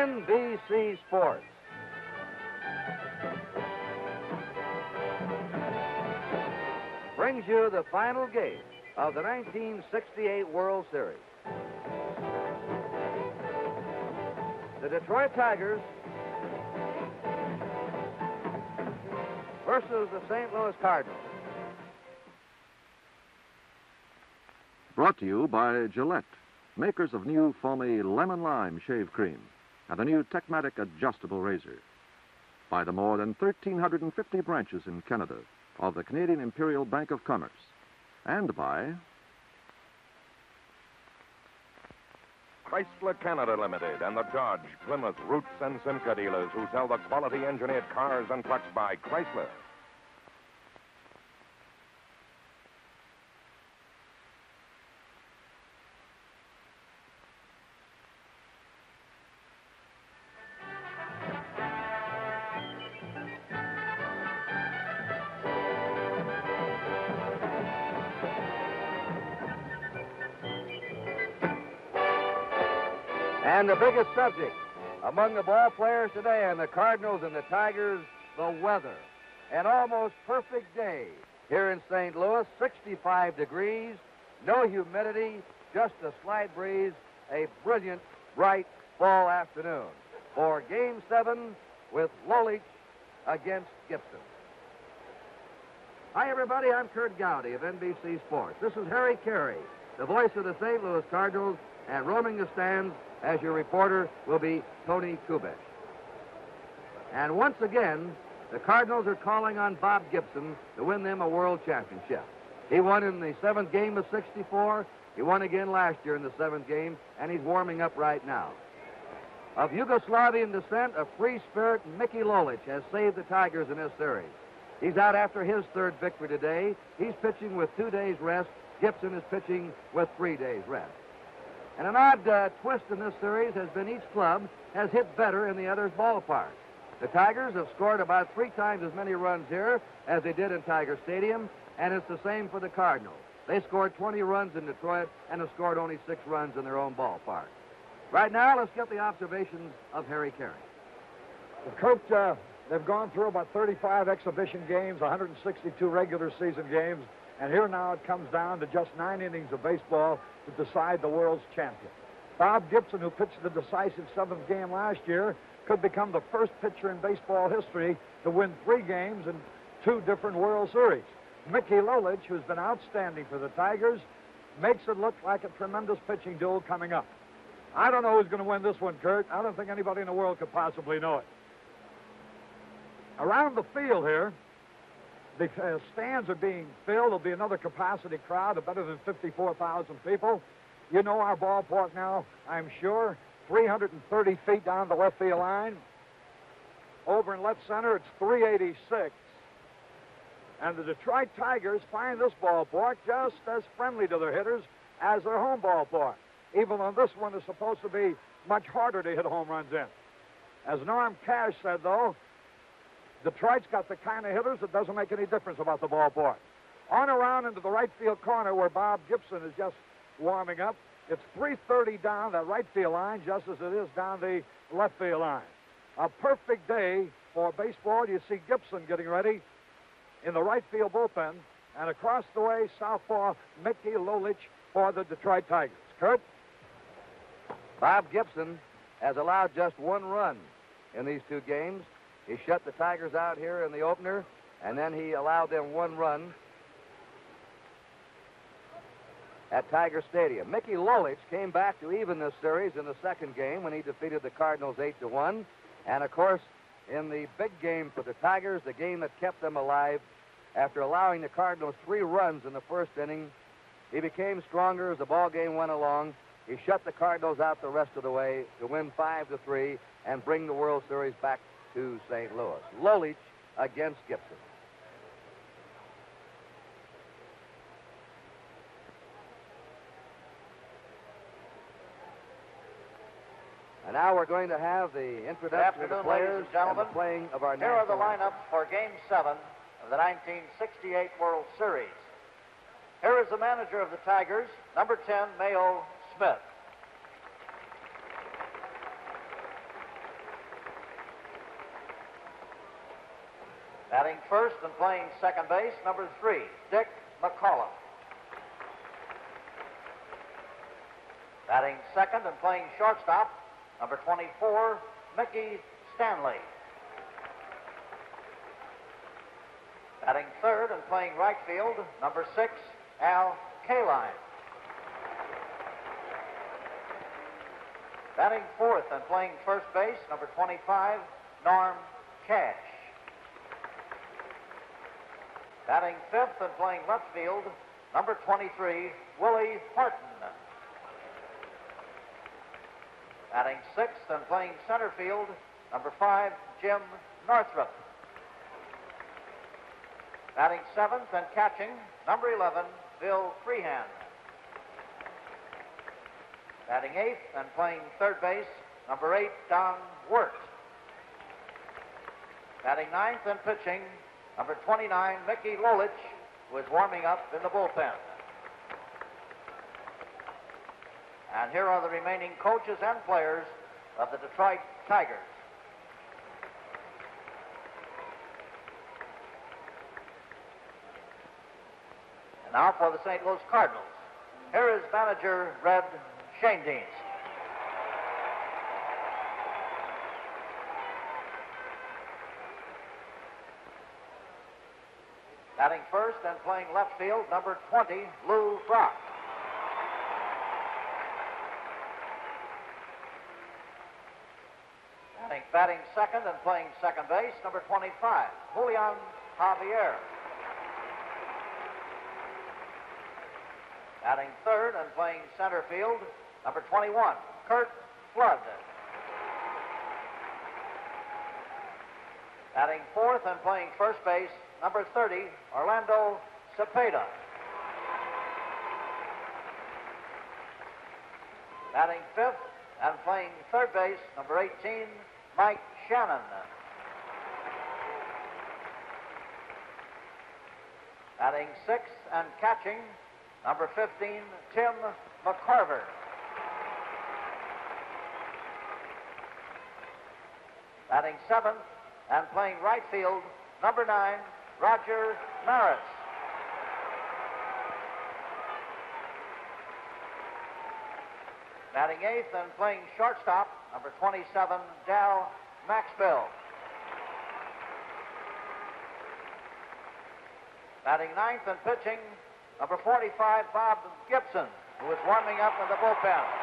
NBC Sports. Brings you the final game of the 1968 World Series. The Detroit Tigers versus the St. Louis Cardinals. Brought to you by Gillette, makers of new foamy lemon lime shave cream and the new Techmatic adjustable razor. By the more than 1,350 branches in Canada of the Canadian Imperial Bank of Commerce. And by Chrysler Canada Limited and the Dodge, Plymouth, Rootes, and Simca dealers who sell the quality engineered cars and trucks by Chrysler. The biggest subject among the ball players today and the Cardinals and the Tigers, the weather. An almost perfect day here in St. Louis, 65 degrees, no humidity, just a slight breeze, a brilliant, bright fall afternoon for Game 7 with Lolich against Gibson. Hi, everybody. I'm Kurt Gowdy of NBC Sports. This is Harry Caray, the voice of the St. Louis Cardinals, and roaming the stands as your reporter will be Tony Kubek. And once again, the Cardinals are calling on Bob Gibson to win them a world championship. He won in the seventh game of 64. He won again last year in the seventh game, and he's warming up right now. Of Yugoslavian descent, a free spirit, Mickey Lolich has saved the Tigers in this series. He's out after his third victory today. He's pitching with two days' rest. Gibson is pitching with three days' rest. And an odd uh, twist in this series has been each club has hit better in the other's ballpark. The Tigers have scored about three times as many runs here as they did in Tiger Stadium, and it's the same for the Cardinals. They scored 20 runs in Detroit and have scored only six runs in their own ballpark. Right now, let's get the observations of Harry Caray. Well, Kurt, uh, they've gone through about 35 exhibition games, 162 regular season games, and here now it comes down to just nine innings of baseball to decide the world's champion. Bob Gibson, who pitched the decisive seventh game last year, could become the first pitcher in baseball history to win three games in two different World Series. Mickey Lolich, who's been outstanding for the Tigers, makes it look like a tremendous pitching duel coming up. I don't know who's going to win this one, Kurt. I don't think anybody in the world could possibly know it. Around the field here, the uh, stands are being filled. There'll be another capacity crowd of better than 54,000 people. You know our ballpark now, I'm sure. 330 feet down the left field line. Over in left center, it's 386. And the Detroit Tigers find this ballpark just as friendly to their hitters as their home ballpark, even though this one is supposed to be much harder to hit home runs in. As Norm Cash said, though, Detroit's got the kind of hitters that doesn't make any difference about the ballpark. On around into the right field corner where Bob Gibson is just warming up. It's 330 down the right field line, just as it is down the left field line. A perfect day for baseball. You see Gibson getting ready in the right field bullpen, and across the way, southpaw Mickey Lolich for the Detroit Tigers. Kurt? Bob Gibson has allowed just one run in these two games. He shut the Tigers out here in the opener, and then he allowed them one run at Tiger Stadium. Mickey Lolich came back to even this series in the second game when he defeated the Cardinals 8 to 1. And of course, in the big game for the Tigers, the game that kept them alive, after allowing the Cardinals three runs in the first inning, he became stronger as the ball game went along. He shut the Cardinals out the rest of the way to win 5 to 3 and bring the World Series back to St. Louis. Lolich against Gibson. And now we're going to have the introduction of the players and gentlemen. the playing of our Here are the lineups for Game 7 of the 1968 World Series. Here is the manager of the Tigers, number 10, Mayo Smith. Batting first and playing second base, number three, Dick McAuliffe. Batting second and playing shortstop, number 24, Mickey Stanley. Batting third and playing right field, number six, Al Kaline. Batting fourth and playing first base, number 25, Norm Cash. Batting fifth and playing left field, number 23, Willie Horton. Batting sixth and playing center field, number five, Jim Northrup. Batting seventh and catching, number 11, Bill Freehan. Batting eighth and playing third base, number eight, Don Wert. Batting ninth and pitching, number 29, Mickey Lolich, is warming up in the bullpen. And here are the remaining coaches and players of the Detroit Tigers. And now for the St. Louis Cardinals. Here is manager Red Schoendienst. Batting first and playing left field, number 20, Lou Brock. Batting, batting second and playing second base, number 25, Julian Javier. Batting third and playing center field, number 21, Curt Flood. Batting fourth and playing first base, number 30, Orlando Cepeda. Batting fifth and playing third base, number 18, Mike Shannon. Batting sixth and catching, number 15, Tim McCarver. Batting seventh and playing right field, number nine, Roger Maris. Batting eighth and playing shortstop, number 27, Dal Maxvill. Batting ninth and pitching, number 45, Bob Gibson, who is warming up in the bullpen.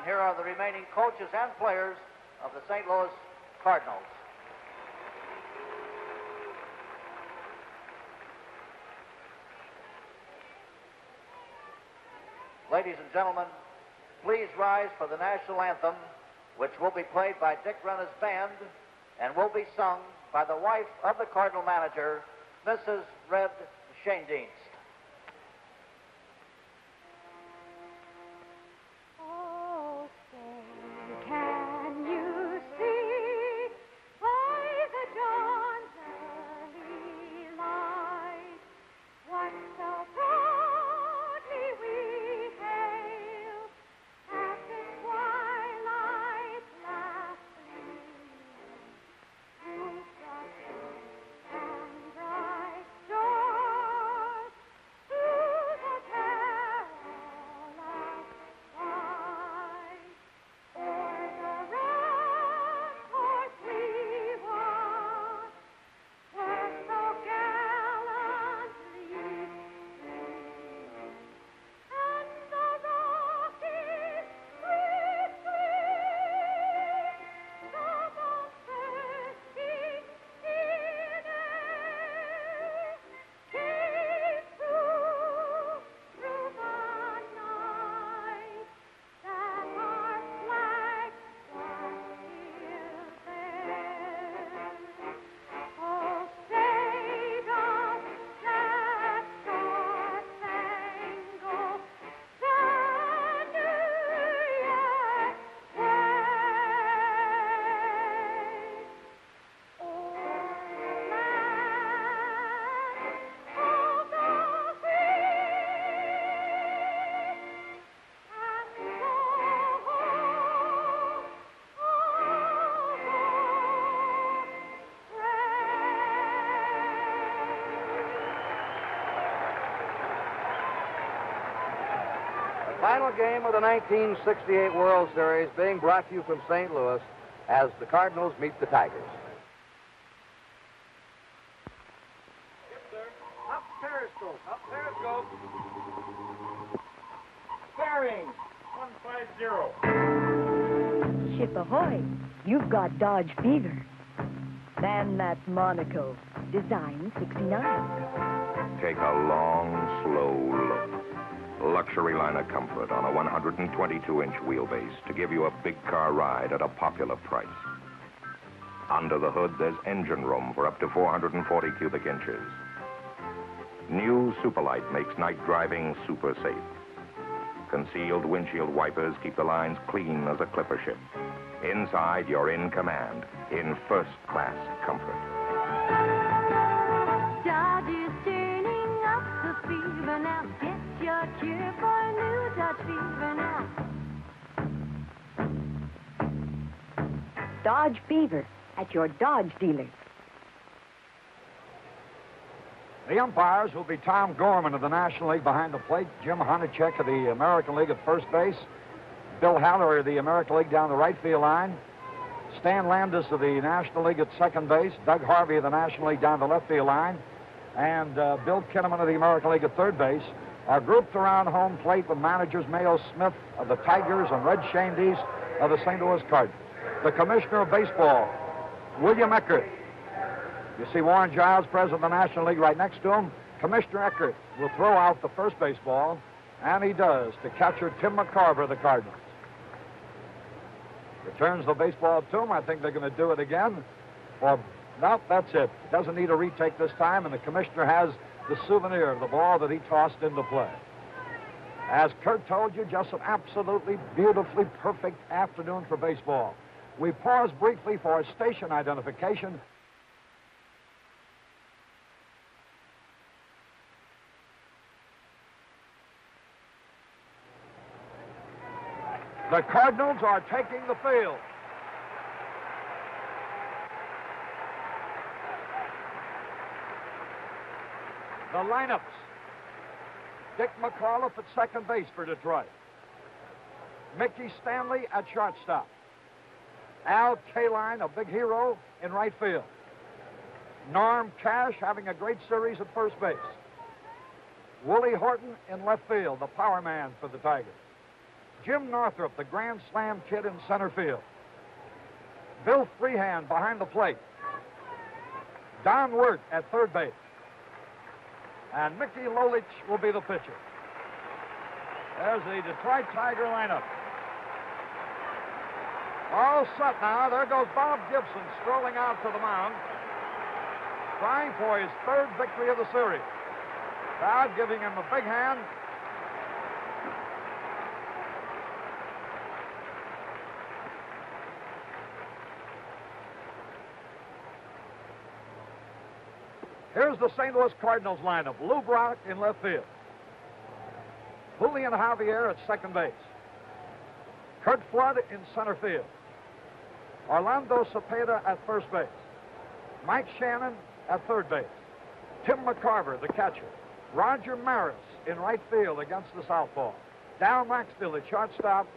And here are the remaining coaches and players of the St. Louis Cardinals. Ladies and gentlemen, please rise for the national anthem, which will be played by Dick Renna's band and will be sung by the wife of the Cardinal manager, Mrs. Red Schoendienst. Final game of the 1968 World Series being brought to you from St. Louis as the Cardinals meet the Tigers. Up periscope. Up periscope. Bearing. 150. Ship ahoy. You've got Dodge fever. Man that's Monaco. Design 69. Take a long, slow look. Luxury line of comfort on a 122 inch wheelbase to give you a big car ride at a popular price. Under the hood, there's engine room for up to 440 cubic inches. New Superlight makes night driving super safe. Concealed windshield wipers keep the lines clean as a clipper ship. Inside, you're in command, in first class comfort. Dodge fever at your Dodge dealer. The umpires will be Tom Gorman of the National League behind the plate, Jim Honochick of the American League at first base, Bill Haller of the American League down the right field line, Stan Landis of the National League at second base, Doug Harvey of the National League down the left field line, and uh, Bill Kinnamon of the American League at third base are grouped around home plate with managers Mayo Smith of the Tigers and Red Schoendienst of the St. Louis Cardinals. The commissioner of baseball, William Eckert, you see Warren Giles, president of the National League, right next to him. Commissioner Eckert will throw out the first baseball, and he does, to catcher Tim McCarver of the Cardinals. Returns the baseball to him. I think they're going to do it again. Or, no, that's it. Doesn't need a retake this time, and the commissioner has the souvenir of the ball that he tossed into play. As Kurt told you, just an absolutely beautifully perfect afternoon for baseball. We pause briefly for station identification. The Cardinals are taking the field. The lineups. Dick McAuliffe at second base for Detroit. Mickey Stanley at shortstop. Al Kaline, a big hero, in right field. Norm Cash having a great series at first base. Willie Horton in left field, the power man for the Tigers. Jim Northrup, the Grand Slam kid in center field. Bill Freehan behind the plate. Don Wert at third base. And Mickey Lolich will be the pitcher. There's the Detroit Tiger lineup. All set now. There goes Bob Gibson strolling out to the mound, trying for his third victory of the series. Crowd giving him a big hand. Here's the St. Louis Cardinals lineup. Lou Brock in left field. Julian Javier at second base. Curt Flood in center field. Orlando Cepeda at first base. Mike Shannon at third base. Tim McCarver, the catcher. Roger Maris in right field against the southpaw. Dal Maxvill at shortstop.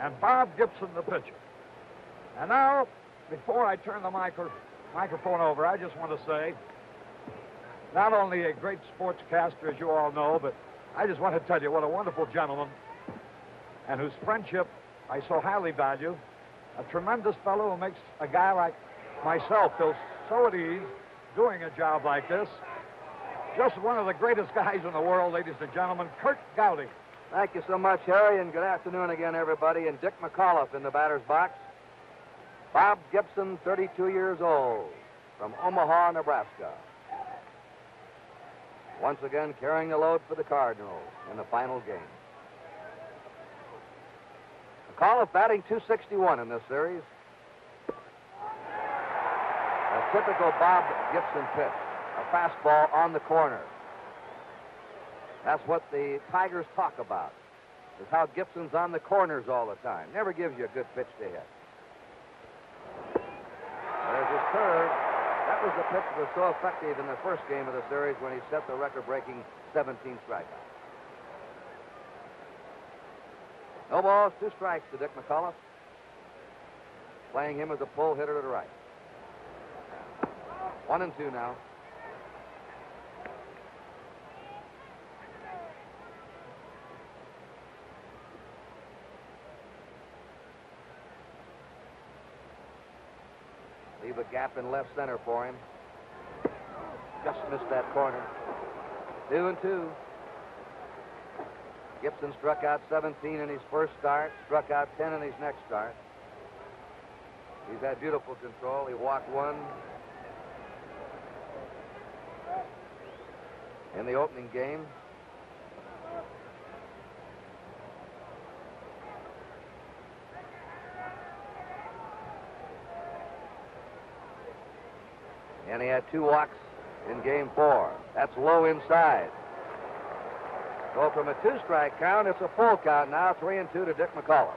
And Bob Gibson, the pitcher. And now, before I turn the micro, microphone over, I just want to say, not only a great sportscaster, as you all know, but I just want to tell you what a wonderful gentleman and whose friendship I so highly value. A tremendous fellow who makes a guy like myself feel so at ease doing a job like this. Just one of the greatest guys in the world, ladies and gentlemen, Kurt Gowdy. Thank you so much, Harry, and good afternoon again, everybody. And Dick McAuliffe in the batter's box. Bob Gibson, 32 years old, from Omaha, Nebraska. Once again, carrying the load for the Cardinals in the final game. McAuliffe batting 261 in this series. A typical Bob Gibson pitch. A fastball on the corner. That's what the Tigers talk about. Is how Gibson's on the corners all the time. Never gives you a good pitch to hit. There's his curve. That was the pitch that was so effective in the first game of the series when he set the record-breaking 17 strikeouts. No balls, two strikes to Dick McAuliffe. Playing him as a pull hitter to the right. One and two now. Leave a gap in left center for him. Just missed that corner. Two and two. Gibson struck out 17 in his first start, struck out 10 in his next start. He's had beautiful control. He walked one in the opening game. And he had two walks in game four. That's low inside. So from a two strike count, it's a full count now, three and two to Dick McAuliffe.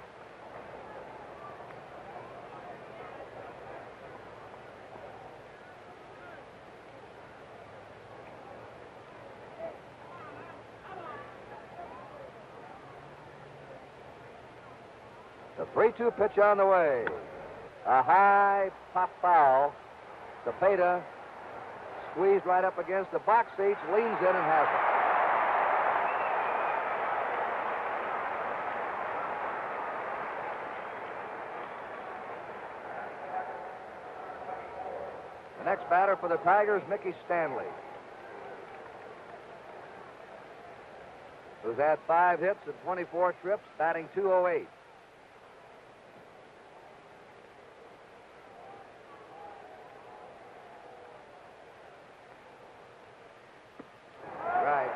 The 3 2 pitch on the way. A high pop foul. Cepeda squeezed right up against the box seats, leans in and has it. The next batter for the Tigers, Mickey Stanley. Who's had five hits and 24 trips, batting 208. Right.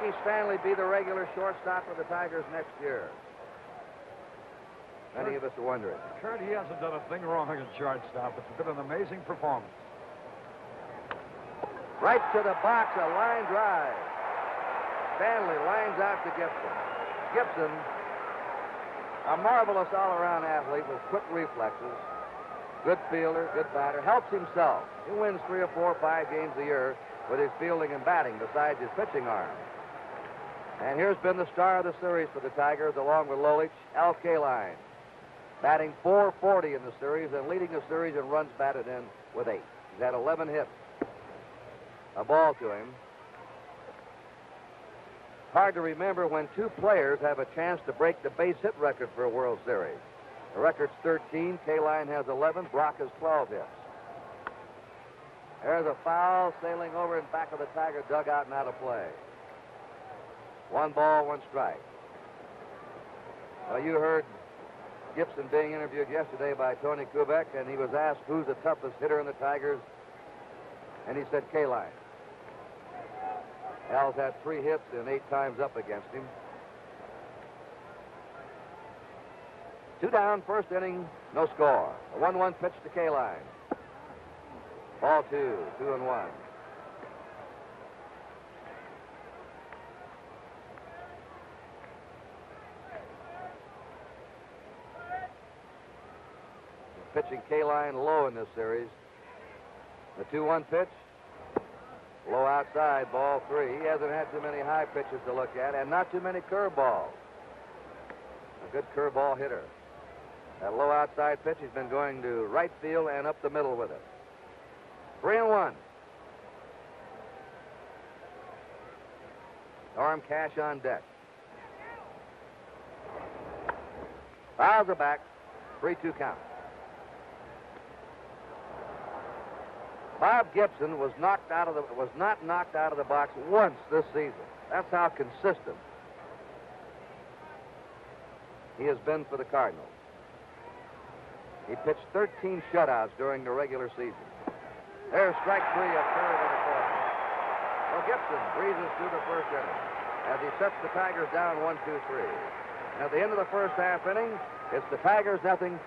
Mickey Stanley be the regular shortstop for the Tigers next year? Many of us are wondering. Kurt, he hasn't done a thing wrong at shortstop. It's been an amazing performance. Right to the box, a line drive. Stanley lines out to Gibson. Gibson, a marvelous all-around athlete with quick reflexes, good fielder, good batter, helps himself. He wins three or four, five games a year with his fielding and batting besides his pitching arm. And here's been the star of the series for the Tigers, along with Lolich, Al Kaline, batting 440 in the series and leading the series in runs batted in with eight. He's had 11 hits. A ball to him. Hard to remember when two players have a chance to break the base hit record for a World Series. The record's 13. Kaline has 11. Brock has 12 hits. There's a foul sailing over in back of the Tiger dugout and out of play. One ball, one strike. Well, you heard Gibson being interviewed yesterday by Tony Kubek, and he was asked who's the toughest hitter in the Tigers, and he said Kaline. Al's had three hits and eight times up against him. Two down, first inning, no score. A 1 1 pitch to Kaline. Ball two, two and one. Pitching Kaline low in this series. The 2 1 pitch. Low outside, ball three. He hasn't had too many high pitches to look at, and not too many curveballs. A good curveball hitter. That low outside pitch, he's been going to right field and up the middle with it. Three and one. Norm Cash on deck. Fouls are back. 3 2 count. Bob Gibson was knocked out of the was not knocked out of the box once this season. That's how consistent he has been for the Cardinals. He pitched 13 shutouts during the regular season. There's strike three at third and quarter. Well, Gibson breezes through the first inning as he sets the Tigers down one, two, three. And at the end of the first half inning, it's the Tigers nothing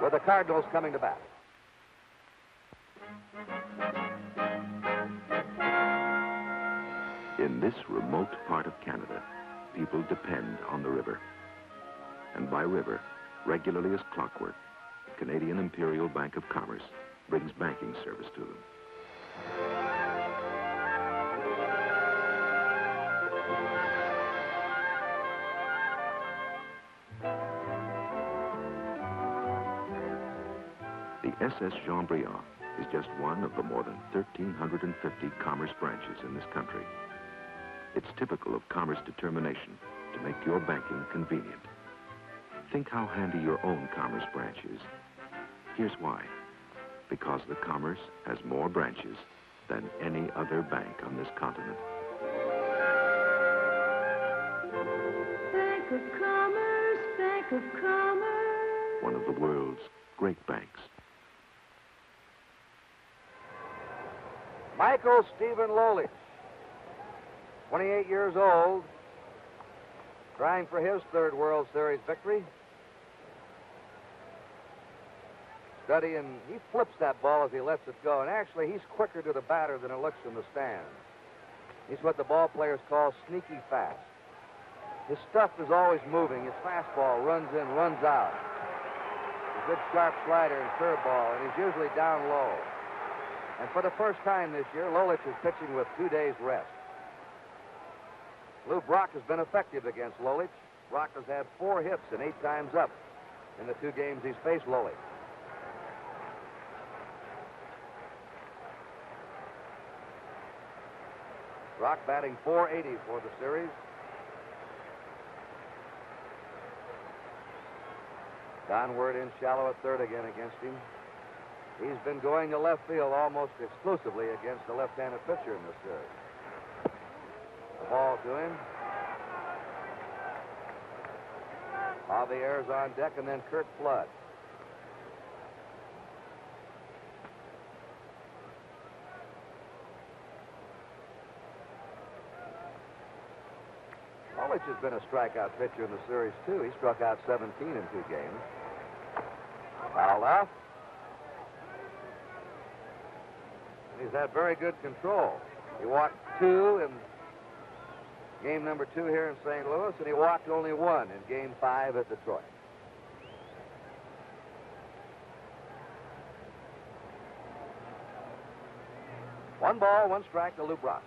with the Cardinals coming to bat. In this remote part of Canada, people depend on the river. And by river, regularly as clockwork, the Canadian Imperial Bank of Commerce brings banking service to them. The SS Jean Briand is just one of the more than 1,350 commerce branches in this country. It's typical of commerce determination to make your banking convenient. Think how handy your own commerce branch is. Here's why. Because the commerce has more branches than any other bank on this continent. Bank of Commerce, Bank of Commerce. One of the world's great banks. Michael Stephen Lolich, 28 years old, trying for his third World Series victory. Study, Studying, he flips that ball as he lets it go, and actually he's quicker to the batter than it looks from the stand. He's what the ball players call sneaky fast. His stuff is always moving. His fastball runs in, runs out. A good sharp slider and curveball, and he's usually down low. And for the first time this year, Lolich is pitching with two days' rest. Lou Brock has been effective against Lolich. Brock has had four hits and eight times up in the two games he's faced Lolich. Brock batting 480 for the series. Don Wert in shallow at third again against him. He's been going to left field almost exclusively against the left-handed pitcher in this series. The ball to him. Javier's on deck, and then Curt Flood. Lolich has been a strikeout pitcher in the series, too. He struck out 17 in two games. Fouled off. He's had very good control. He walked two in game number two here in St. Louis, and he walked only one in game five at Detroit. One ball, one strike to Lou Brock.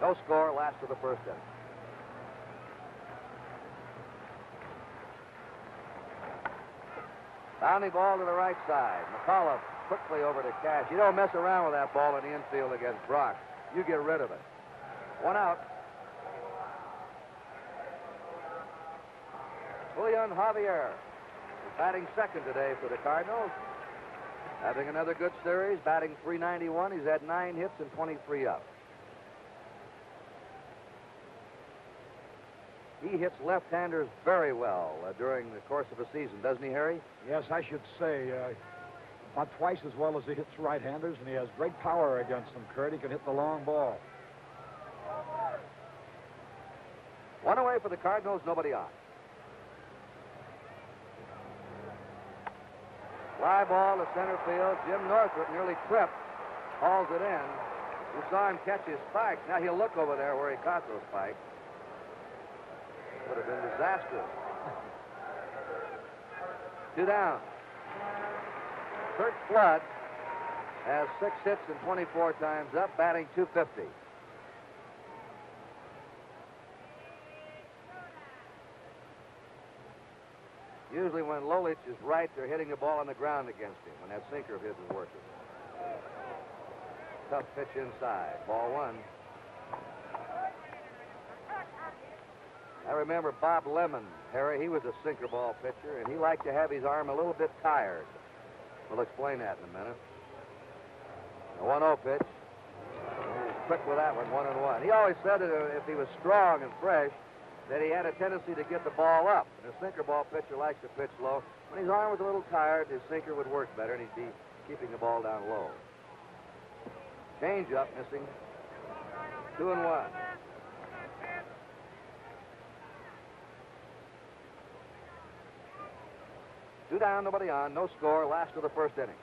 No score, last of the first inning. Bounding ball to the right side. McAuliffe quickly over to Cash. You don't mess around with that ball in the infield against Brock. You get rid of it. One out. Julian Javier batting second today for the Cardinals. Having another good series, batting 391. He's had nine hits and 23 up. He hits left-handers very well uh, during the course of a season, doesn't he, Harry? Yes, I should say. Uh, about twice as well as he hits right-handers, and he has great power against them, Kurt. He can hit the long ball. One away for the Cardinals, nobody on. Fly ball to center field. Jim Northrup nearly tripped. Hauls it in. You saw him catch his spikes. Now he'll look over there where he caught those spikes. Would have been disastrous. Two down. Curt Flood has six hits and 24 times up, batting 250. Usually when Lolich is right, they're hitting the ball on the ground against him when that sinker of his is working. Tough pitch inside. Ball one. I remember Bob Lemon, Harry. He was a sinker ball pitcher, and he liked to have his arm a little bit tired. We'll explain that in a minute. A 1 0 pitch. Quick with that one, 1 and 1. He always said that if he was strong and fresh, that he had a tendency to get the ball up. And a sinker ball pitcher likes to pitch low. When his arm was a little tired, his sinker would work better, and he'd be keeping the ball down low. Change up, missing. Two and one. Two down, nobody on, no score, last of the first inning.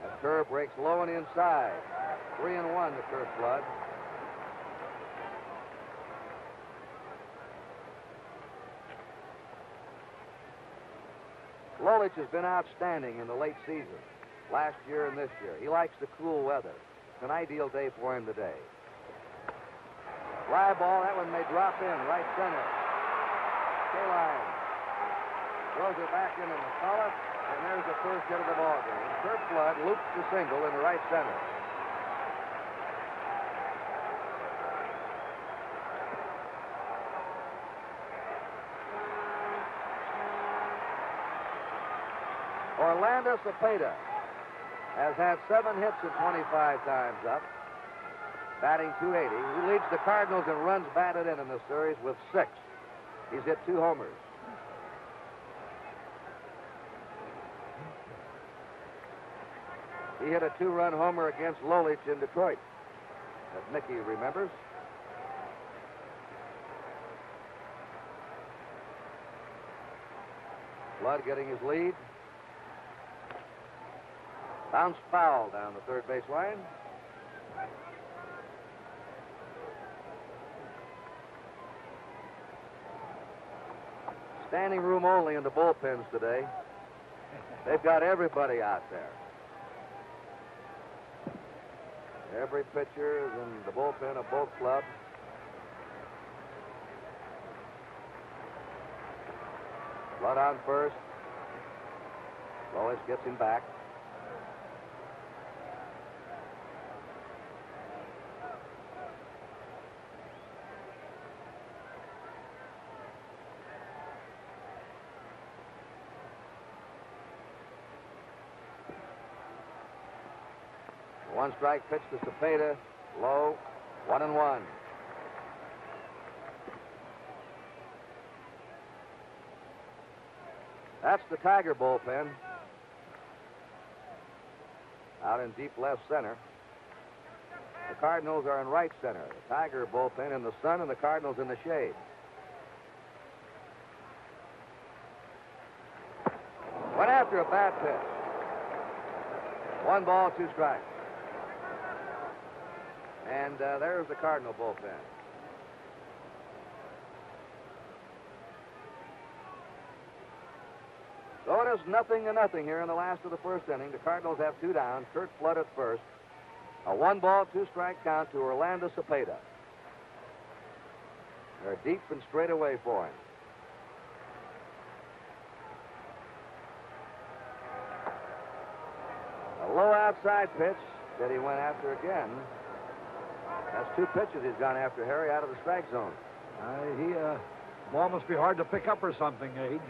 That curve breaks low and inside. Three and one to Curt Flood. Lolich has been outstanding in the late season, last year and this year. He likes the cool weather. It's an ideal day for him today. Fly ball, that one may drop in, right center. Kaline. Throws it back into McAuliffe, and there's the first hit of the ball game. Curt Flood loops the single in the right center. Orlando Cepeda has had seven hits in 25 times up, batting 280. He leads the Cardinals in runs batted in in this series with six. He's hit two homers. He hit a two-run homer against Lolich in Detroit, that Mickey remembers. Flood getting his lead. Bounce foul down the third base Standing room only in the bullpens today. They've got everybody out there. Every pitcher is in the bullpen of both clubs. Flood on first. Lolich gets him back. One strike pitch to Cepeda. Low. One and one. That's the Tiger bullpen. Out in deep left center. The Cardinals are in right center. The Tiger bullpen in the sun and the Cardinals in the shade. Went after a bad pitch. One ball, two strikes. And uh, there's the Cardinal bullpen. So it is nothing to nothing here in the last of the first inning. The Cardinals have two down. Curt Flood at first. A one ball, two strike count to Orlando Cepeda. They're deep and straight away for him. A low outside pitch that he went after again. That's two pitches he's gone after Harry out of the strike zone. Uh, he, uh, ball must be hard to pick up or something, Abe.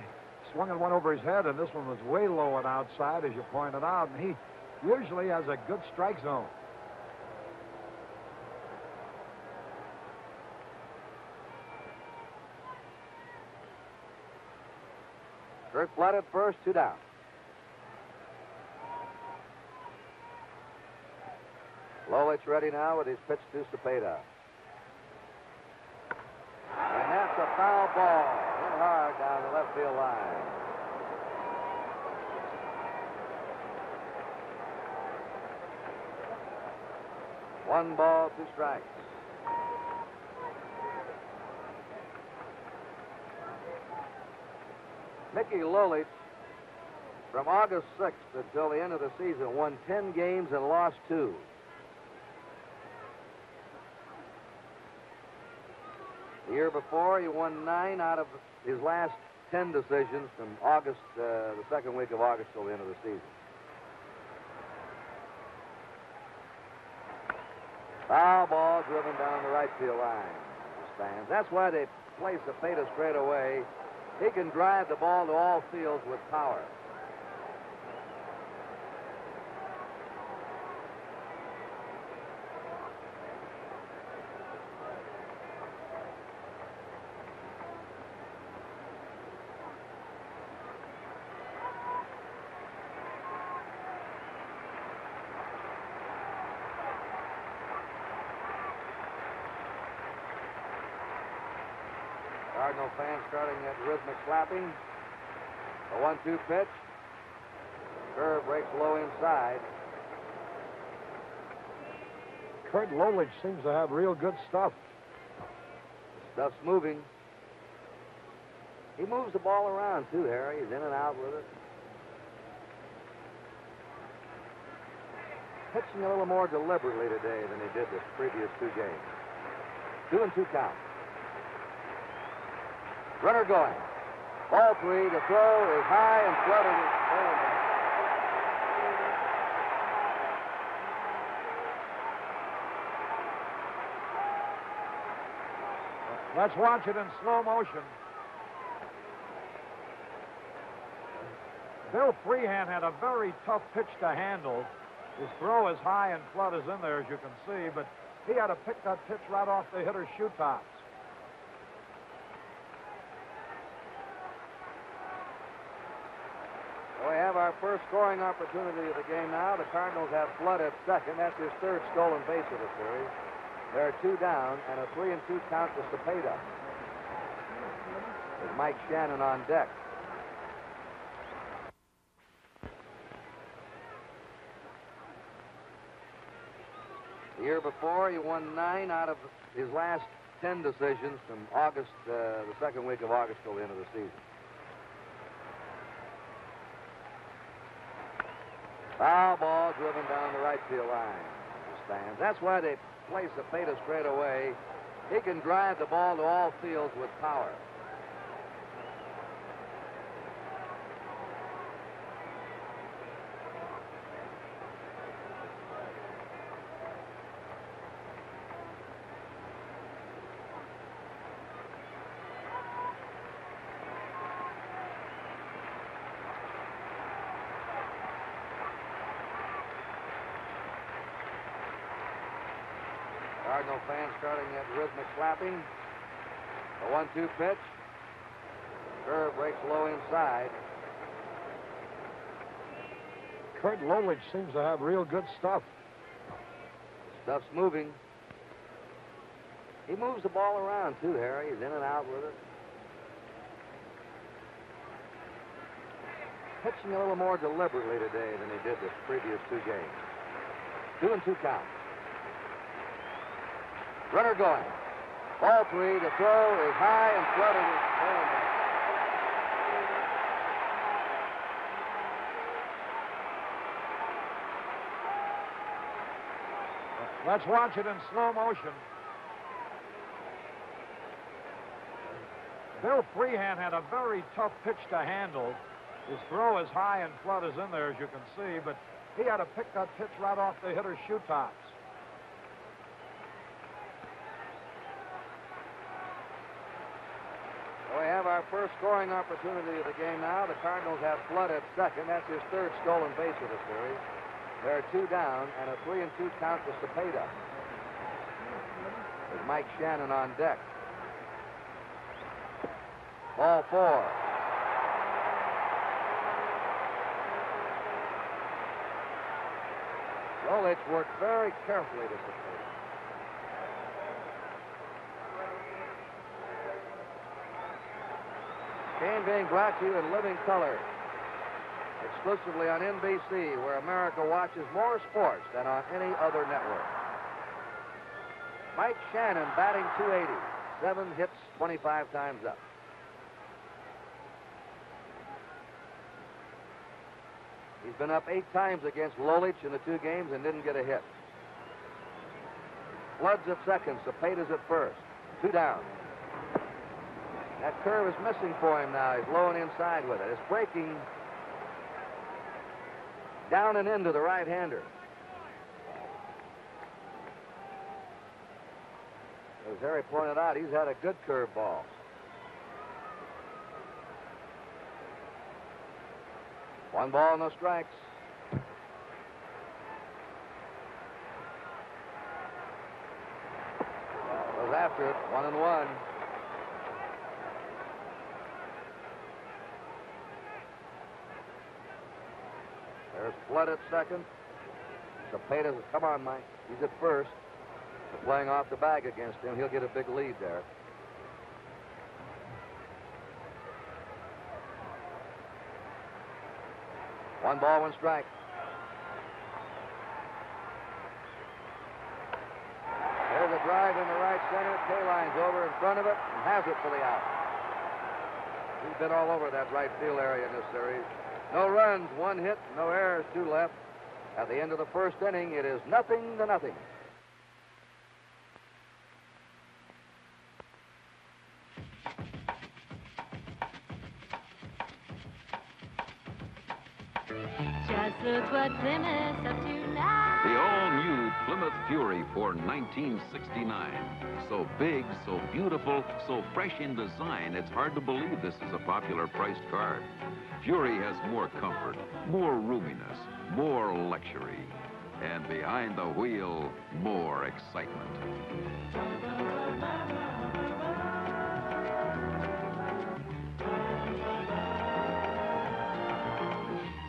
Swung one over his head, and this one was way low and outside, as you pointed out, and he usually has a good strike zone. Curt Flood at first, two down. Lolich ready now with his pitch to Cepeda. And that's a foul ball. Hit hard down the left field line. One ball, two strikes. Mickey Lolich, from August 6th until the end of the season, won 10 games and lost two. Year before, he won nine out of his last 10 decisions from August, uh, the second week of August till the end of the season. Foul ball driven down the right field line. Stands. That's why they play Cepeda straight away. He can drive the ball to all fields with power. Cardinal fans starting that rhythmic clapping. A one-two pitch. Curve breaks low inside. Curt Lolich seems to have real good stuff. Stuff's moving. He moves the ball around too, Harry. He's in and out with it. Pitching a little more deliberately today than he did the previous two games. Two and two count. Runner going. Ball three. The throw is high and flooded. Let's watch it in slow motion. Bill Freehan had a very tough pitch to handle. His throw is high and Flood is in there, as you can see, but he had to pick that pitch right off the hitter's shoe tops. We have our first scoring opportunity of the game now. The Cardinals have Flood at second. That's his third stolen base of the series. There are two down and a three and two count to Cepeda. With Mike Shannon on deck. The year before, he won nine out of his last ten decisions from August, uh, the second week of August till the end of the season. Foul ball driven down the right field line. Stands. That's why they place the Cepeda straight away. He can drive the ball to all fields with power. Cardinal fans starting that rhythmic clapping. A one-two pitch. Curve breaks low inside. Curt Lolich seems to have real good stuff. Stuff's moving. He moves the ball around too, Harry. He's in and out with it. Pitching a little more deliberately today than he did the previous two games. Two and two count. Runner going. Ball three. The throw is high and flooded. Let's watch it in slow motion. Bill Freehan had a very tough pitch to handle. His throw is high and Flood is in there, as you can see, but he had to pick that pitch right off the hitter's shoe tops. We have our first scoring opportunity of the game now. The Cardinals have Flood at second. That's his third stolen base of the series. There are two down and a three and two count to Cepeda. With Mike Shannon on deck. Ball four. Lolich worked very carefully to Cepeda. Being brought to you in living color. Exclusively on NBC, where America watches more sports than on any other network. Mike Shannon batting 280. Seven hits, 25 times up. He's been up eight times against Lolich in the two games and didn't get a hit. Flood's at second, Cepeda's at first. Two down. That curve is missing for him now. He's low and inside with it. It's breaking down and into the right-hander. As Harry pointed out, he's had a good curve ball. One ball, no strikes. Goes after it, one and one. There's Flood at second. Cepeda's, come on, Mike. He's at first. They're playing off the bag against him. He'll get a big lead there. One ball, one strike. There's a drive in the right center. Kaline's over in front of it and has it for the out. He's been all over that right field area in this series. No runs, one hit, no errors, two left. At the end of the first inning, it is nothing to nothing. Fury for 1969. So big, so beautiful, so fresh in design, it's hard to believe this is a popular priced car. Fury has more comfort, more roominess, more luxury, and behind the wheel, more excitement.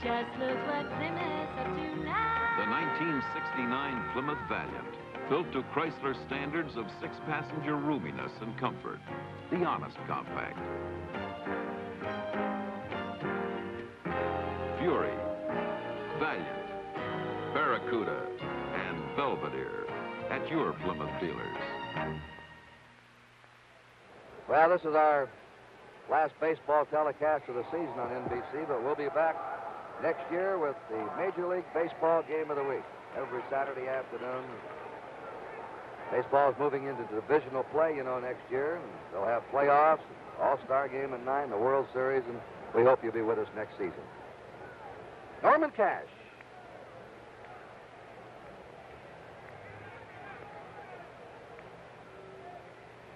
Just look what Plymouth's 69 Plymouth Valiant, built to Chrysler standards of six-passenger roominess and comfort. The Honest Compact. Fury, Valiant, Barracuda, and Belvedere at your Plymouth dealers. Well, this is our last baseball telecast of the season on NBC, but we'll be back next year with the Major League Baseball Game of the Week every Saturday afternoon. Baseball is moving into divisional play, you know, next year. And they'll have playoffs, All-Star Game at nine, the World Series, and we hope you'll be with us next season. Norman Cash.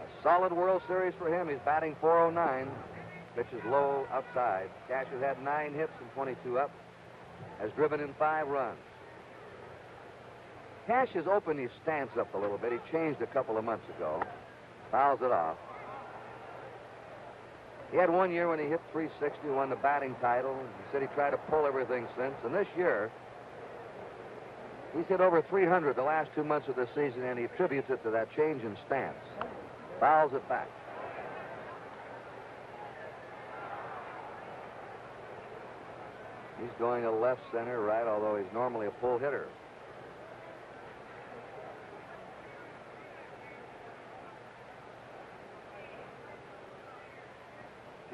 A solid World Series for him. He's batting 409. Pitches low outside. Cash has had nine hits and 22 up. Has driven in five runs. Cash has opened his stance up a little bit. He changed a couple of months ago. Fouls it off. He had one year when he hit 360, won the batting title. He said he tried to pull everything since. And this year, he's hit over 300 the last two months of the season, and he attributes it to that change in stance. Fouls it back. He's going to left center, right, although he's normally a pull hitter.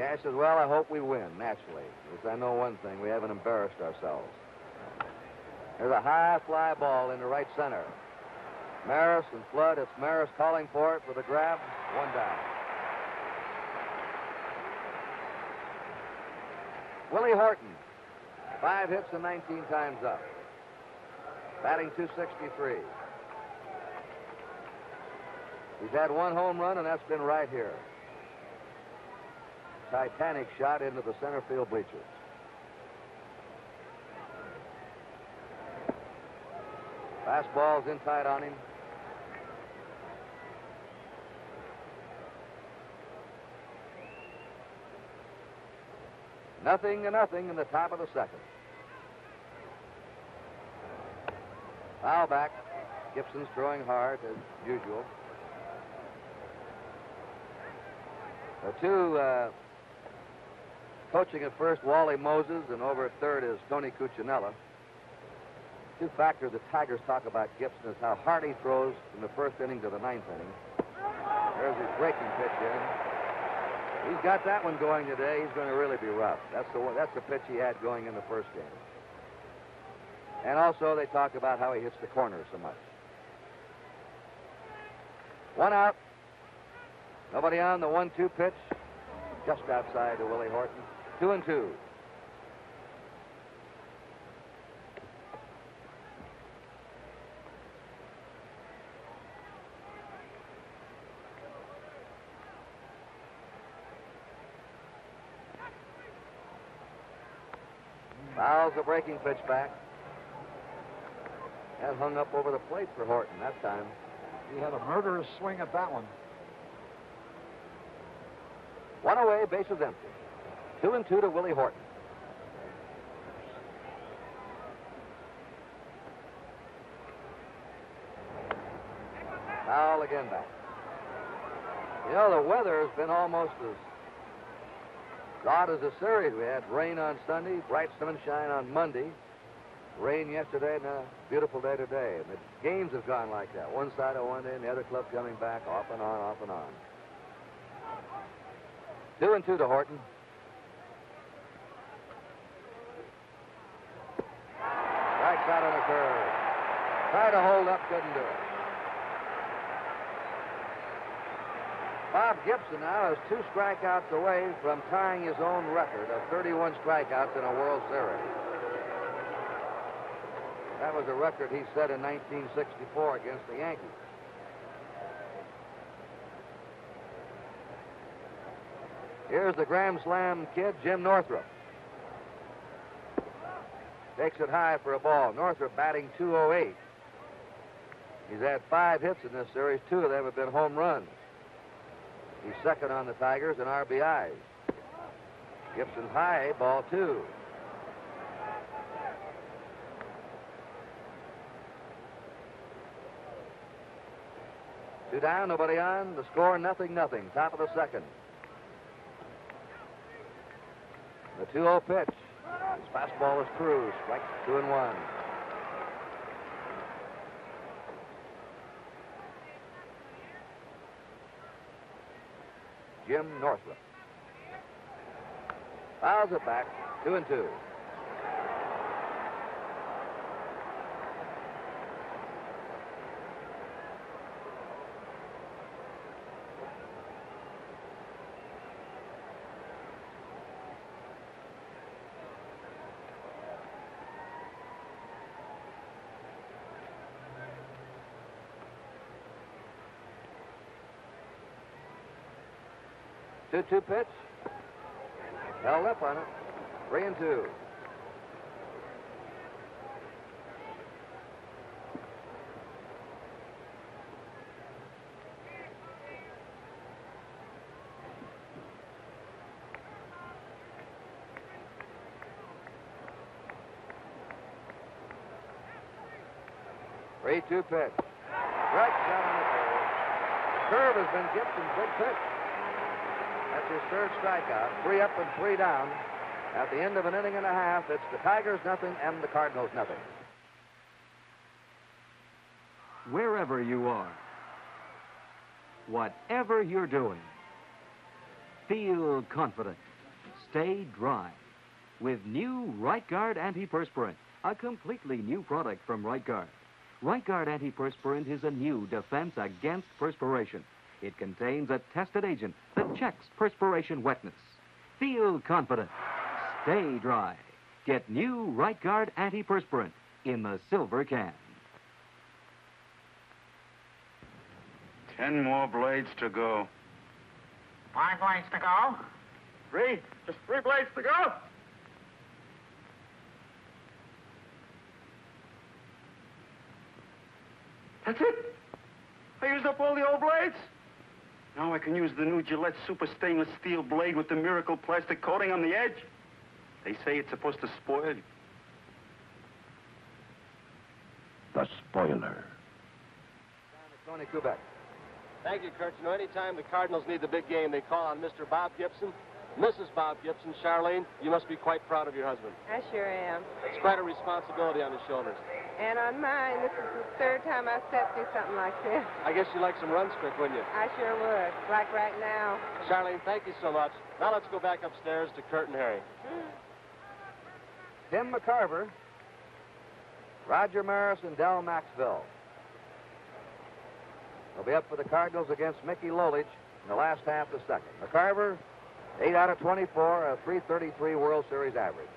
Cash says, well, I hope we win, naturally. Because I know one thing, we haven't embarrassed ourselves. There's a high fly ball into right center. Maris and Flood, it's Maris calling for it for the grab. One down. Willie Horton, five hits and 19 times up. Batting 263. He's had one home run, and that's been right here. Titanic shot into the center field bleachers. Fastball's in tight on him. Nothing to nothing in the top of the second. Foul back. Gibson's throwing hard as usual. The two uh, coaching at first, Wally Moses, and over at third is Tony Cuccinello. Two factors the Tigers talk about Gibson is how hard he throws from the first inning to the ninth inning. There's his breaking pitch in. He's got that one going today. He's going to really be rough. That's the one, that's the pitch he had going in the first game. And also they talk about how he hits the corner so much. One out. Nobody on the one-two pitch. Just outside to Willie Horton. Two and two. Fouls the breaking pitch back. That hung up over the plate for Horton that time. He had a murderous swing at that one. One away, bases empty. Two and two to Willie Horton. Foul again back. You know, the weather has been almost as odd as the series. We had rain on Sunday, bright sunshine on Monday, rain yesterday, and a beautiful day today. And the games have gone like that. One side of one day, and the other club coming back, off and on, off and on. Two and two to Horton. Strikes out curve. Tried to hold up, couldn't do it. Bob Gibson now is two strikeouts away from tying his own record of 31 strikeouts in a World Series. That was a record he set in 1964 against the Yankees. Here's the Grand Slam kid, Jim Northrup. Takes it high for a ball. Northrup batting 208. He's had five hits in this series. Two of them have been home runs. He's second on the Tigers in RBIs. Gibson high, ball two. Two down, nobody on. The score, nothing, nothing. Top of the second. The 2-0 pitch. His fastball is through. Strike two and one. Jim Northrup. Fouls it back. Two and two. Two-two pitch. Held up on it. Three and two. Three-two pitch. Right down the curve. Curve has been Gibson's big pitch. His third strikeout. Three up and three down. At the end of an inning and a half, it's the Tigers nothing and the Cardinals nothing. Wherever you are, whatever you're doing, feel confident. Stay dry with new Right Guard Antiperspirant, a completely new product from Right Guard. Right Guard Antiperspirant is a new defense against perspiration. It contains a tested agent that checks perspiration wetness. Feel confident. Stay dry. Get new Right Guard Antiperspirant in the silver can. Ten more blades to go. Five blades to go. Three? Just three blades to go? That's it? I used up all the old blades? Now I can use the new Gillette Super Stainless Steel blade with the miracle plastic coating on the edge. They say it's supposed to spoil you. The spoiler. Tony Kubek. Thank you, Curt. You know, anytime the Cardinals need the big game, they call on Mr. Bob Gibson. Mrs. Bob Gibson, Charlene, you must be quite proud of your husband. I sure am. It's quite a responsibility on his shoulders. And on mine, this is the third time I've stepped through something like this. I guess you'd like some runs quick, wouldn't you? I sure would. Like right now. Charlene, thank you so much. Now let's go back upstairs to Curt and Harry. Hmm. Tim McCarver, Roger Maris, and Dal Maxvill. They'll be up for the Cardinals against Mickey Lolich in the last half of the second. McCarver, 8 out of 24, a 333 World Series average.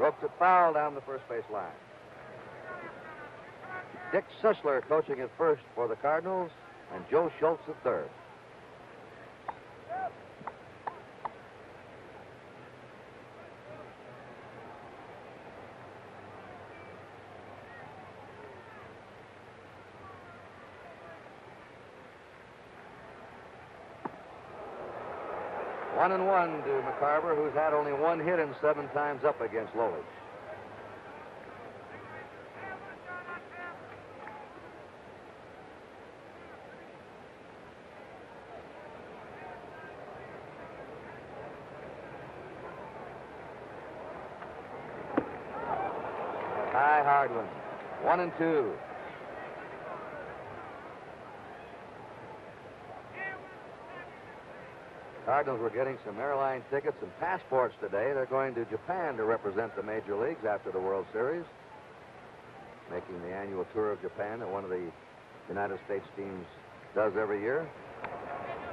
Strokes it foul down the first base line. Dick Sisler coaching at first for the Cardinals, and Joe Schultz at third. One and one to McCarver, who's had only one hit and seven times up against Lolich. High hard one. One and two. Cardinals were getting some airline tickets and passports today. They're going to Japan to represent the major leagues after the World Series, making the annual tour of Japan that one of the United States teams does every year.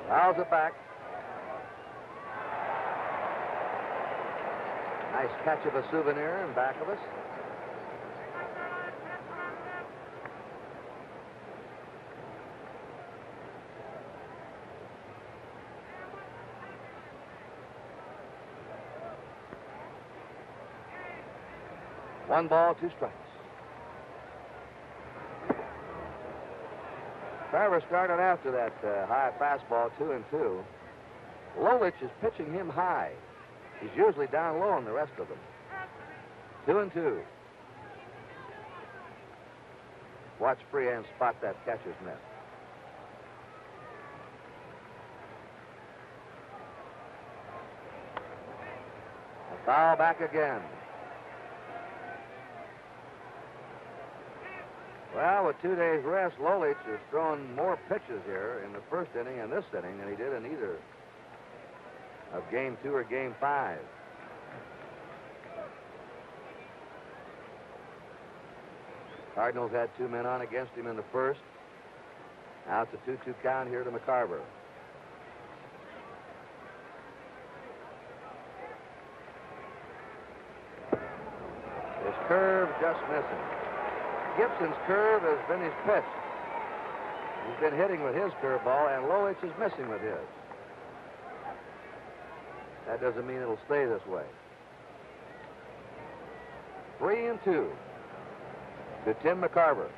How's it back. Nice catch of a souvenir in back of us. One ball, two strikes. Carver started after that uh, high fastball, two and two. Lolich is pitching him high. He's usually down low on the rest of them. Two and two. Watch Freehan spot that catcher's mitt. Foul back again. Well, with two days rest, Lolich has thrown more pitches here in the first inning and this inning than he did in either of game two or game five. Cardinals had two men on against him in the first. Now it's a 2-2 count here to McCarver. His curve just missing. Gibson's curve has been his pitch. He's been hitting with his curveball, and Lolich is missing with his. That doesn't mean it'll stay this way. Three and two to Tim McCarver.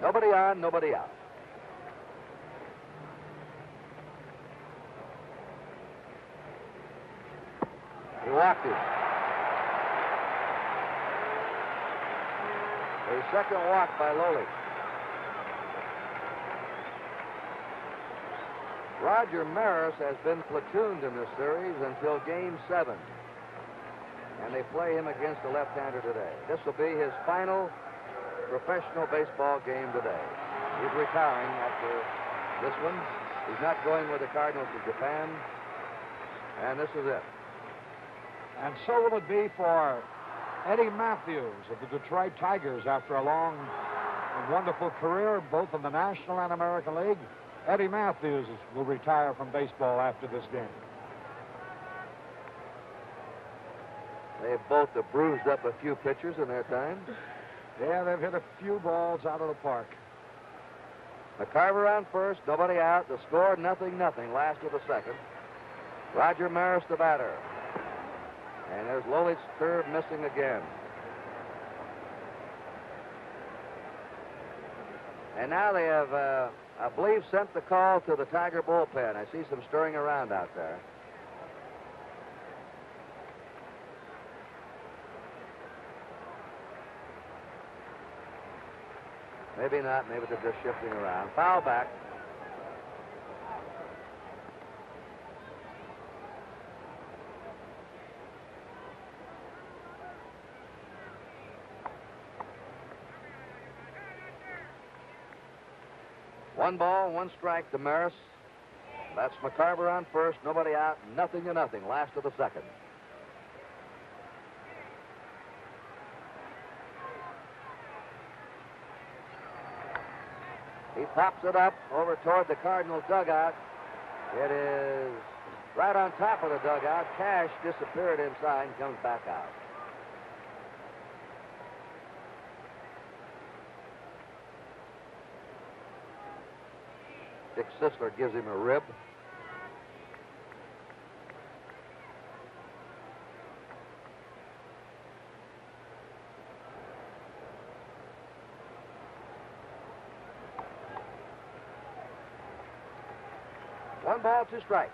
Nobody on, nobody out. He walked it. A second walk by Lolich. Roger Maris has been platooned in this series until game seven. And they play him against a left-hander today. This will be his final professional baseball game today. He's retiring after this one. He's not going with the Cardinals to Japan. And this is it. And so will it be for Eddie Mathews of the Detroit Tigers after a long and wonderful career, both in the National and American League. Eddie Mathews will retire from baseball after this game. They've both have bruised up a few pitchers in their time. Yeah, they've hit a few balls out of the park. McCarver on first, nobody out. The score, nothing, nothing. Last of the second. Roger Maris, the batter. And there's Lolich's curve missing again. And now they have, uh, I believe, sent the call to the Tiger bullpen. I see some stirring around out there. Maybe not. Maybe they're just shifting around. Foul back. One ball, one strike to Maris. That's McCarver on first. Nobody out. Nothing to nothing. Last of the second. He pops it up over toward the Cardinals dugout. It is right on top of the dugout. Cash disappeared inside and comes back out. Dick Sisler gives him a rib. One ball, two strikes.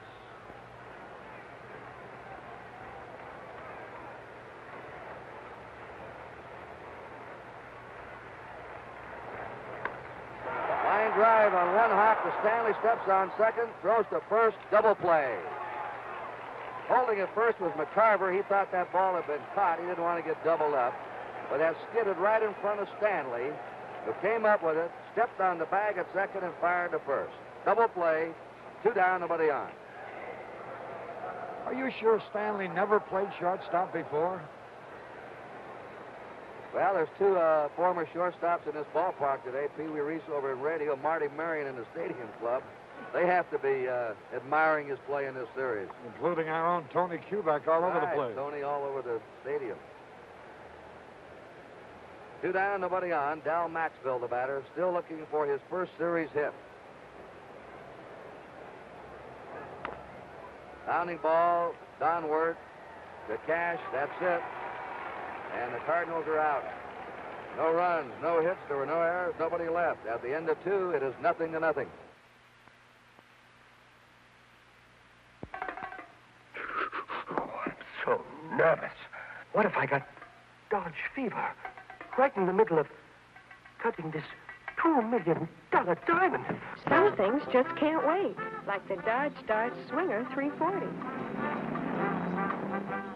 Line drive on one hop to Stanley, steps on second, throws to first, double play. Holding at first was McCarver. He thought that ball had been caught. He didn't want to get doubled up. But that skidded right in front of Stanley, who came up with it, stepped on the bag at second, and fired to first. Double play, two down, nobody on. Are you sure Stanley never played shortstop before? Well, there's two uh, former shortstops in this ballpark today. Pee Wee Reese over in radio, Marty Marion in the Stadium Club. They have to be uh, admiring his play in this series. Including our own Tony Kubek all over the place. Tony all over the stadium. Two down, nobody on. Dal Maxvill, the batter, still looking for his first series hit. Bounding ball, Donward The Cash. That's it. And the Cardinals are out. No runs, no hits. There were no errors. Nobody left. At the end of two, it is nothing to nothing. Oh, I'm so nervous. What if I got Dodge fever? Right in the middle of cutting this two million dollar diamond. Some things just can't wait, like the Dodge Dart Swinger 340.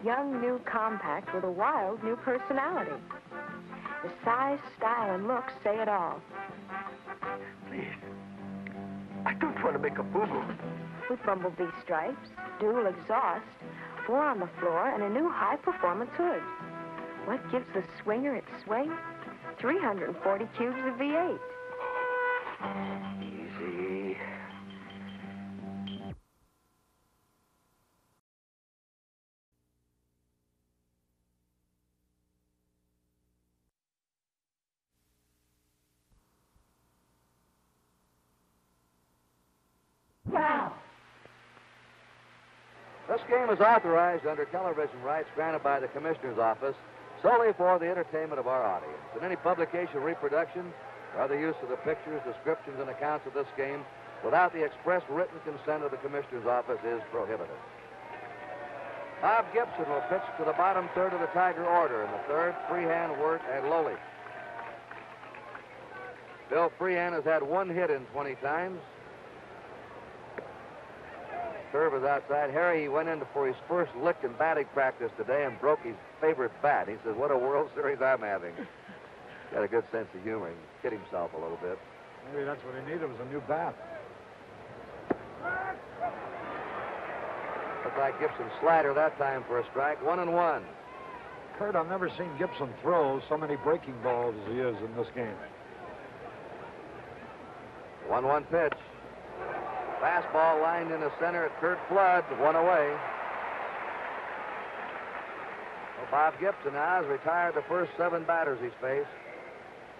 Young, new compact with a wild new personality. The size, style, and looks say it all. Please. I don't want to make a boo-boo. With bumblebee stripes, dual exhaust, four on the floor, and a new high-performance hood. What gives the Swinger its swing? 340 cubes of V8. This game is authorized under television rights granted by the Commissioner's Office solely for the entertainment of our audience. And any publication, reproduction, or other use of the pictures, descriptions, and accounts of this game without the express written consent of the Commissioner's Office is prohibited. Bob Gibson will pitch to the bottom third of the Tiger order. In the third, Freehan, Wert, and Lolich. Bill Freehan has had one hit in 20 times. Curve is outside. Harry, he went in for his first lick in batting practice today and broke his favorite bat. He says, what a World Series I'm having. Got a good sense of humor. He hit himself a little bit. Maybe that's what he needed was a new bat. Looks like Gibson slider that time for a strike. One and one. Curt, I've never seen Gibson throw so many breaking balls as he is in this game. One one pitch. Fastball lined in the center at Curt Flood. One away. Well, Bob Gibson now has retired the first seven batters he's faced.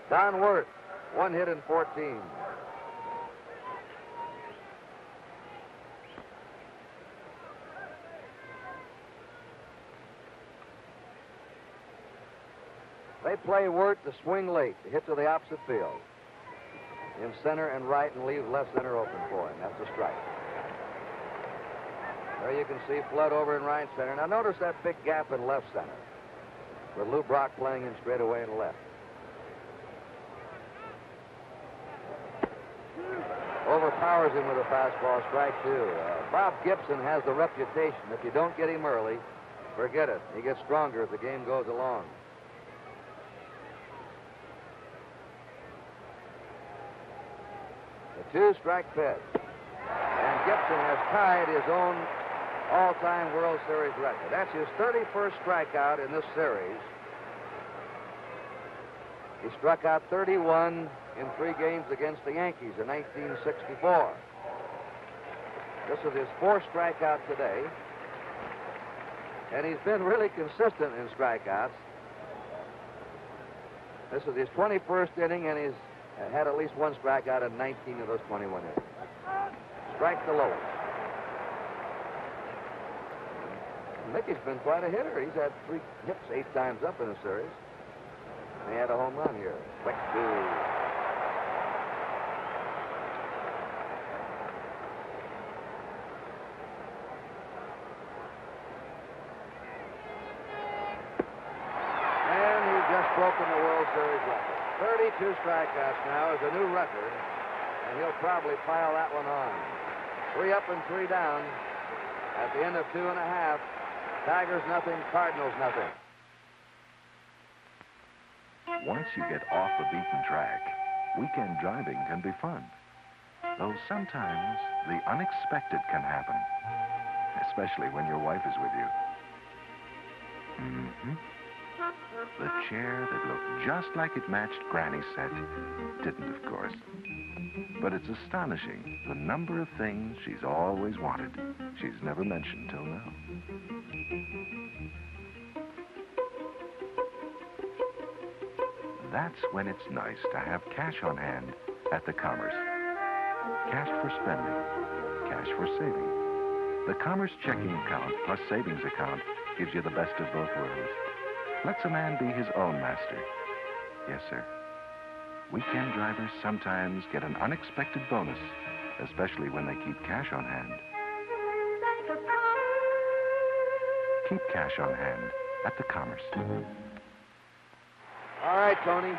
Don Wert, one hit in 14. They play Wert to swing late, to hit to the opposite field. In center and right and leave left center open for him. That's a strike. There you can see Flood over in right center. Now notice that big gap in left center. With Lou Brock playing in straight away and left. Overpowers him with a fastball, strike two. Uh, Bob Gibson has the reputation. If you don't get him early, forget it. He gets stronger as the game goes along. Two strike pitch. And Gibson has tied his own all-time World Series record. That's his 31st strikeout in this series. He struck out 31 in three games against the Yankees in 1964. This is his fourth strikeout today. And he's been really consistent in strikeouts. This is his 21st inning, and he's had at least one strikeout in 19 of those 21 innings. Strike the lowest. Mickey's been quite a hitter. He's had three hits eight times up in the series. And he had a home run here. Quick two. And he just broken the World Series record. 32 strikeouts now is a new record, and he'll probably pile that one on. Three up and three down. At the end of two and a half, Tigers nothing, Cardinals nothing. Once you get off the beaten track, weekend driving can be fun. Though sometimes the unexpected can happen, especially when your wife is with you. hmm The chair that looked just like it matched Granny's set didn't, of course. But it's astonishing the number of things she's always wanted. She's never mentioned till now. That's when it's nice to have cash on hand at the Commerce. Cash for spending, cash for saving. The Commerce checking account plus savings account gives you the best of both worlds. Lets a man be his own master. Yes, sir. Weekend drivers sometimes get an unexpected bonus, especially when they keep cash on hand. Keep cash on hand at the Commerce. All right, Tony.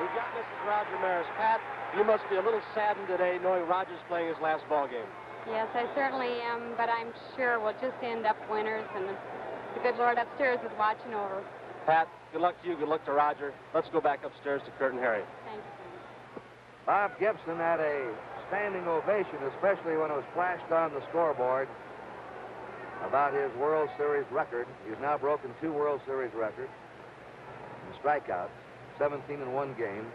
We've got Mrs. Roger Maris. Pat, you must be a little saddened today knowing Roger's playing his last ball game. Yes, I certainly am, but I'm sure we'll just end up winners, and the, the good Lord upstairs is watching over. Pat, good luck to you. Good luck to Roger. Let's go back upstairs to Curt and Harry. Thank you. Bob Gibson had a standing ovation, especially when it was flashed on the scoreboard about his World Series record. He's now broken two World Series records in strikeouts, 17 in one game,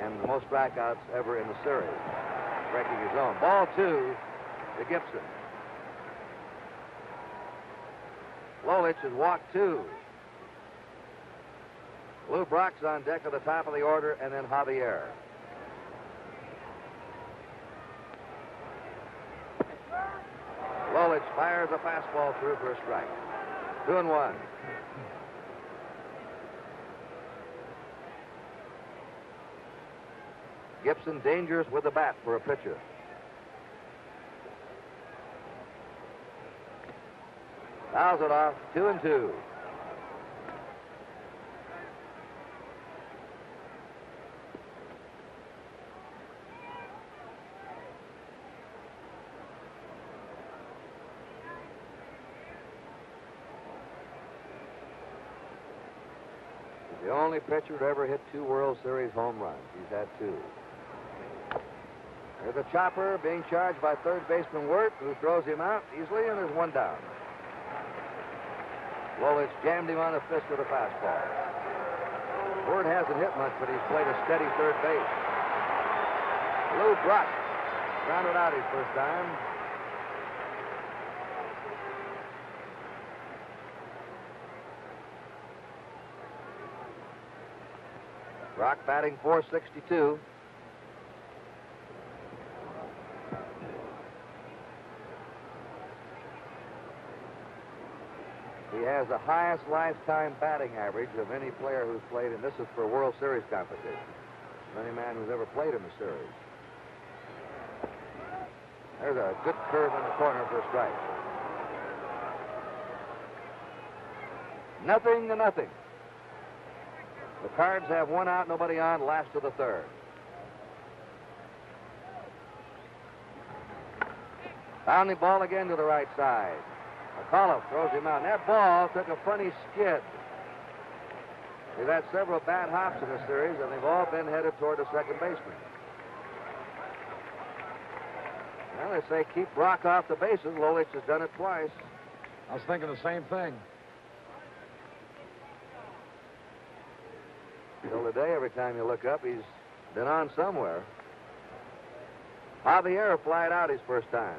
and the most strikeouts ever in the series, breaking his own. Ball two to Gibson. Lolich has walked two. Lou Brock's on deck at the top of the order, and then Javier. Lolich fires a fastball through for a strike. Two and one. Gibson dangerous with the bat for a pitcher. Fouls it off, two and two. He's the only pitcher to ever hit two World Series home runs. He's had two. There's a chopper being charged by third baseman Wert, who throws him out easily, and there's one down. Lolich jammed him on the fist with a fastball. Wert hasn't hit much, but he's played a steady third base. Lou Brock grounded out his first time. Brock batting 462. He has the highest lifetime batting average of any player who's played, and this is for World Series competition. Any man who's ever played in the series. There's a good curve in the corner for a strike. Nothing to nothing. The Cards have one out, nobody on, last of the third. Bounding ball again to the right side. McAuliffe throws him out. And that ball took a funny skid. We've had several bad hops in the series, and they've all been headed toward the second baseman. Well, they say keep Brock off the bases. Lolich has done it twice. I was thinking the same thing. Still today, every time you look up, he's been on somewhere. Javier flied out his first time.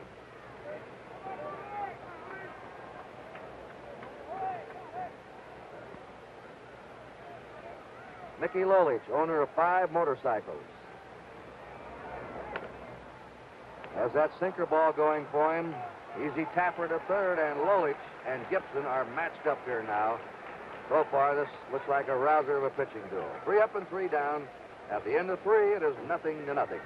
Mickey Lolich, owner of five motorcycles. Has that sinker ball going for him. Easy tapper to third, and Lolich and Gibson are matched up here now. So far, this looks like a rouser of a pitching duel. Three up and three down. At the end of three, it is nothing to nothing.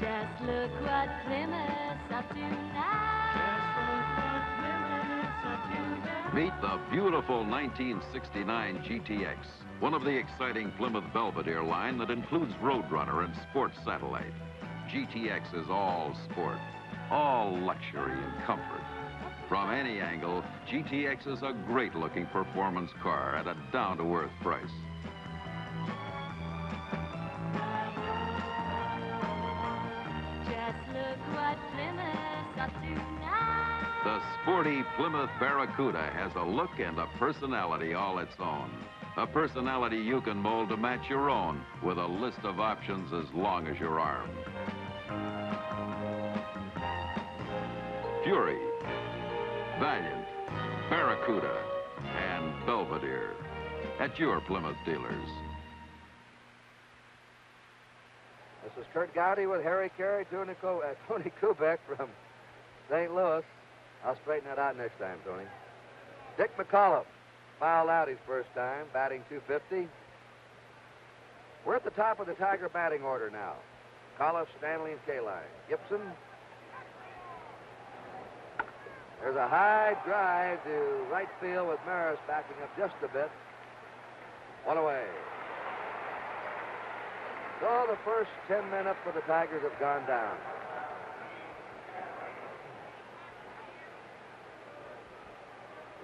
Just look what Plymouth's up to now. Meet the beautiful 1969 GTX, one of the exciting Plymouth Belvedere line that includes Roadrunner and Sports Satellite. GTX is all sport, all luxury and comfort. From any angle, GTX is a great-looking performance car at a down-to-earth price. Just look what Plymouth got tonight. The sporty Plymouth Barracuda has a look and a personality all its own. A personality you can mold to match your own with a list of options as long as your arm. Fury, Valiant, Barracuda, and Belvedere at your Plymouth dealers. This is Curt Gowdy with Harry Caray, Tony, Kubek from St. Louis. I'll straighten that out next time, Tony. Dick McAuliffe fouled out his first time, batting 250. We're at the top of the Tiger batting order now. McAuliffe, Stanley, and Kaline. Gibson. There's a high drive to right field with Maris backing up just a bit. One away. So the first 10 men up for the Tigers have gone down.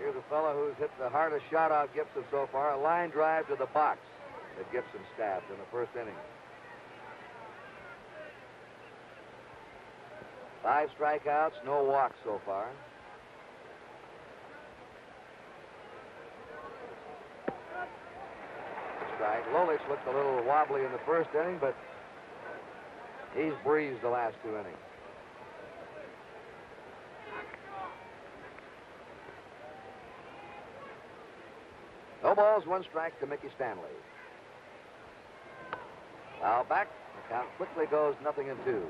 Here's a fellow who's hit the hardest shot out Gibson so far, a line drive to the box that Gibson stabbed in the first inning. Five strikeouts, no walks so far. Strike. Lolich looked a little wobbly in the first inning, but he's breezed the last two innings. No balls, one strike to Mickey Stanley. Now back. The count quickly goes nothing in two.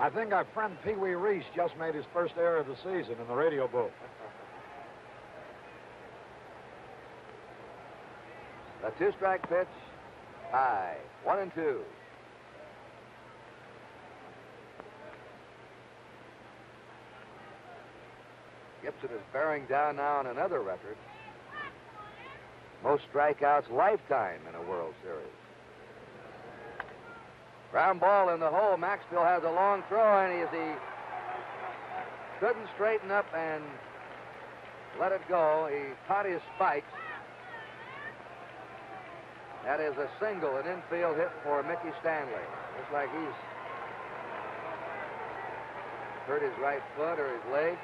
I think our friend Pee Wee Reese just made his first error of the season in the radio booth. The two strike pitch. High. One and two. Gibson is bearing down now on another record. Most strikeouts lifetime in a World Series. Ground ball in the hole. Maxvill has a long throw, and he, he couldn't straighten up and let it go. He caught his spikes. That is a single, an infield hit for Mickey Stanley. Looks like he's hurt his right foot or his leg.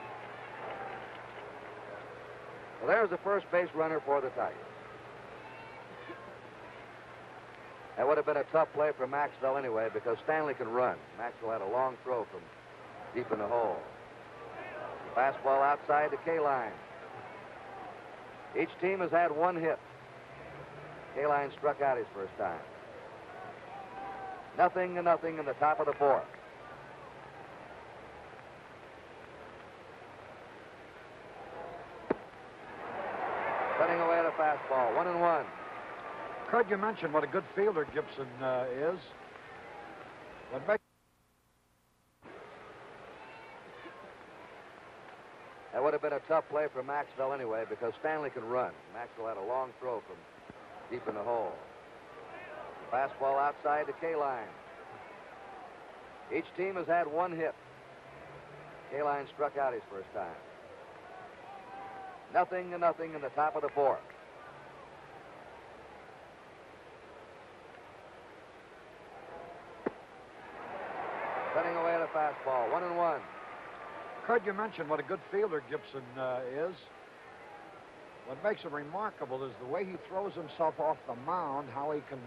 Well, there's the first base runner for the Tigers. That would have been a tough play for Maxvill anyway because Stanley can run. Maxvill had a long throw from deep in the hole. Fastball outside the Kaline. Each team has had one hit. Kaline struck out his first time. Nothing and nothing in the top of the fourth. Cutting away at a fastball. One and one. Curt, you mentioned what a good fielder Gibson uh, is. What makes That would have been a tough play for Maxvill anyway because Stanley can run. Maxvill had a long throw from deep in the hole. Fastball outside the Kaline. Each team has had one hit. Kaline struck out his first time. Nothing and nothing in the top of the fourth. Cutting away at a fastball. One and one. Curt, you mentioned what a good fielder Gibson uh, is. What makes him remarkable is the way he throws himself off the mound, how he can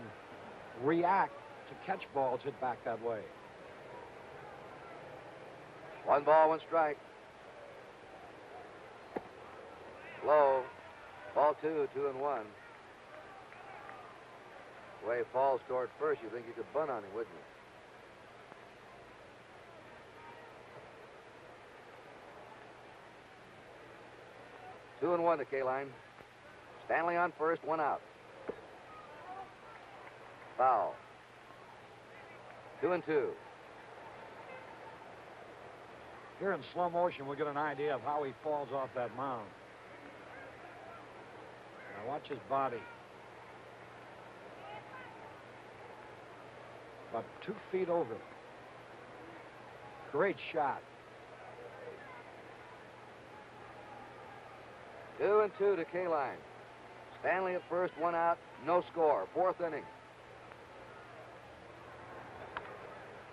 react to catch balls hit back that way. One ball, one strike. Low. Ball two, two and one. The way falls toward first, you think you could bunt on him, wouldn't you? Two and one to Kaline. Stanley on first, one out. Foul. Two and two. Here in slow motion, we'll get an idea of how he falls off that mound. Watch his body. About two feet over. Great shot. Two and two to Kaline. Stanley at first, one out, no score. Fourth inning.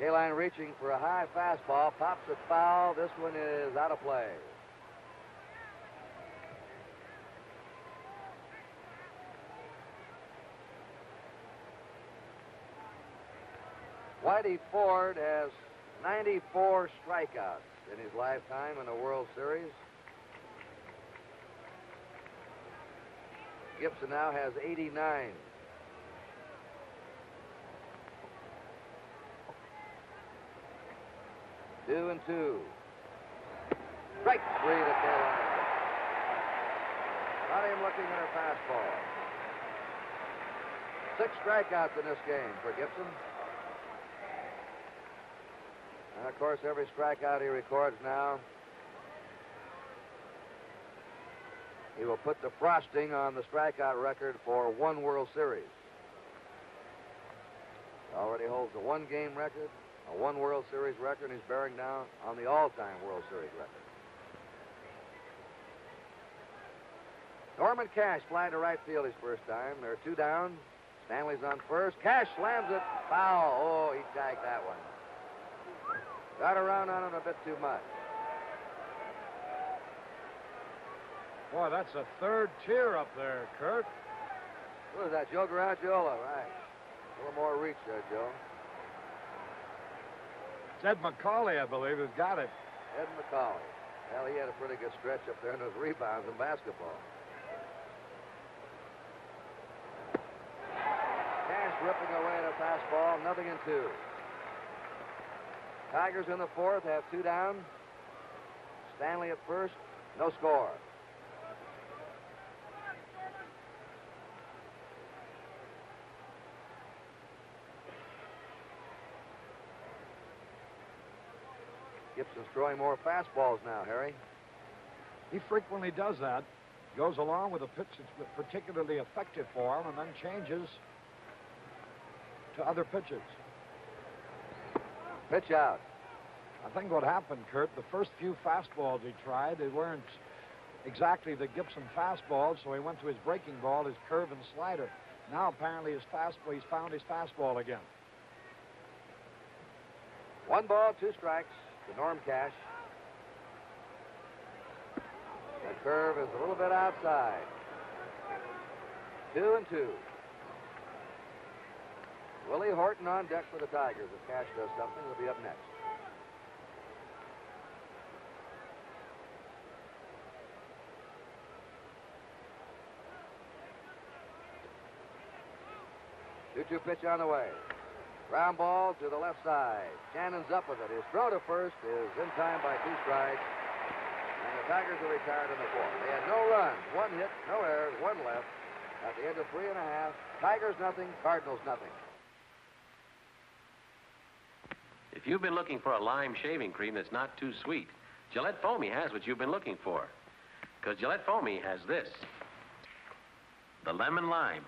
Kaline reaching for a high fastball, pops it foul. This one is out of play. Whitey Ford has 94 strikeouts in his lifetime in the World Series. Gibson now has 89. Two and two. Strike three to Kaline. Not even looking at her fastball. Six strikeouts in this game for Gibson. Of course, every strikeout he records now, he will put the frosting on the strikeout record for one World Series. Already holds a one game record, a one World Series record, and he's bearing down on the all time World Series record. Norman Cash flying to right field his first time. There are two down. Stanley's on first. Cash slams it. Foul. Oh, he tagged that one. Got around on him a bit too much. Boy, that's a third tier up there, Curt. Who is that? Joe Garagiola, right. A little more reach there, Joe. It's Ed Macauley, I believe, who's got it. Ed Macauley. Well, he had a pretty good stretch up there in those rebounds in basketball. Cash ripping away at a fastball, nothing in two. Tigers in the fourth have two down. Stanley at first, no score. Gibson's throwing more fastballs now, Harry. He frequently does that. Goes along with a pitch that's particularly effective for him and then changes to other pitches. Pitch out. I think what happened, Curt, the first few fastballs he tried, they weren't exactly the Gibson fastballs, so he went to his breaking ball, his curve and slider. Now apparently his fastball, he's found his fastball again. One ball, two strikes to Norm Cash. The curve is a little bit outside. Two and two. Willie Horton on deck for the Tigers. If Cash does something, he'll be up next. Two-two pitch on the way. Ground ball to the left side. Shannon's up with it. His throw to first is in time by two strikes. And the Tigers are retired in the fourth. They had no runs, one hit, no errors, one left. At the end of three and a half, Tigers nothing, Cardinals nothing. If you've been looking for a lime shaving cream that's not too sweet, Gillette Foamy has what you've been looking for. Because Gillette Foamy has this the lemon lime.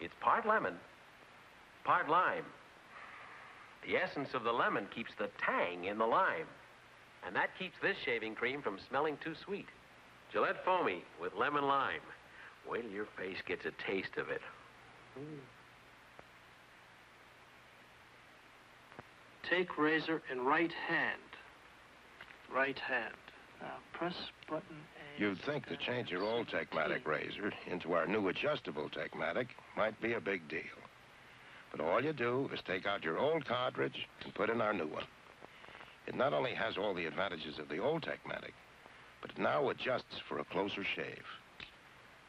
It's part lemon, part lime. The essence of the lemon keeps the tang in the lime. And that keeps this shaving cream from smelling too sweet. Gillette Foamy with lemon lime. Wait till your face gets a taste of it. Take razor in right hand. Right hand. Now press button A. You'd think to change your old Techmatic razor into our new adjustable Techmatic might be a big deal. But all you do is take out your old cartridge and put in our new one. It not only has all the advantages of the old Techmatic, but it now adjusts for a closer shave.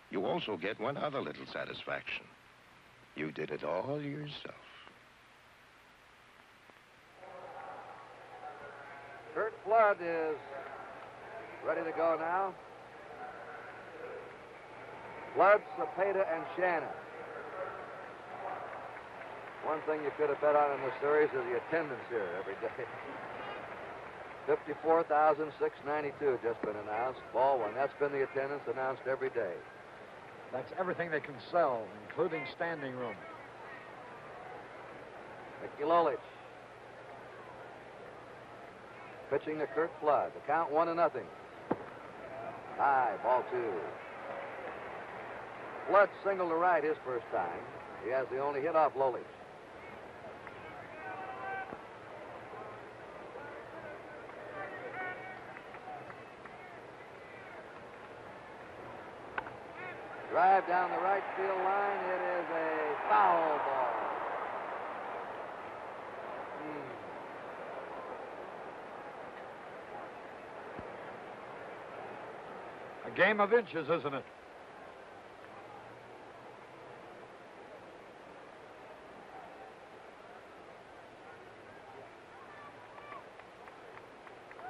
You also get one other little satisfaction. You did it all yourself. Curt Flood is ready to go now. Flood, Cepeda, and Shannon. One thing you could have bet on in this series is the attendance here every day. 54,692 just been announced. Ball one. That's been the attendance announced every day. That's everything they can sell, including standing room. Mickey Lolich. Pitching to Curt Flood. The count one to nothing. High, ball two. Flood single to right his first time. He has the only hit off Lolich. Drive down the right field line. It is a foul ball. A game of inches, isn't it?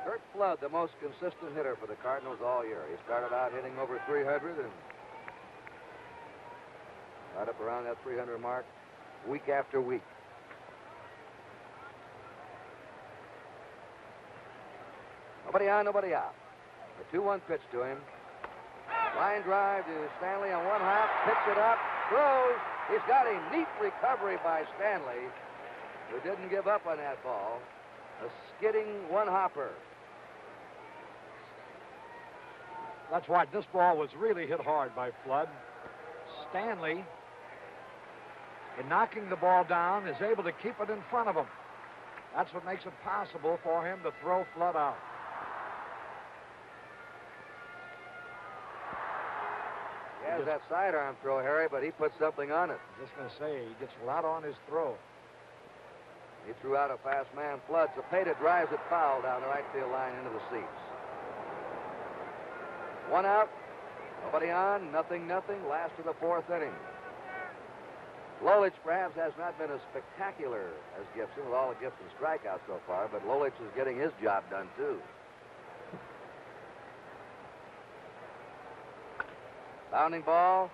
Curt Flood, the most consistent hitter for the Cardinals all year. He started out hitting over 300 and right up around that 300 mark week after week. Nobody on, nobody out. A 2-1 pitch to him. Line drive to Stanley on one hop, picks it up, throws. He's got a neat recovery by Stanley, who didn't give up on that ball. A skidding one hopper. That's why this ball was really hit hard by Flood. Stanley, in knocking the ball down, is able to keep it in front of him. That's what makes it possible for him to throw Flood out. That sidearm throw, Harry, but he put something on it. Just going to say, he gets a lot on his throw. He threw out a fast man flood. Cepeda drives it foul down the right field line into the seats. One out, nobody on, nothing, nothing. Last of the fourth inning. Lolich perhaps has not been as spectacular as Gibson with all the Gibson strikeouts so far, but Lolich is getting his job done too. Bounding ball.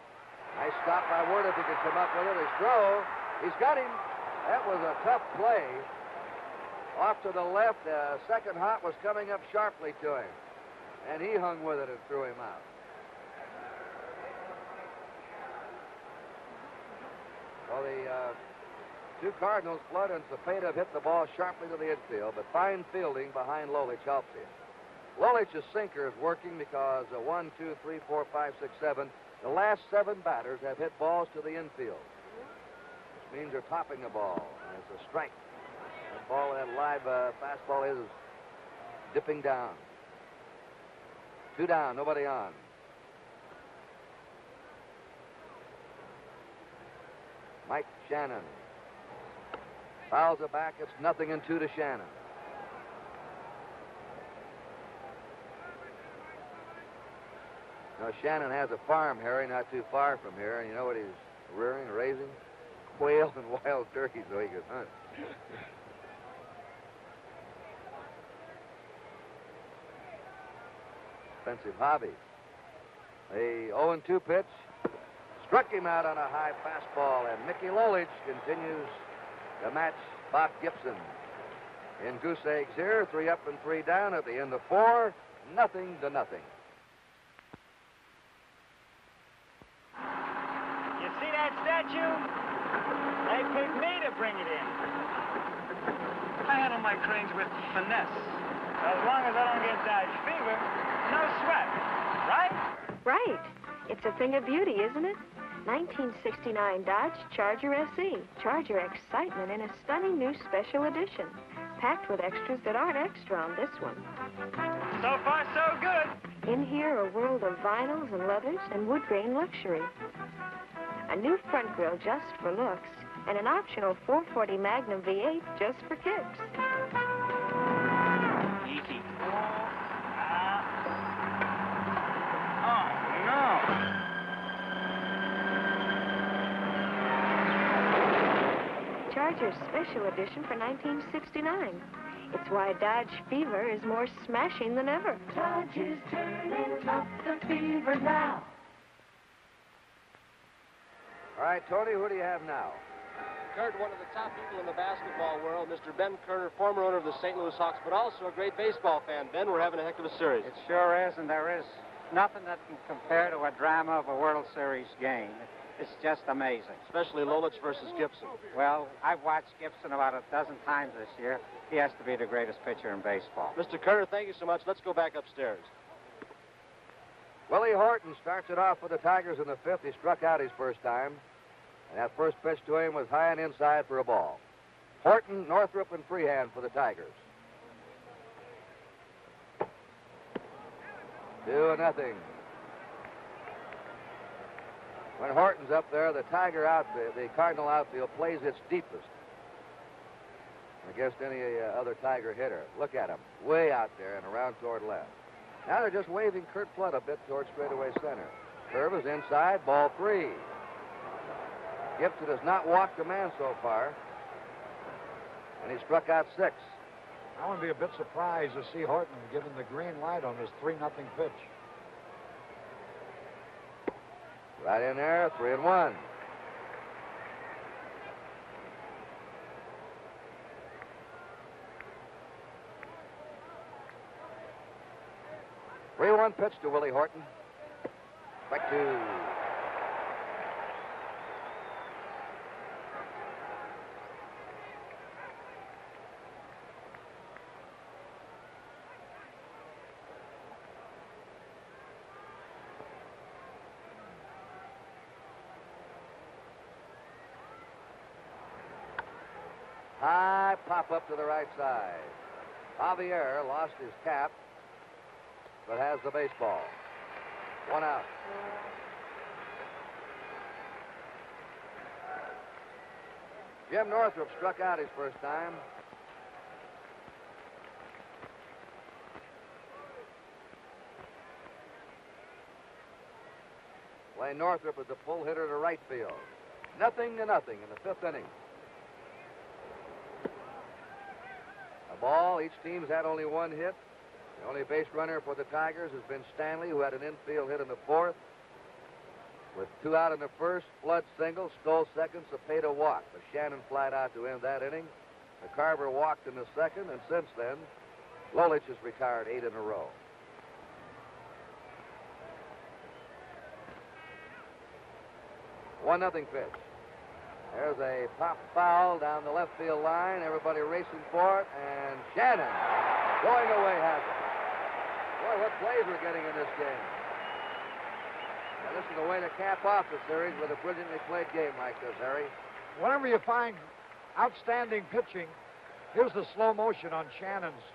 Nice stop by Wert if he can come up with it. His throw. He's got him. That was a tough play. Off to the left. The second hop was coming up sharply to him. And he hung with it and threw him out. Well, the uh, two Cardinals, Flood and Cepeda, hit the ball sharply to the infield, but fine fielding behind Lolich helps him. Lolich's sinker is working because uh, one, two, three, four, five, six, seven. The last seven batters have hit balls to the infield, which means they're topping the ball. And it's a strike. That ball, that live uh, fastball is dipping down. Two down, nobody on. Mike Shannon. Fouls it back. It's nothing and two to Shannon. Now, Shannon has a farm, Harry, not too far from here. And you know what he's rearing, raising? Quail and wild turkeys so he could hunt. Expensive hobby. A 0-2 pitch. Struck him out on a high fastball, and Mickey Lolich continues to match Bob Gibson. In goose eggs here, three up and three down at the end of four, nothing to nothing. You see that statue? They picked me to bring it in. I handle my cranes with finesse. As long as I don't get Dodge fever, no sweat. Right? Right. It's a thing of beauty, isn't it? 1969 Dodge Charger SE. Charger excitement in a stunning new special edition. Packed with extras that aren't extra on this one. So far, so good. In here, a world of vinyls and leathers and wood grain luxury. A new front grille just for looks, and an optional 440 Magnum V8 just for kicks. Easy. Oh, no. Charger's special edition for 1969. It's why Dodge Fever is more smashing than ever. Dodge is turning up the fever now. All right, Tony, who do you have now? Curt, one of the top people in the basketball world, Mr. Ben Kerner, former owner of the St. Louis Hawks, but also a great baseball fan. Ben, we're having a heck of a series. It sure is, and there is nothing that can compare to a drama of a World Series game. It's just amazing. Especially Lolich versus Gibson. Well, I've watched Gibson about a dozen times this year. He has to be the greatest pitcher in baseball. Mr. Kerner, thank you so much. Let's go back upstairs. Willie Horton starts it off for the Tigers in the fifth. He struck out his first time. And that first pitch to him was high and inside for a ball. Horton, Northrup, and Freehan for the Tigers. Two and nothing. When Horton's up there, the Tiger outfield, the Cardinal outfield plays its deepest against any uh, other Tiger hitter. Look at him, way out there and around toward left. Now they're just waving Curt Flood a bit towards straightaway center. Curve is inside, ball three. Gibson has not walked a man so far, and he struck out six. I would be a bit surprised to see Horton given the green light on this 3 0 pitch. Right in there, 3 and 1. One pitch to Willie Horton. Back to High pop up to the right side. Javier lost his cap, but has the baseball. One out. Jim Northrup struck out his first time. Lane Northrup is the pull hitter to right field. Nothing to nothing in the fifth inning. A ball. Each team's had only one hit. The only base runner for the Tigers has been Stanley, who had an infield hit in the fourth. With two out in the first, Flood single, Stoll second, Cepeda walked. But Shannon flied out to end that inning. The Carver walked in the second, and since then, Lolich has retired eight in a row. One nothing pitch. There's a pop foul down the left field line. Everybody racing for it, and Shannon going away has it. Boy, what plays we're getting in this game. Now, this is the way to cap off the series with a brilliantly played game like this, Harry. Whenever you find outstanding pitching, here's the slow motion on Shannon's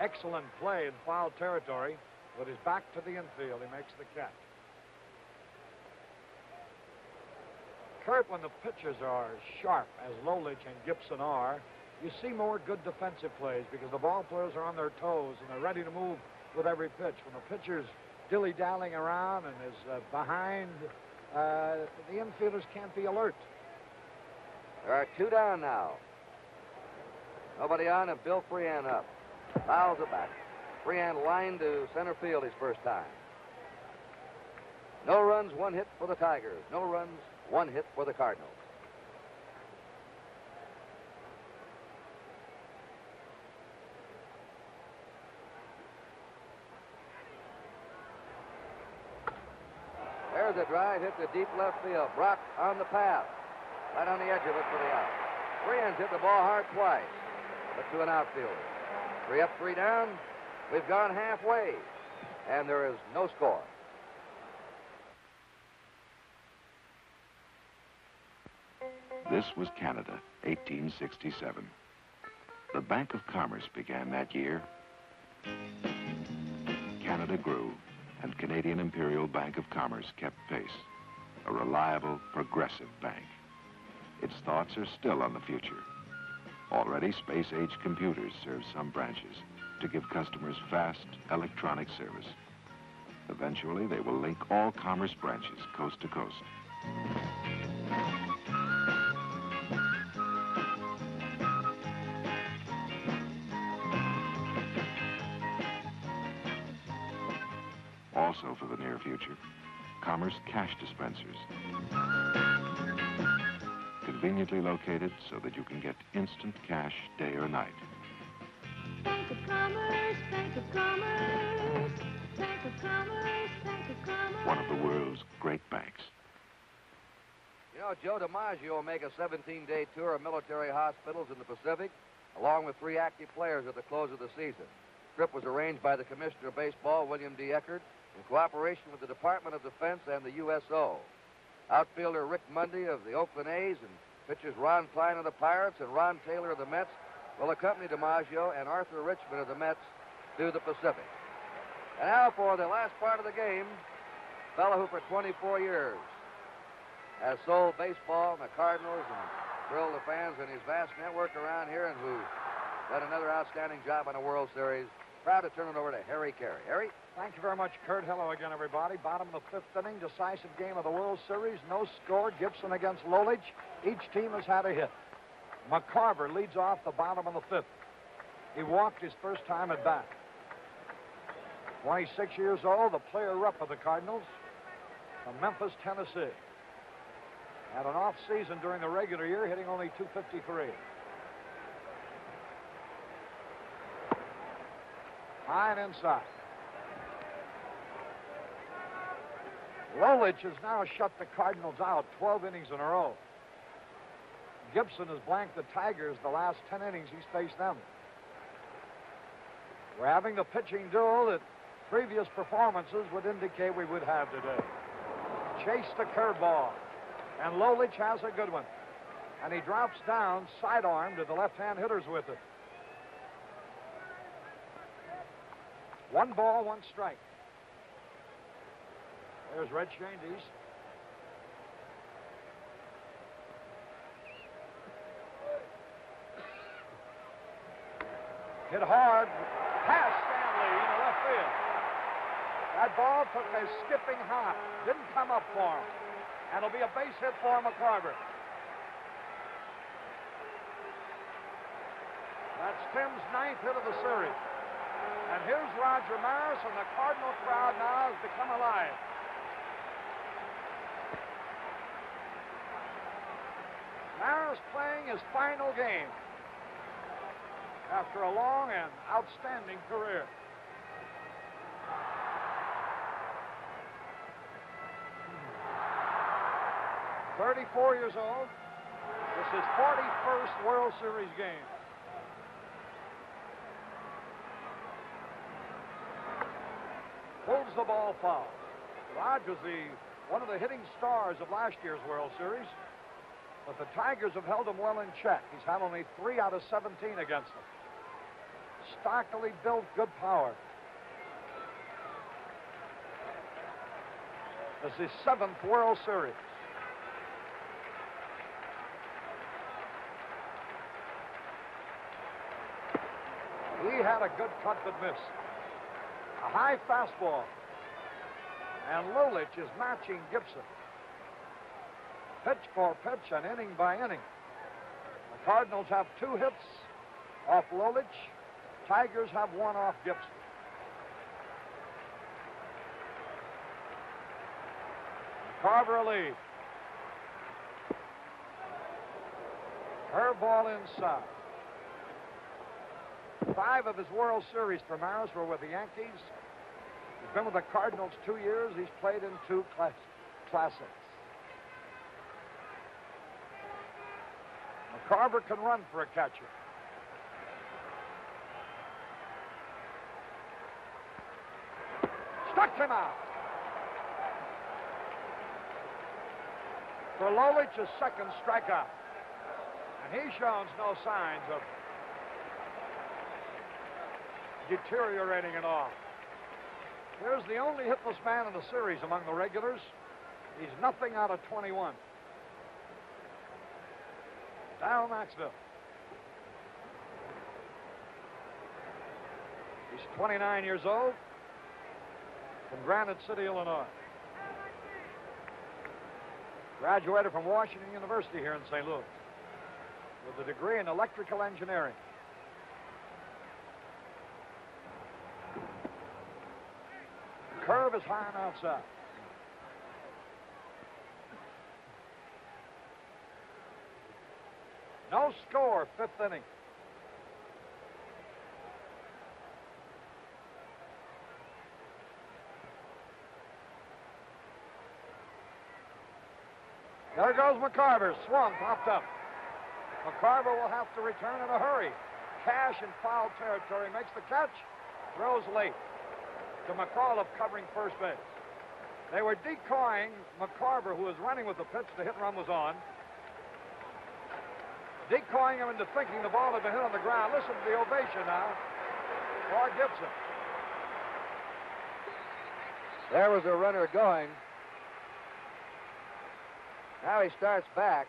excellent play in foul territory. With his back to the infield, he makes the catch. Curt, when the pitchers are sharp, as Lolich and Gibson are, you see more good defensive plays because the ball players are on their toes and they're ready to move with every pitch. When the pitcher's dilly-dallying around and is uh, behind, uh, the infielders can't be alert. There are two down now. Nobody on and Bill Freehan up. Fouls it back. Freehan lined to center field his first time. No runs, one hit for the Tigers. No runs, one hit for the Cardinals. There's a drive hit to deep left field. Brock on the path. Right on the edge of it for the out. Freehan's hit the ball hard twice, but to an outfielder. Three up, three down. We've gone halfway, and there is no score. This was Canada, 1867. The Bank of Commerce began that year. Canada grew, and Canadian Imperial Bank of Commerce kept pace. A reliable, progressive bank. Its thoughts are still on the future. Already, space-age computers serve some branches to give customers fast electronic service. Eventually, they will link all commerce branches coast to coast. Also for the near future, commerce cash dispensers. Conveniently located so that you can get instant cash day or night. Bank of Commerce, Bank of Commerce, Bank of Commerce, Bank of Commerce. One of the world's great banks. You know, Joe DiMaggio will make a 17-day tour of military hospitals in the Pacific, along with three active players at the close of the season. The Trip was arranged by the Commissioner of Baseball, William D. Eckert, in cooperation with the Department of Defense and the USO. Outfielder Rick Monday of the Oakland A's and pitchers Ron Kline of the Pirates and Ron Taylor of the Mets will accompany DiMaggio and Arthur Richman of the Mets through the Pacific. And now for the last part of the game, fellow who for 24 years has sold baseball and the Cardinals and thrilled the fans and his vast network around here and who done another outstanding job on the World Series. Proud to turn it over to Harry Caray. Harry? Thank you very much, Curt. Hello again, everybody. Bottom of the fifth inning, decisive game of the World Series. No score. Gibson against Lolich. Each team has had a hit. McCarver leads off the bottom of the fifth. He walked his first time at bat. 26 years old, the player rep of the Cardinals from Memphis, Tennessee. Had an off season during the regular year, hitting only 253. High and inside. Lolich has now shut the Cardinals out 12 innings in a row. Gibson has blanked the Tigers the last 10 innings he's faced them. We're having the pitching duel that previous performances would indicate we would have today. Chase the curveball, and Lolich has a good one. And he drops down sidearm to the left-hand hitters with it. One ball, one strike. There's Red Schoendienst. Hit hard past Stanley in left field. That ball took a skipping hop. Didn't come up for him. And it'll be a base hit for McCarver. That's Tim's ninth hit of the series. And here's Roger Maris, and the Cardinal crowd now has become alive. Playing his final game after a long and outstanding career. Thirty-four years old. This is 41st World Series game. Pulls the ball foul. Rod was the one of the hitting stars of last year's World Series. But the Tigers have held him well in check. He's had only three out of 17 against them. Stockily built, good power. This is seventh World Series. He had a good cut but missed. A high fastball. And Lolich is matching Gibson. Pitch for pitch and inning by inning. The Cardinals have two hits off Lolich. Tigers have one off Gibson. Carver a lead. Curveball inside. Five of his World Series Maris were with the Yankees. He's been with the Cardinals two years. He's played in two class- classics. McCarver can run for a catcher. Struck him out. For Lolich, a second strikeout. And he shows no signs of deteriorating at all. Here's the only hitless man in the series among the regulars. He's nothing out of 21. Darryl Maxvill. He's 29 years old from Granite City, Illinois. Graduated from Washington University here in St. Louis with a degree in electrical engineering. Curve is high and outside. No score, fifth inning. There goes McCarver. Swung, popped up. McCarver will have to return in a hurry. Cash in foul territory makes the catch, throws late. to McAuliffe covering first base. They were decoying McCarver, who was running with the pitch. The hit run was on. Decoying him into thinking the ball had been hit on the ground. Listen to the ovation now for Gibson. There was a runner going. Now he starts back.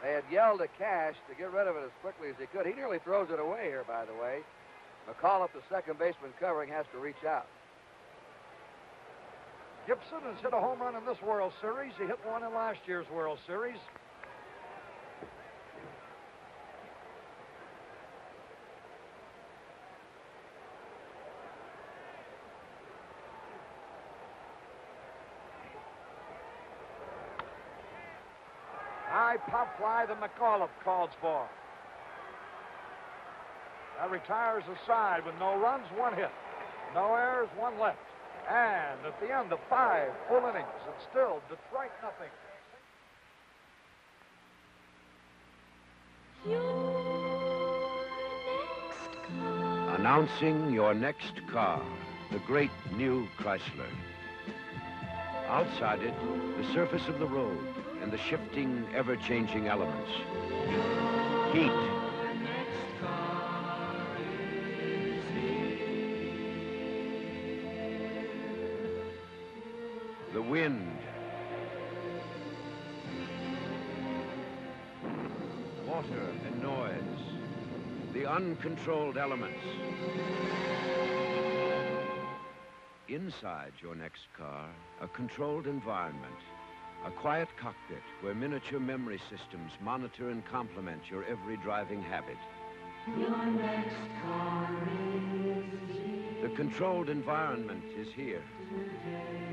They had yelled to Cash to get rid of it as quickly as he could. He nearly throws it away here, by the way. McAuliffe, the second baseman covering, has to reach out. Gibson has hit a home run in this World Series. He hit one in last year's World Series. High pop fly that McAuliffe calls for. That retires the side with no runs, one hit. No errors, one left. And at the end of five full innings, it's still Detroit nothing. Announcing your next car, the great new Chrysler. Outside it, the surface of the road and the shifting, ever-changing elements. Heat, the wind, water and noise, the uncontrolled elements. Inside your next car, a controlled environment, a quiet cockpit where miniature memory systems monitor and complement your every driving habit. Your next car is The controlled environment is here.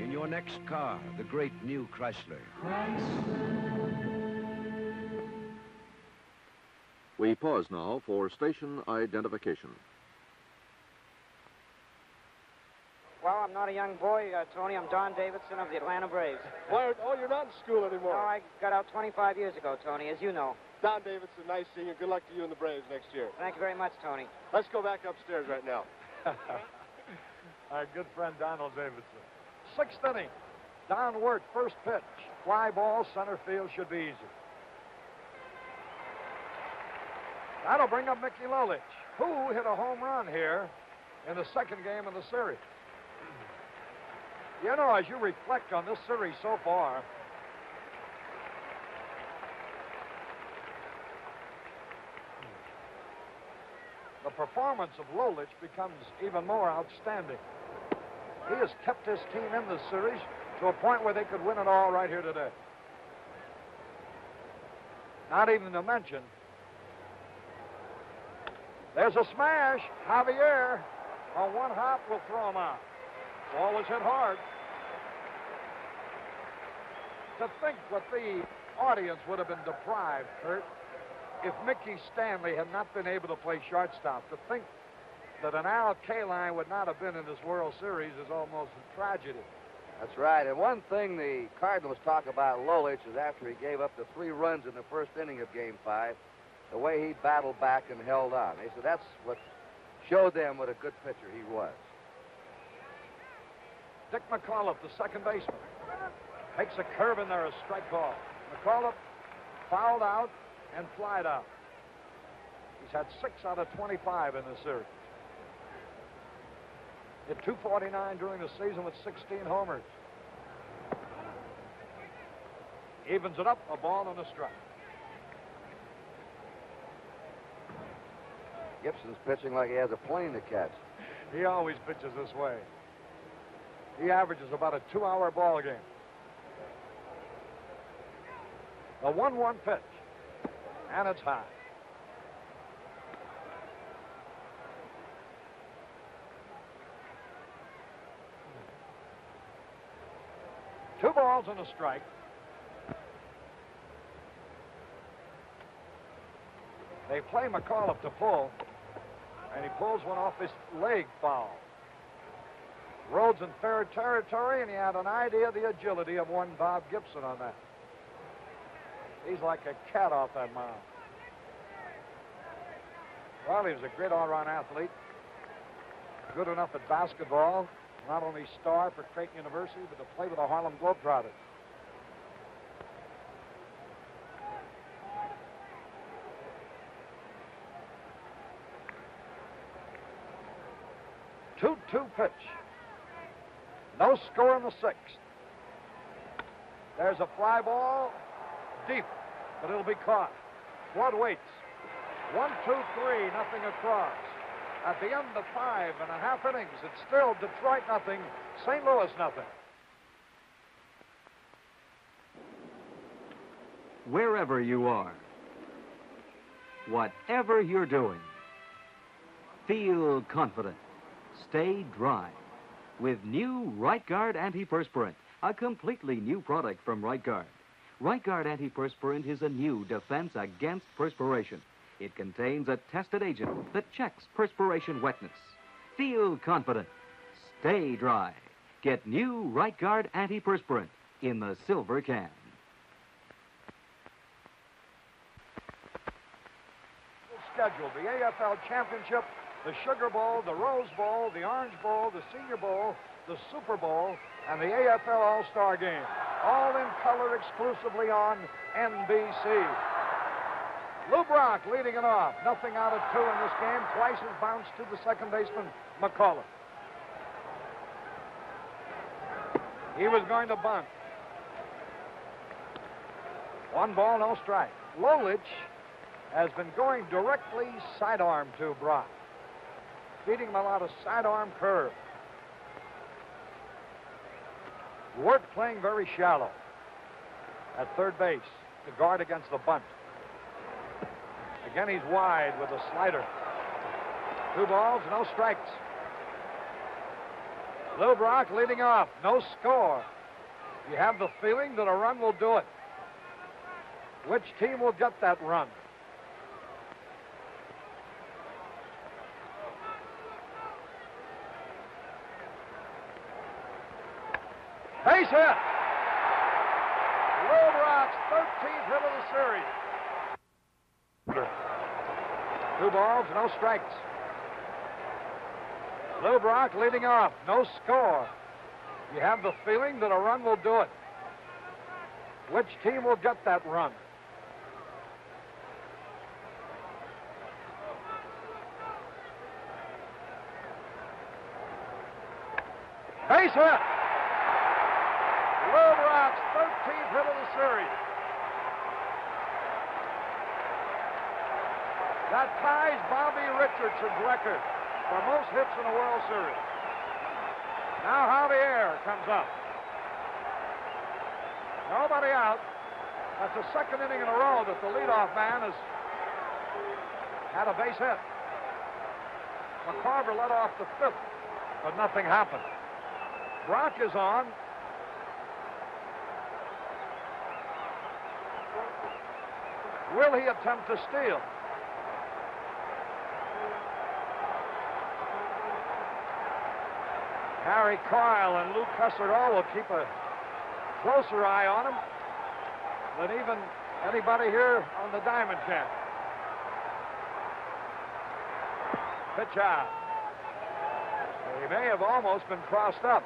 In your next car, the great new Chrysler. We pause now for station identification. I'm not a young boy, uh, Tony. I'm Don Davidson of the Atlanta Braves. Why, oh, you're not in school anymore. Oh, I got out 25 years ago, Tony, as you know. Don Davidson, nice seeing you. Good luck to you and the Braves next year. Thank you very much, Tony. Let's go back upstairs right now. Our good friend Donald Davidson. Sixth inning. Don Wert, first pitch. Fly ball, center field should be easy. That'll bring up Mickey Lolich, who hit a home run here in the second game of the series. You know, as you reflect on this series so far, the performance of Lolich becomes even more outstanding. He has kept his team in the series to a point where they could win it all right here today. Not even to mention, there's a smash. Javier on one hop will throw him out. Ball was hit hard. To think what the audience would have been deprived, Curt, if Mickey Stanley had not been able to play shortstop. To think that an Al Kaline would not have been in this World Series is almost a tragedy. That's right. And one thing the Cardinals talk about Lolich is after he gave up the three runs in the first inning of Game 5, the way he battled back and held on. They said that's what showed them what a good pitcher he was. Dick McAuliffe, the second baseman, takes a curve in there, a strike call. McAuliffe fouled out and flied out. He's had six out of 25 in the series. Hit 249 during the season with 16 homers. Evens it up, a ball and a strike. Gibson's pitching like he has a plane to catch. He always pitches this way. He averages about a two-hour ball game. The 1-1 pitch. And it's high. Two balls and a strike. They play McAuliffe to pull, and he pulls one off his leg foul. Rhodes in fair territory, and he had an idea of the agility of one Bob Gibson on that. He's like a cat off that mound. Well, he was a great all-around athlete. Good enough at basketball. not only star for Creighton University, but to play with the Harlem Globetrotters. Two-two pitch. No score in the sixth. There's a fly ball, deep, but it'll be caught. Flood waits. One, two, three, nothing across. At the end of five and a half innings, it's still Detroit nothing, St. Louis nothing. Wherever you are, whatever you're doing, feel confident. Stay dry with new Right Guard Antiperspirant, a completely new product from Right Guard. Right Guard Antiperspirant is a new defense against perspiration. It contains a tested agent that checks perspiration wetness. Feel confident. Stay dry. Get new Right Guard Antiperspirant in the silver can. Schedule the AFL Championship, the Sugar Bowl, the Rose Bowl, the Orange Bowl, the Senior Bowl, the Super Bowl, and the AFL All Star Game. All in color exclusively on NBC. Lou Brock leading it off. Nothing out of two in this game. Twice has bounced to the second baseman, McAuliffe. He was going to bunt. One ball, no strike. Lolich has been going directly sidearm to Brock, feeding him a lot of sidearm curve. Wert playing very shallow at third base to guard against the bunt. Again, he's wide with a slider. Two balls, no strikes. Lou Brock leading off, no score. You have the feeling that a run will do it. Which team will get that run? Base hit. Lou Brock's 13th hit of the series. Two balls, no strikes. Lou Brock leading off, no score. You have the feeling that a run will do it. Which team will get that run? Base hit. 14th hit of the series. That ties Bobby Richardson's record for most hits in a World Series. Now Javier comes up. Nobody out. That's the second inning in a row that the leadoff man has had a base hit. McCarver let off the fifth, but nothing happened. Brock is on. Will he attempt to steal? Harry Caray and Lou Kusserow will keep a closer eye on him than even anybody here on the diamond camp. Pitch out. He may have almost been crossed up.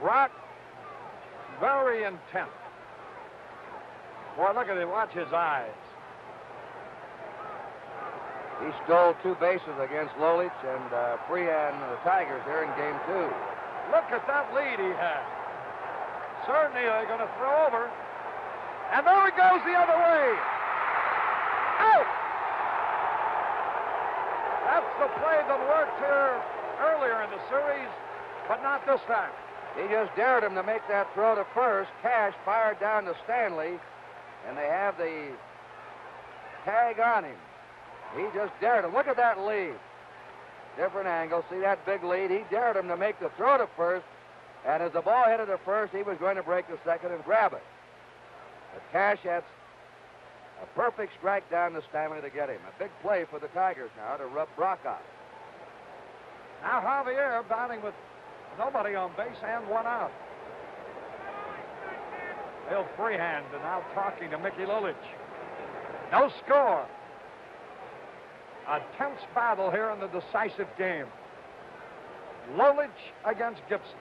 Brock, very intent. Boy, look at him. Watch his eyes. He stole two bases against Lolich and uh, Freehan, the Tigers, there in game two. Look at that lead he had. Certainly they're going to throw over. And there he goes the other way. Out! That's the play that worked here earlier in the series, but not this time. He just dared him to make that throw to first. Cash fired down to Stanley, and they have the tag on him. He just dared him. Look at that lead. Different angle. See that big lead? He dared him to make the throw to first, and as the ball headed to first, he was going to break the second and grab it. But Cash had a perfect strike down to Stanley to get him. A big play for the Tigers now to rub Brock out. Now Javier batting with nobody on base and one out. Bill Freehan and now talking to Mickey Lolich. No score. A tense battle here in the decisive game. Lolich against Gibson.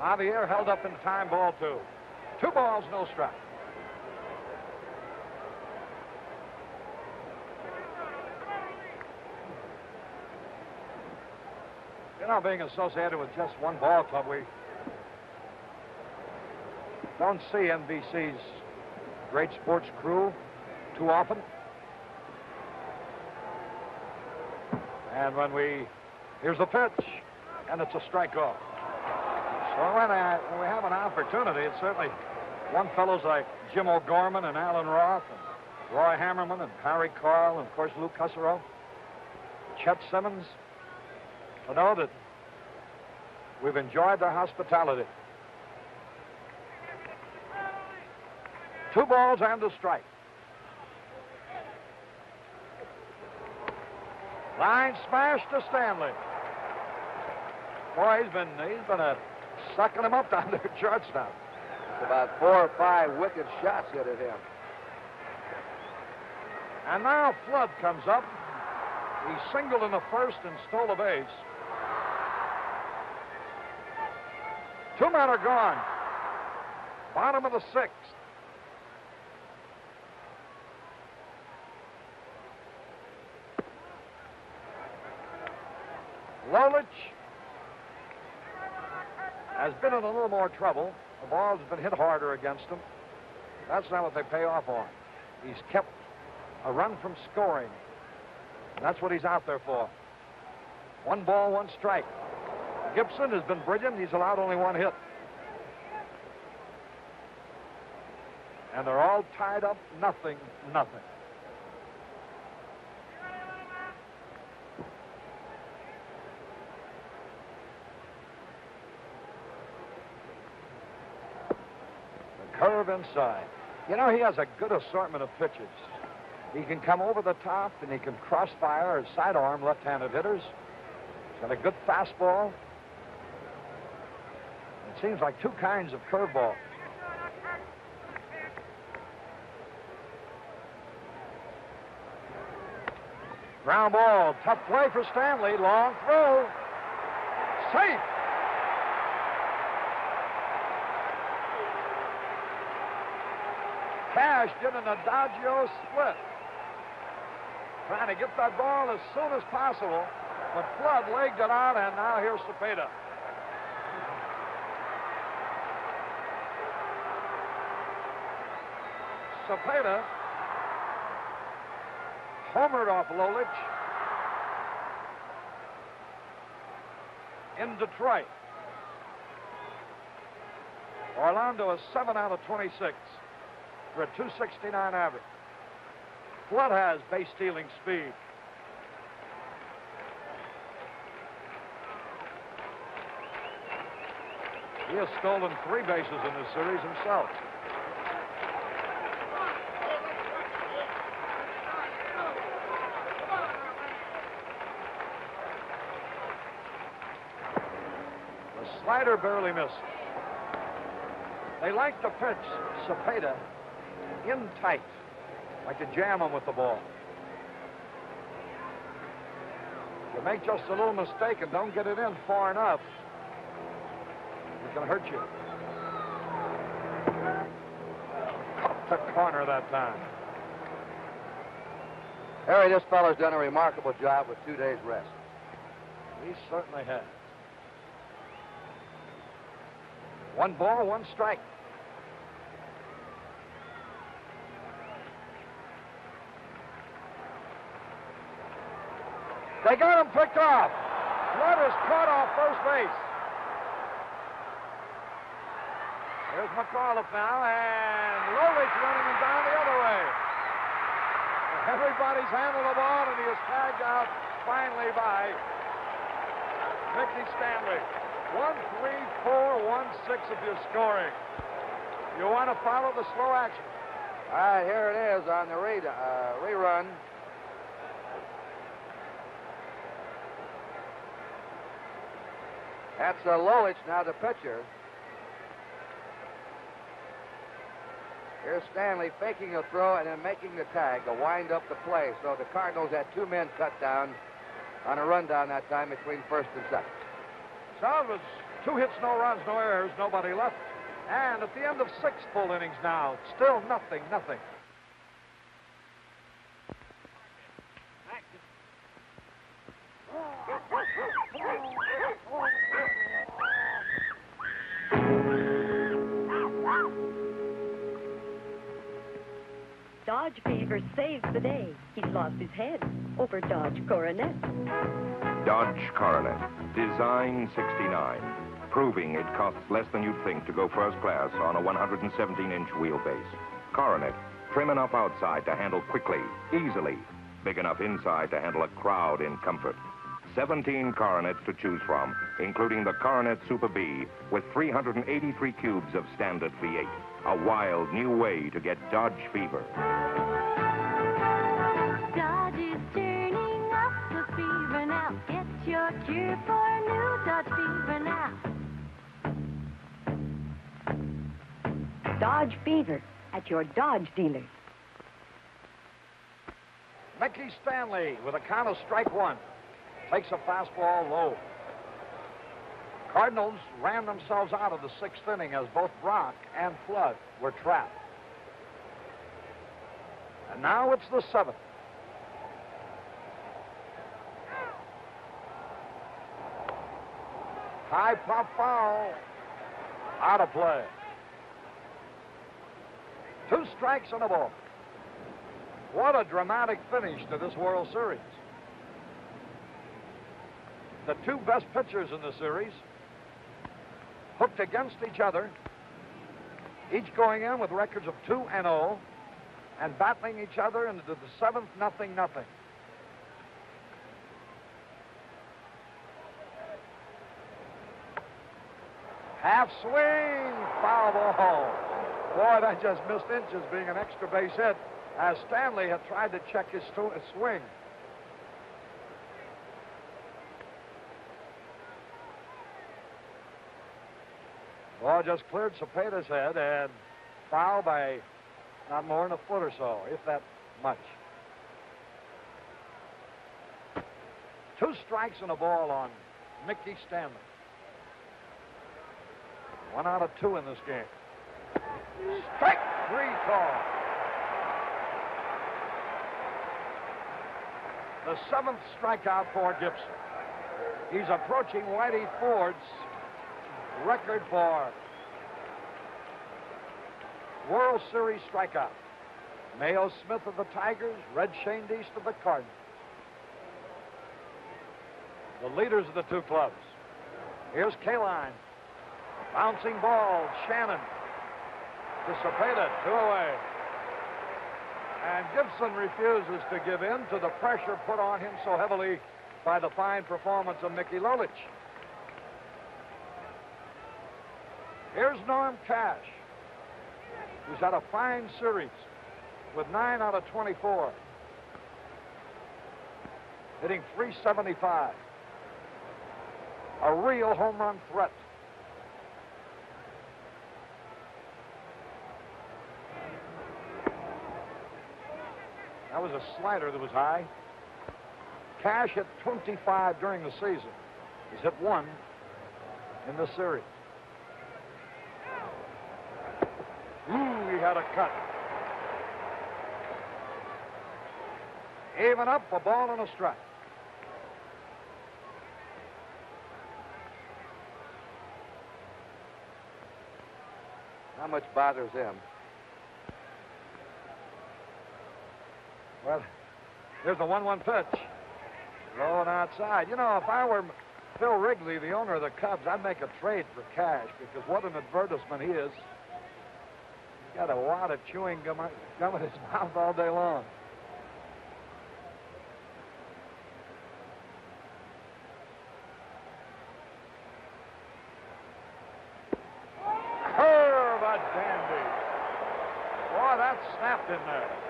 Javier held up in time, ball two. Two balls, no strike. You know, being associated with just one ball club, we don't see NBC's great sports crew too often. And when we, here's the pitch, and it's a strikeout. So when, I, when we have an opportunity, it's certainly one fellows like Jim O'Gorman and Alan Roth and Roy Hammerman and Harry Caray and, of course, Lou Kusserow, Chet Simmons, to know that we've enjoyed their hospitality. Two balls and a strike. Line smash to Stanley. Boy, he's been he's been a sucking him up down there at shortstop. It's about four or five wicked shots hit at him. And now Flood comes up. He singled in the first and stole a base. Two men are gone. Bottom of the sixth. Lolich has been in a little more trouble. The ball's been hit harder against him. That's not what they pay off on. He's kept a run from scoring. That's what he's out there for. One ball, one strike. Gibson has been brilliant. He's allowed only one hit. And they're all tied up, nothing, nothing. The curve inside. You know, he has a good assortment of pitches. He can come over the top and he can crossfire or sidearm left-handed hitters. He's got a good fastball. Seems like two kinds of curveball. Ground ball. Tough play for Stanley. Long throw. Safe. Cash did an adagio split. Trying to get that ball as soon as possible. But Flood legged it out, and now here's Cepeda. Cepeda homered off Lolich in Detroit. Orlando is 7 out of 26 for a 269 average. Flood has base stealing speed. He has stolen three bases in this series himself. Barely missed. They like to pitch Cepeda in tight, like to jam him with the ball. You make just a little mistake and don't get it in far enough, it can hurt you. The corner that time. Harry, this fellow's done a remarkable job with two days' rest. He certainly has. One ball, one strike. They got him picked off. Flood is caught off first base. There's McAuliffe now, and Lolich running him down the other way. Everybody's handled the ball, and he is tagged out finally by Mickey Stanley. One, three, four, one, six of your scoring. You want to follow the slow action. All right, here it is on the re- uh, rerun. That's a Lolich, now the pitcher. Here's Stanley faking a throw and then making the tag to wind up the play. So the Cardinals had two men cut down on a run down that time between first and second. Two hits, no runs, no errors, nobody left. And at the end of six full innings now, still nothing, nothing. Dodge Fever saves the day. He's lost his head over Dodge Coronet. Dodge Coronet, Design 69, proving it costs less than you'd think to go first class on a 117-inch wheelbase. Coronet, trim enough outside to handle quickly, easily, big enough inside to handle a crowd in comfort. 17 Coronets to choose from, including the Coronet Super B with 383 cubes of standard V8. A wild new way to get Dodge fever. For new Dodge fever now. Dodge Fever at your Dodge dealer. Mickey Stanley with a count of strike one. Takes a fastball low. Cardinals ran themselves out of the sixth inning as both Brock and Flood were trapped. And now it's the seventh. High pop foul. Out of play. Two strikes and a ball. What a dramatic finish to this World Series. The two best pitchers in the series hooked against each other, each going in with records of 2 and 0 and battling each other into the seventh nothing nothing. Half swing, foul ball. Boy, that just missed inches being an extra base hit as Stanley had tried to check his swing. Ball just cleared Cepeda's head and foul by not more than a foot or so, if that much. Two strikes and a ball on Mickey Stanley. One out of two in this game. Strike three call. The seventh strikeout for Gibson. He's approaching Whitey Ford's record for World Series strikeout. Mayo Smith of the Tigers, Red Schoendienst of the Cardinals. The leaders of the two clubs. Here's Kaline. Bouncing ball, Shannon. To Cepeda, two away. And Gibson refuses to give in to the pressure put on him so heavily by the fine performance of Mickey Lolich. Here's Norm Cash, who's had a fine series with 9 out of 24, hitting 375. A real home run threat. That was a slider that was high. Cash hit 25 during the season. He's hit one in the series. Ooh, he had a cut. Even up, a ball and a strike. How much bothers him? Well, here's the 1 1 pitch. Low and outside. You know, if I were Phil Wrigley, the owner of the Cubs, I'd make a trade for cash because what an advertisement he is. He's got a wad of chewing gum, gum in his mouth all day long. Curve a dandy. Boy, that snapped in there.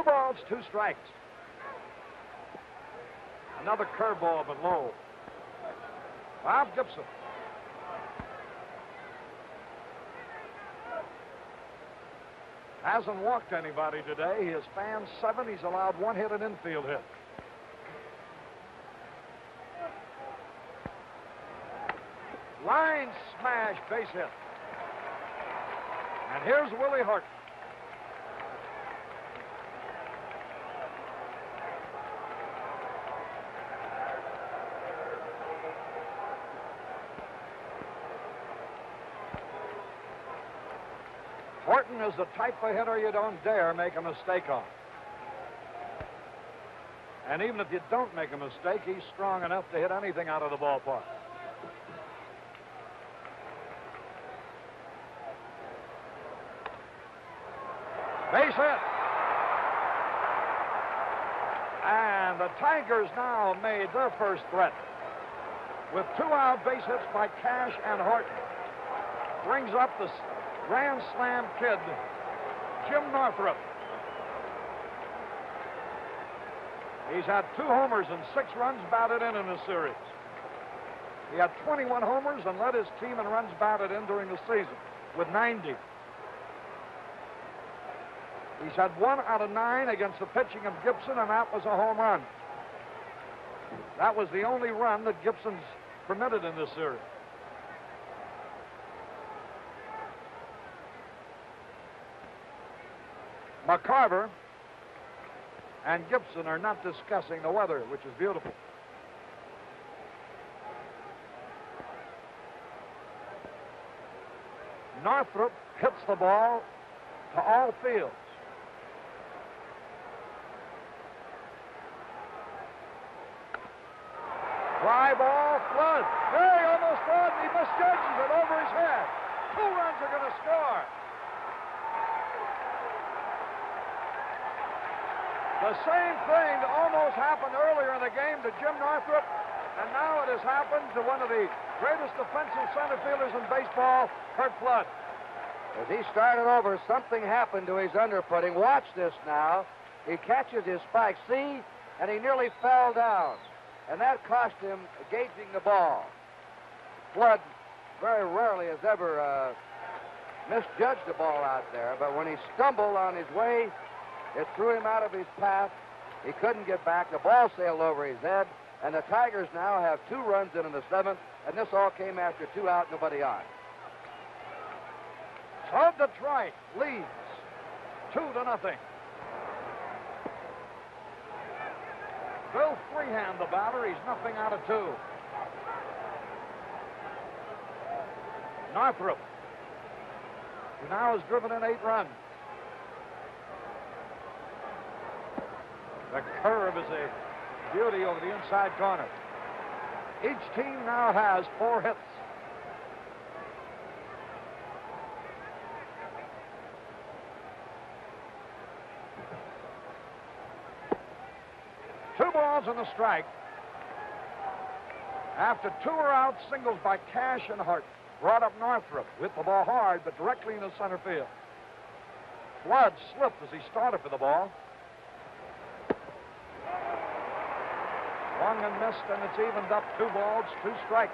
Two balls, two strikes. Another curveball, but low. Bob Gibson. Hasn't walked anybody today. He has fanned seven. He's allowed one hit and infield hit. Line smash, base hit. And here's Willie Hart. Horton is the type of hitter you don't dare make a mistake on. And even if you don't make a mistake, he's strong enough to hit anything out of the ballpark. Base hit. And the Tigers now made their first threat with two out base hits by Cash and Horton. Brings up the Grand Slam kid, Jim Northrup. He's had two homers and six runs batted in in the series. He had 21 homers and led his team in runs batted in during the season with 90. He's had one out of nine against the pitching of Gibson, and that was a home run. That was the only run that Gibson's permitted in this series. McCarver and Gibson are not discussing the weather, which is beautiful. Northrup hits the ball to all fields. Fly ball, Flood. Hey, almost Flood. He misjudges it over his head. Two runs are going to score. The same thing that almost happened earlier in the game to Jim Northrup, and now it has happened to one of the greatest defensive center fielders in baseball, Curt Flood. As he started over, something happened to his underfooting. Watch this now. He catches his spike, see, and he nearly fell down. And that cost him gauging the ball. Flood very rarely has ever uh, misjudged the ball out there, but when he stumbled on his way, it threw him out of his path. He couldn't get back. The ball sailed over his head, and the Tigers now have two runs in in the seventh, and this all came after two out, nobody on. So Detroit leads two to nothing. Bill Freehan, the batter, he's nothing out of two. Northrup, who now has driven in eight runs. The curve is a beauty over the inside corner. Each team now has four hits. Two balls and a strike. After two are out, singles by Cash and Horton. Brought up Northrup with the ball hard, but directly into center field. Flood slipped as he started for the ball. Swung and missed, and it's evened up two balls, two strikes.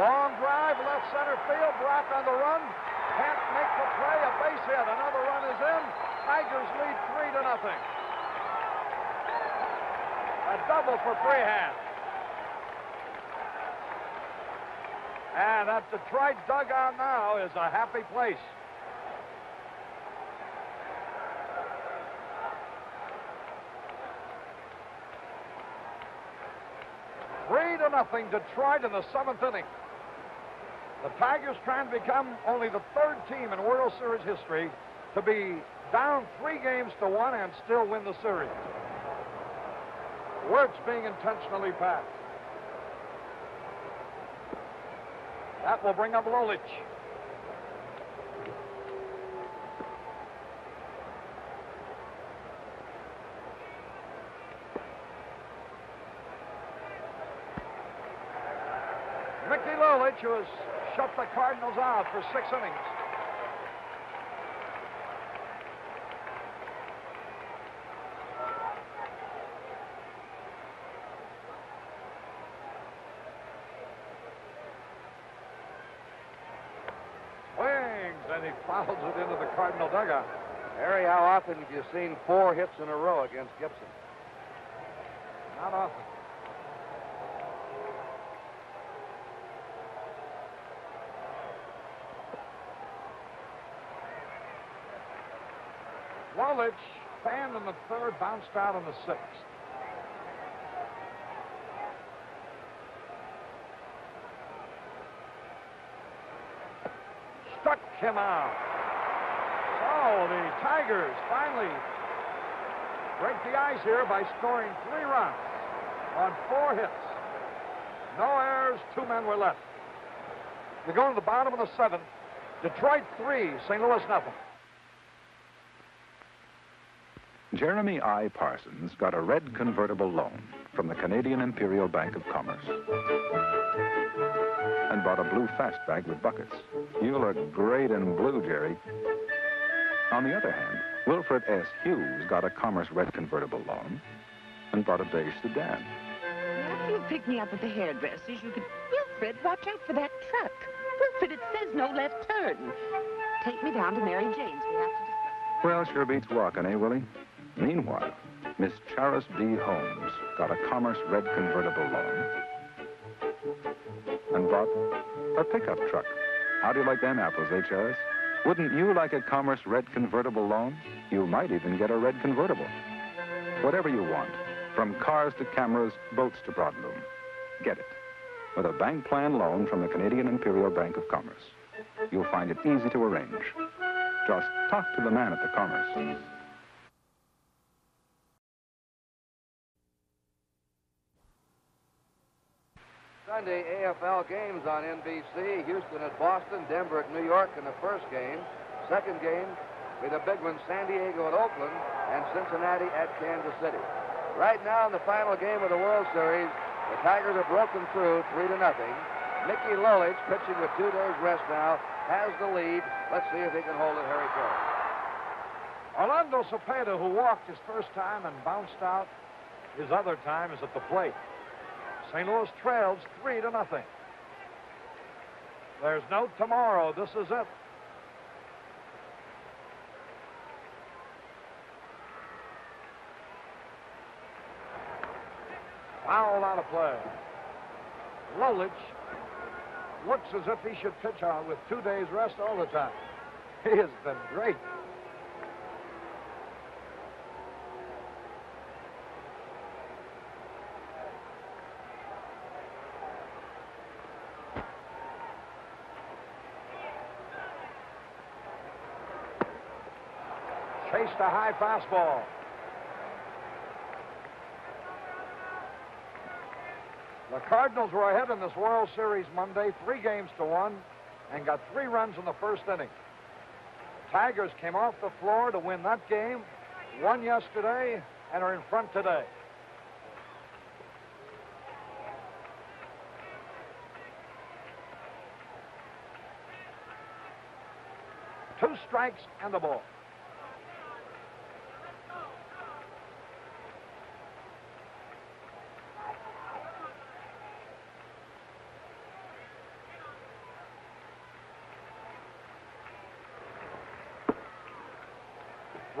Long drive, left center field, Brock on the run. Can't make the play, a base hit. Another run is in. Tigers lead three to nothing. A double for Freehan. And that Detroit dugout now is a happy place. Three to nothing, Detroit in the seventh inning. The Tigers trying to become only the third team in World Series history to be down three games to one and still win the series. Wert being intentionally passed. That will bring up Lolich. Mickey Lolich, who has shut the Cardinals out for six innings. Swings, and he fouls it into the Cardinal dugout. Harry, how often have you seen four hits in a row against Gibson? Not often. Lolich, fanned in the third, bounced out in the sixth. Struck him out. The Tigers finally break the ice here by scoring three runs on four hits. No errors, two men were left. They go to the bottom of the seventh. Detroit three, St. Louis nothing. Jeremy I. Parsons got a red convertible loan from the Canadian Imperial Bank of Commerce and bought a blue fastback with buckets. You look great in blue, Jerry. On the other hand, Wilfred S. Hughes got a Commerce red convertible loan and bought a beige sedan. After you pick me up at the hairdresser's, you could... Wilfred, watch out for that truck. Wilfred, it says no left turn. Take me down to Mary Jane's. We have to discuss... Well, sure beats walking, eh, Willie? Meanwhile, Miss Charis B. Holmes got a Commerce red convertible loan and bought a pickup truck. How do you like them apples, eh, Charis? Wouldn't you like a Commerce red convertible loan? You might even get a red convertible. Whatever you want, from cars to cameras, boats to broadloom, get it with a bank plan loan from the Canadian Imperial Bank of Commerce. You'll find it easy to arrange. Just talk to the man at the Commerce. Sunday AFL games on NBC. Houston at Boston, Denver at New York in the first game. Second game with the big one, San Diego at Oakland, and Cincinnati at Kansas City. Right now in the final game of the World Series, the Tigers have broken through three to nothing. Mickey Lolich, pitching with two days rest now, has the lead. Let's see if he can hold it, Harry Caray. Orlando Cepeda, who walked his first time and bounced out his other time, is at the plate. St. Louis trails three to nothing. There's no tomorrow. This is it. Foul out of play. Lolich looks as if he should pitch out with two days rest all the time. He has been great. A high fastball. The Cardinals were ahead in this World Series Monday, three games to one, and got three runs in the first inning. Tigers came off the floor to win that game, won yesterday, and are in front today. Two strikes and a ball.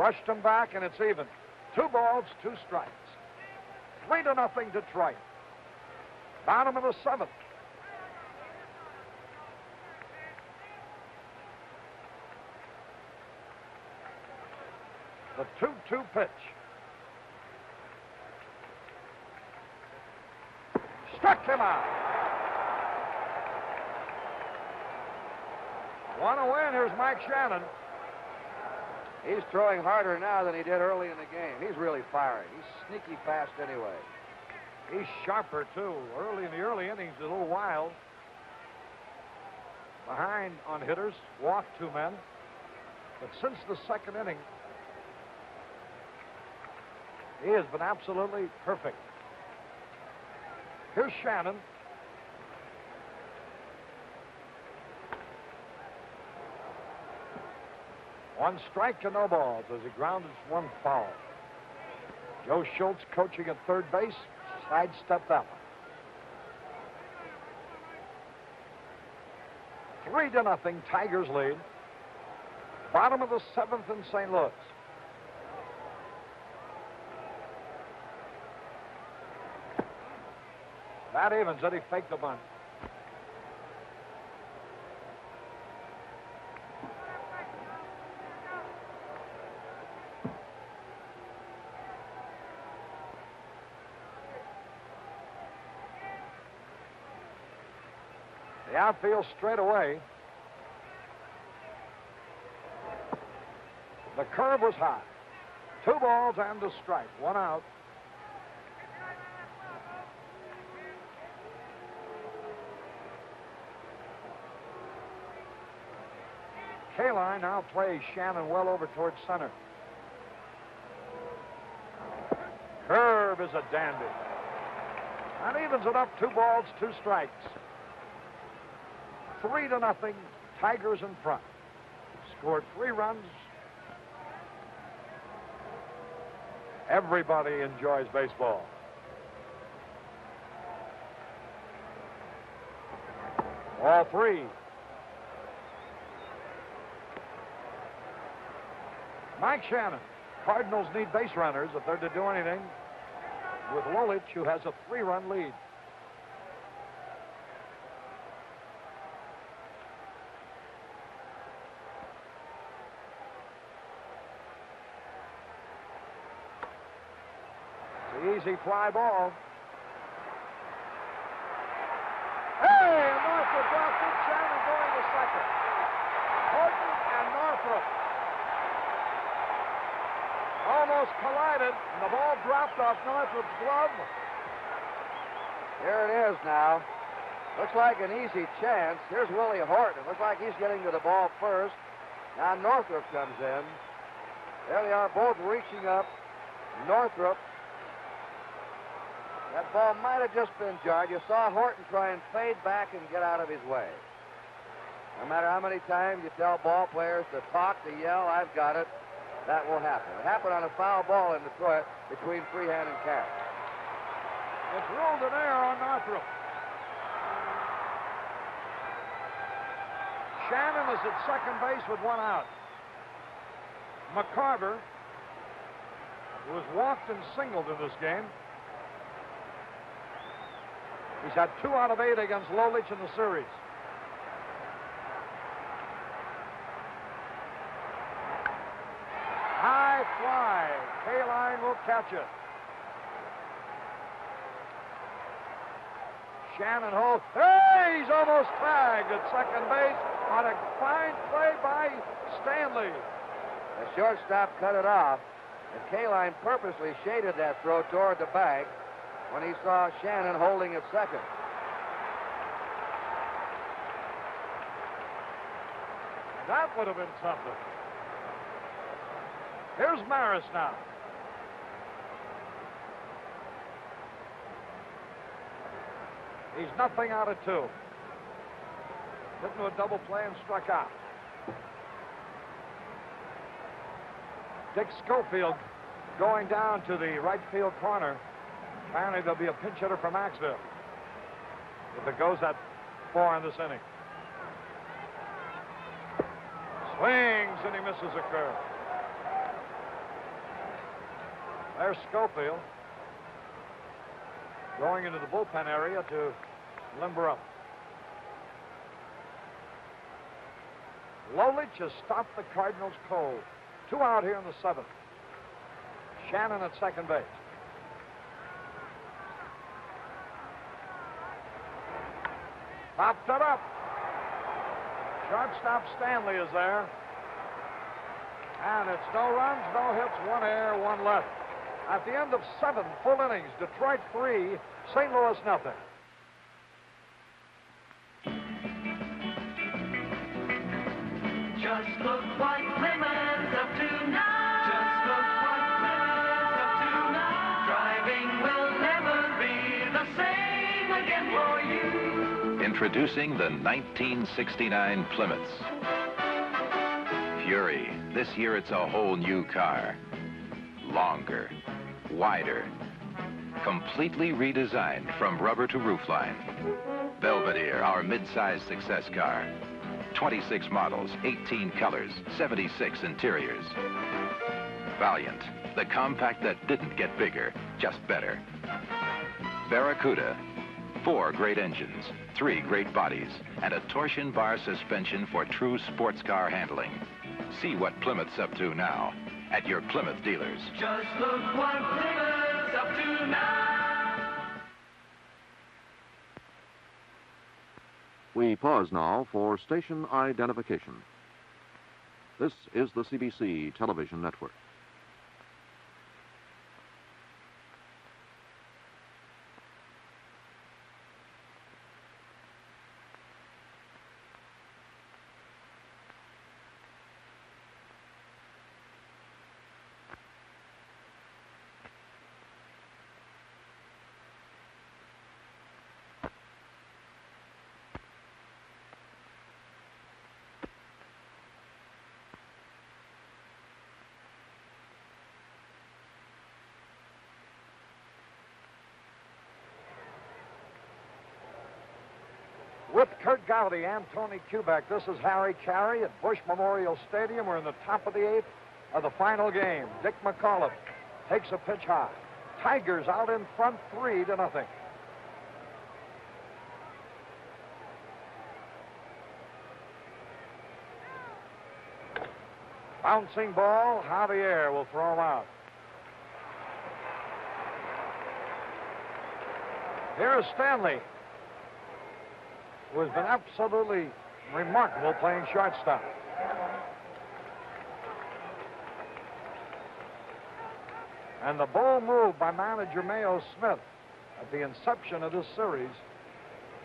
Rushed him back, and it's even. Two balls, two strikes. Three to nothing Detroit. Bottom of the seventh. The 2-2 pitch. Struck him out. One away, and here's Mike Shannon. He's throwing harder now than he did early in the game. He's really firing. He's sneaky fast anyway. He's sharper, too. Early in the early innings, a little wild. Behind on hitters, walked two men. But since the second inning, he has been absolutely perfect. Here's Shannon. One strike and no balls as he grounded one foul. Joe Schultz coaching at third base, sidestepped that one. Three to nothing, Tigers lead. Bottom of the seventh in St. Louis. Matt Evans said he faked the bunt. The outfield straight away. The curve was high. Two balls and a strike. One out. Kaline now plays Shannon well over towards center. Curve is a dandy. And evens it up two balls, two strikes. Three to nothing. Tigers in front. Scored three runs. Everybody enjoys baseball. All three. Mike Shannon. Cardinals need base runners if they're to do anything with Lolich, who has a three-run lead. An easy fly ball. Hey, Northrup dropped it. Shannon going to second. Horton and Northrup almost collided, and the ball dropped off Northrup's glove. Here it is now. Looks like an easy chance. Here's Willie Horton. Looks like he's getting to the ball first. Now Northrup comes in. There they are, both reaching up. Northrup. That ball might have just been jarred. You saw Horton try and fade back and get out of his way. No matter how many times you tell ball players to talk, to yell, I've got it, that will happen. It happened on a foul ball in Detroit between Freehan and Cash. It's ruled an error on Northrup. Shannon is at second base with one out. McCarver, who has walked and singled in this game, he's had two out of eight against Lolich in the series. High fly. Kaline will catch it. Shannon Holt. Hey, he's almost tagged at second base on a fine play by Stanley. The shortstop cut it off, and Kaline purposely shaded that throw toward the bag when he saw Shannon holding at second. That would have been something. Here's Maris now. He's nothing out of two. Hit into a double play and struck out. Dick Schofield going down to the right field corner. Apparently there'll be a pinch hitter for Maxvill. If it goes at four in this inning. Swings and he misses a curve. There's Schofield going into the bullpen area to limber up. Lolich has stopped the Cardinals cold. Two out here in the seventh. Shannon at second base. Popped it up. Shortstop Stanley is there. And it's no runs, no hits, one error, one left. At the end of seven full innings, Detroit three, St. Louis nothing. Just look what Introducing the 1969 Plymouths. Fury. This year it's a whole new car. Longer, wider, completely redesigned from rubber to roofline. Belvedere, our mid-size success car. 26 models, 18 colors, 76 interiors. Valiant, the compact that didn't get bigger, just better. Barracuda, four great engines, three great bodies, and a torsion bar suspension for true sports car handling. See what Plymouth's up to now at your Plymouth dealers. Just look what Plymouth's up to now. We pause now for station identification. This is the CBC Television Network. With Curt Gowdy and Tony Kubek, this is Harry Caray at Busch Memorial Stadium. We're in the top of the eighth of the final game. Dick McAuliffe takes a pitch high. Tigers out in front, three to nothing. Bouncing ball, Javier will throw him out. Here's Stanley, who has been absolutely remarkable playing shortstop. And the bold move by manager Mayo Smith at the inception of this series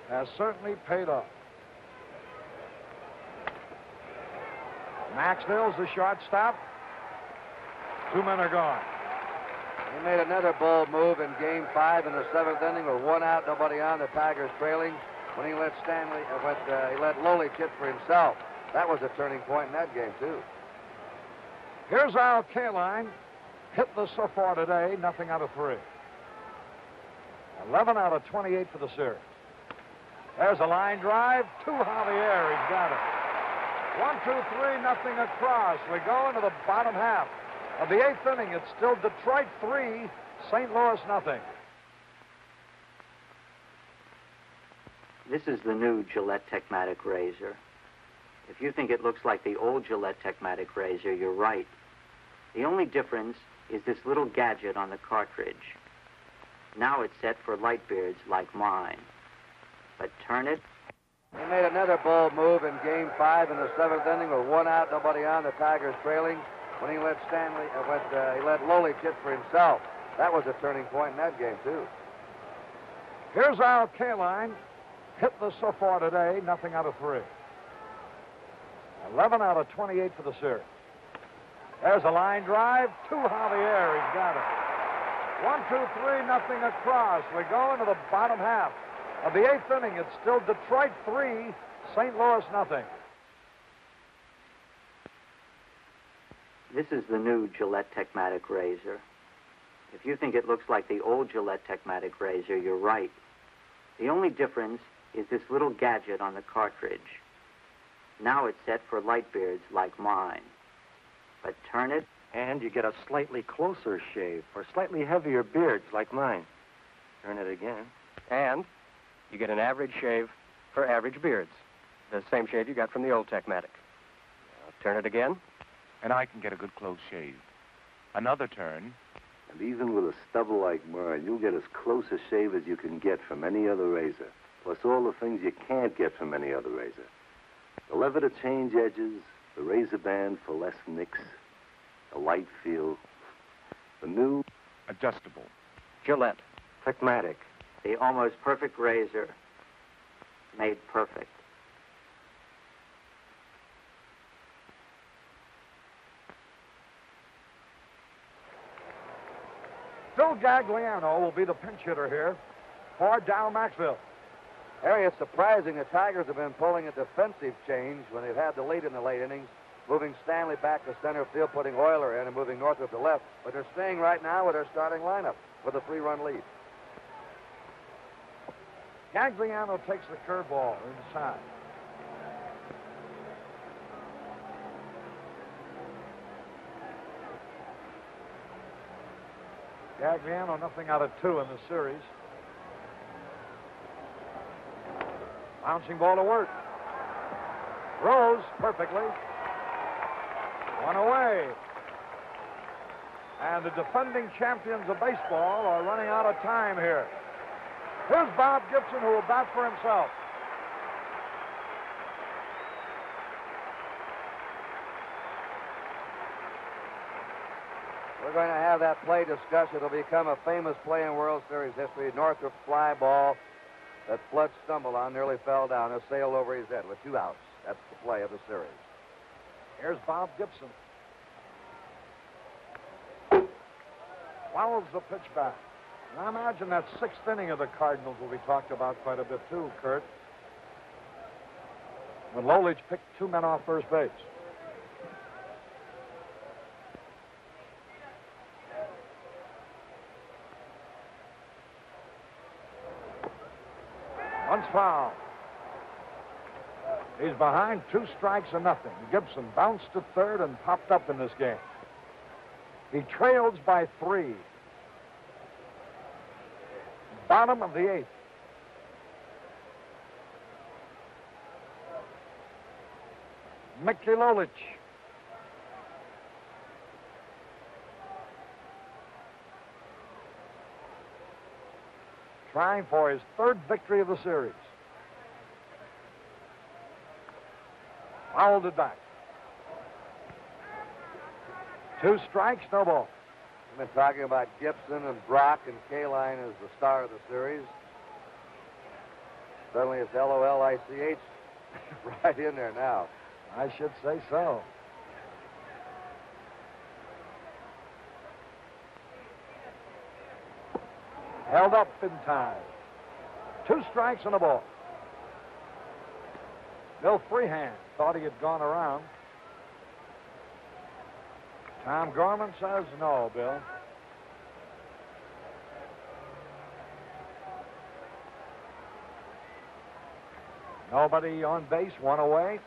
has certainly paid off. Maxvill's the shortstop. Two men are gone. He made another bold move in game five in the seventh inning with one out, nobody on, the Tigers trailing when he let Stanley, uh, when, uh, he let Lolich hit for himself. That was a turning point in that game, too. Here's Al Kaline. Hit the so far today, nothing out of three. 11 out of 28 for the series. There's a line drive to Javier. He's got it. One, two, three, nothing across. We go into the bottom half of the eighth inning. It's still Detroit three, St. Louis nothing. This is the new Gillette Techmatic razor. If you think it looks like the old Gillette Techmatic razor, you're right. The only difference is this little gadget on the cartridge. Now it's set for light beards like mine. But turn it, He made another bold move in game five in the seventh inning with one out, nobody on, the Tigers trailing when he let Stanley, uh, when, uh, he let Lolich hit for himself. That was a turning point in that game, too. Here's Al Kaline. Hit the so far today, nothing out of three. 11 out of 28 for the series. There's a line drive to Javier. He's got it. One, two, three, nothing across. We go into the bottom half of the eighth inning. It's still Detroit three, St. Louis nothing. this is the new Gillette Techmatic razor. If you think it looks like the old Gillette Techmatic razor, you're right. The only difference is this little gadget on the cartridge. Now it's set for light beards like mine. But turn it, And you get a slightly closer shave for slightly heavier beards like mine. Turn it again. And you get an average shave for average beards. The same shave you got from the old Techmatic. Now, turn it again. And I can get a good close shave. Another turn. And even with a stubble like mine, you'll get as close a shave as you can get from any other razor. Plus all the things you can't get from any other razor. The lever to change edges, the razor band for less nicks, the light feel, the new adjustable. Gillette Techmatic, the almost perfect razor made perfect. Phil Gagliano will be the pinch hitter here for Dal Maxvill. It's surprising the Tigers have been pulling a defensive change when they've had the lead in the late innings moving Stanley back to center field, putting Oyler in and moving Northrup to left. But they're staying right now with their starting lineup with a three-run lead. Gagliano takes the curveball inside. Gagliano, nothing out of two in the series. Bouncing ball to Wert. Rose perfectly. One away. And the defending champions of baseball are running out of time here. Here's Bob Gibson, who will bat for himself. We're going to have that play discussed. It'll become a famous play in World Series history. Northrup fly ball that Flood stumbled on, nearly fell down, and sailed over his head with two outs. That's the play of the series. Here's Bob Gibson. Fouls the pitch back. And I imagine that sixth inning of the Cardinals will be talked about quite a bit too, Kurt. When Lolich picked two men off first base. Foul. He's behind two strikes and nothing. Gibson bounced to third and popped up in this game. He trails by three. Bottom of the eighth. Mickey Lolich. Trying for his third victory of the series. Fouled it back. Two strikes, no ball. We've been talking about Gibson and Brock and Kaline as the star of the series. Suddenly it's L-O-L-I-C-H right in there now. I should say so. Held up in time. Two strikes and a ball. Bill Freehan thought he had gone around. Tom Gorman says no, Bill. Nobody on base, one away.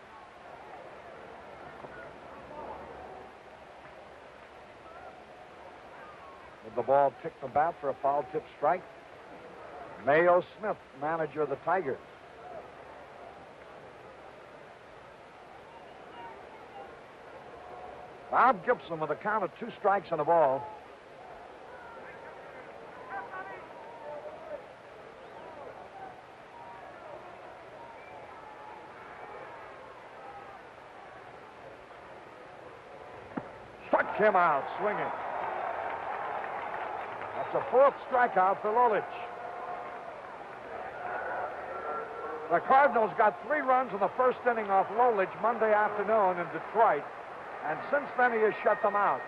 The ball ticked the bat for a foul tip strike. Mayo Smith, manager of the Tigers. Bob Gibson with a count of two strikes and a ball. Struck him out swinging. That's a fourth strikeout for Lolich. The Cardinals got three runs in the first inning off Lolich Monday afternoon in Detroit. And since then, he has shut them out.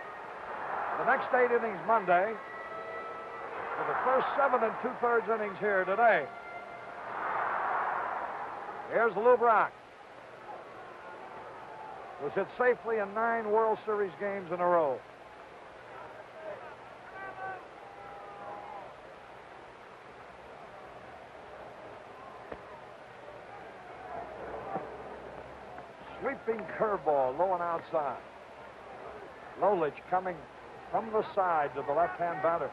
The next eight innings Monday, with the first seven and two-thirds innings here today. Here's Lou Brock. Was hit safely in nine World Series games in a row. Sweeping curveball, low and outside. Lolich coming from the side to the left-hand batter.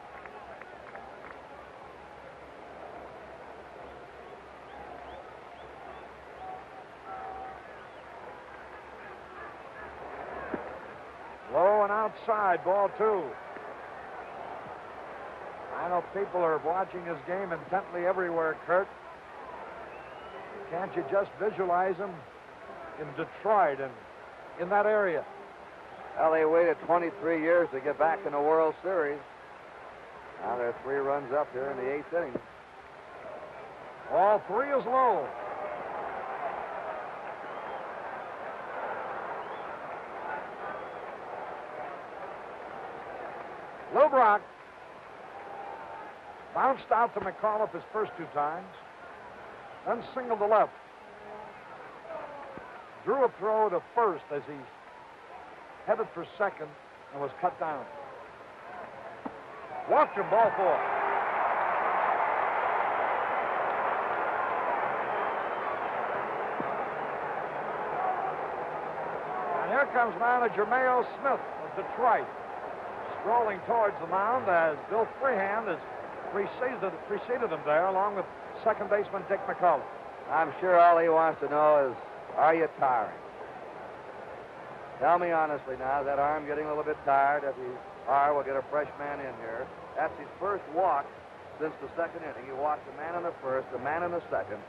Low and outside, ball two. I know people are watching this game intently everywhere, Kurt. Can't you just visualize them in Detroit and in that area? Well, they waited 23 years to get back in the World Series. Now they're three runs up here in the eighth inning. All three is low. Lou Brock bounced out to McAuliffe his first two times, then singled to left. Drew a throw to first as he headed for second and was cut down. Watch him, ball four. And here comes manager Mayo Smith of Detroit, strolling towards the mound as Bill Freehan has preceded, preceded him there, along with second baseman Dick McAuliffe. I'm sure all he wants to know is, are you tiring? Tell me honestly now, is that arm getting a little bit tired? If you are, we'll get a fresh man in here. That's his first walk since the second inning. He walked a man in the first, a man in the second.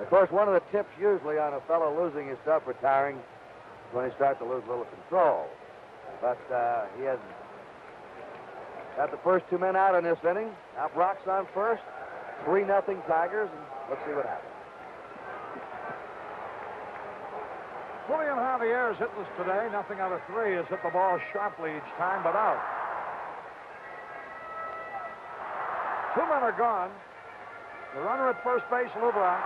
Of course, one of the tips usually on a fellow losing his stuff retiring is when he starts to lose a little control. But uh, he hasn't. got the first two men out in this inning. Now Brock's on first. Three nothing Tigers, and let's see what happens. Julian Javier's hitless today. Nothing out of three. Has hit the ball sharply each time, but out. Two men are gone. The runner at first base, Lou Brock.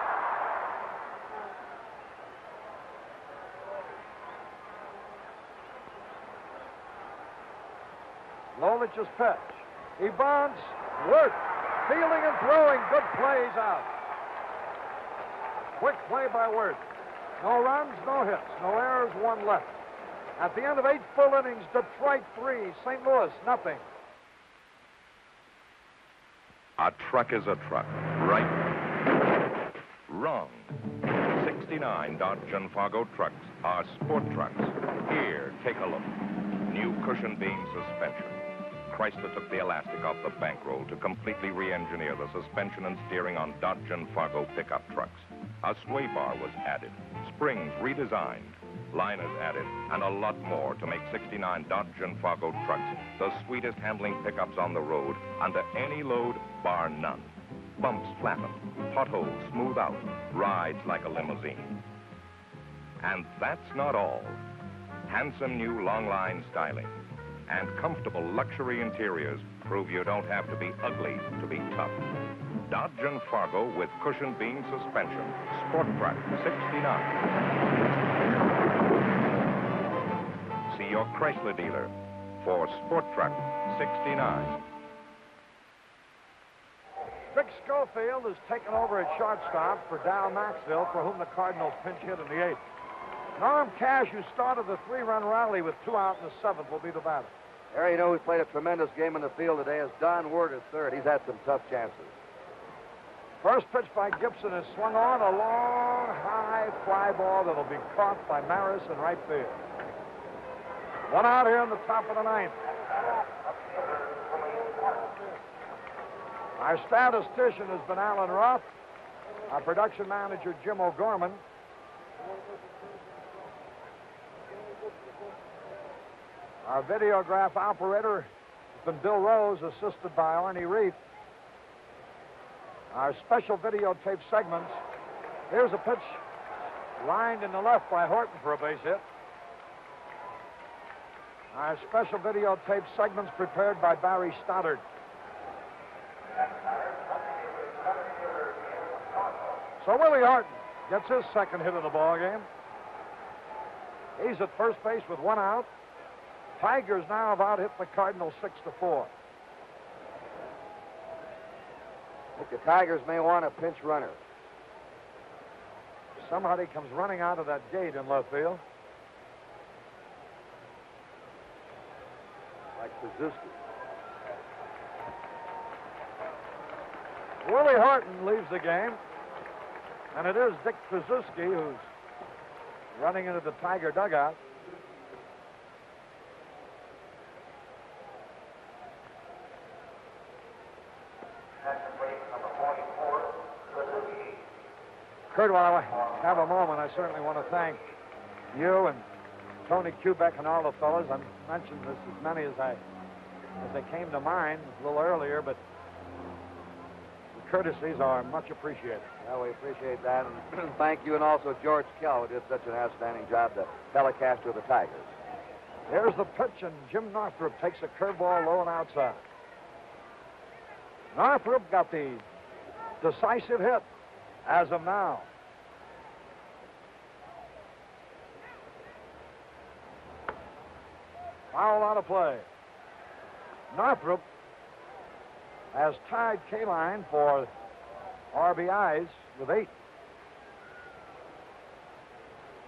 Lolich's pitch. He bunts. Wert. Fielding and throwing. Good plays out. Quick play by Wert. No runs, no hits, no errors, one left. At the end of eight full innings, Detroit three, St. Louis nothing. A truck is a truck, right? Wrong. 69 Dodge and Fargo trucks are sport trucks. Here, take a look. New cushion beam suspension. Chrysler took the elastic off the bankroll to completely re-engineer the suspension and steering on Dodge and Fargo pickup trucks. A sway bar was added, springs redesigned, liners added, and a lot more to make 69 Dodge and Fargo trucks the sweetest handling pickups on the road under any load, bar none. Bumps flatten, potholes smooth out, rides like a limousine. And that's not all. Handsome new long line styling and comfortable luxury interiors prove you don't have to be ugly to be tough. Dodge and Fargo with cushion beam suspension. Sport Truck 69. See your Chrysler dealer for Sport Truck 69. Dick Schofield has taken over at shortstop for Dal Maxvill, for whom the Cardinals pinch hit in the eighth. Norm Cash, who started the three-run rally with two out in the seventh, will be the batter. Harry, you know who's played a tremendous game in the field today is Don Wert at third. He's had some tough chances. First pitch by Gibson is swung on a long, high fly ball that'll be caught by Maris in right field. One out here in the top of the ninth. Our statistician has been Alan Roth. Our production manager, Jim O'Gorman. Our videograph operator has been Bill Rose, assisted by Arnie Reef. Our special videotape segments. Here's a pitch lined in the left by Horton for a base hit. Our special videotape segments prepared by Barry Stoddard. So Willie Horton gets his second hit of the ball game. He's at first base with one out. Tigers now have out hit the Cardinals six to four. Think the Tigers may want a pinch runner. Somebody comes running out of that gate in left field. Like Suzuki. Willie Horton leaves the game. And it is Dick Tracewski who's running into the Tiger dugout. Kurt, while I have a moment, I certainly want to thank you and Tony Kubek and all the fellas. I mentioned this as many as I as they came to mind a little earlier, but the courtesies are much appreciated. Well, we appreciate that. And thank you, and also George Kell, who did such an outstanding job to telecast with the Tigers. Here's the pitch, and Jim Northrup takes a curveball low and outside. Northrup got the decisive hit as of now. Foul out of play. Northrup has tied Kaline for RBIs with eight.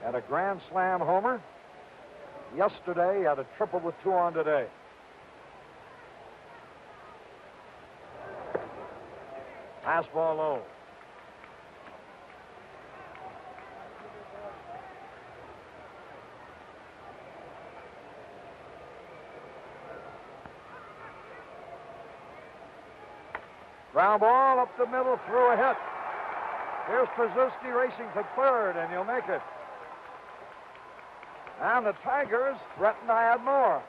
Had a grand slam homer yesterday. Had a triple with two on today. Fastball low. Ground ball up the middle, through a hit. Here's Tracewski racing to third, and he'll make it. And the Tigers threaten to add more.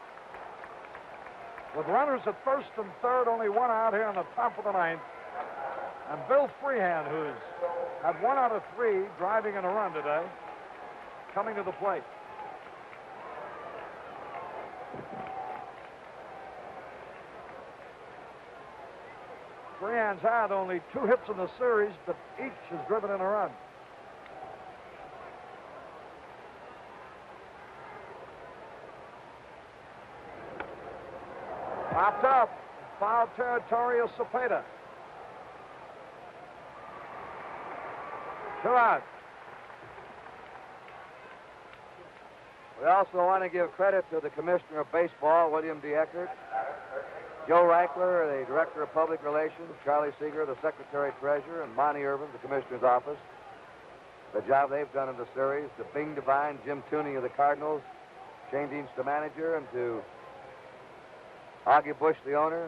With runners at first and third, only one out here in the top of the ninth. And Bill Freehan, who's had one out of three driving in a run today, coming to the plate. Freehan's had only two hits in the series, but each has driven in a run. Popped up. Foul territory of Cepeda. Two out. We also want to give credit to the Commissioner of Baseball, William D. Eckert, Joe Reichler, the Director of Public Relations, Charlie Segar, the Secretary Treasurer, and Monte Irvin, the Commissioner's Office. The job they've done in the series, to Bing Devine, Jim Toomey of the Cardinals, Schoendienst, the manager, and to Augie Busch, the owner.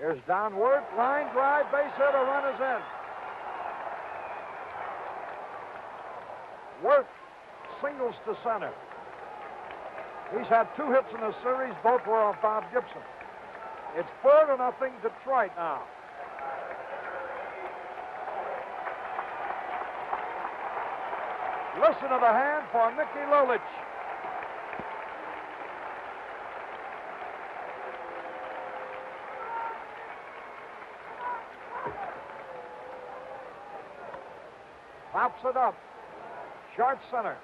Here's Don Wert. Line drive, base hit, a run is in. Wert singles to center. He's had two hits in the series. Both were on Bob Gibson. It's four to nothing Detroit now. Listen to the hand for Mickey Lolich. Pops it up. Short center.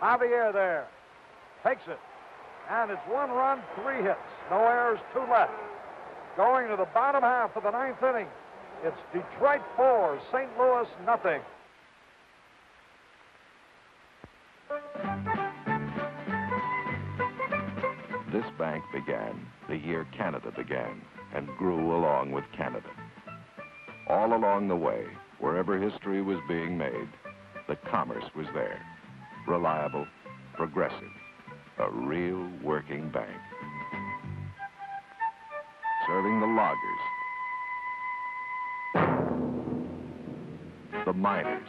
Javier there. Takes it. And it's one run, three hits. No errors, two left. Going to the bottom half of the ninth inning. It's Detroit four, St. Louis nothing. This bank began the year Canada began and grew along with Canada. All along the way, wherever history was being made, the commerce was there. Reliable, progressive, a real working bank. Serving the loggers, the miners,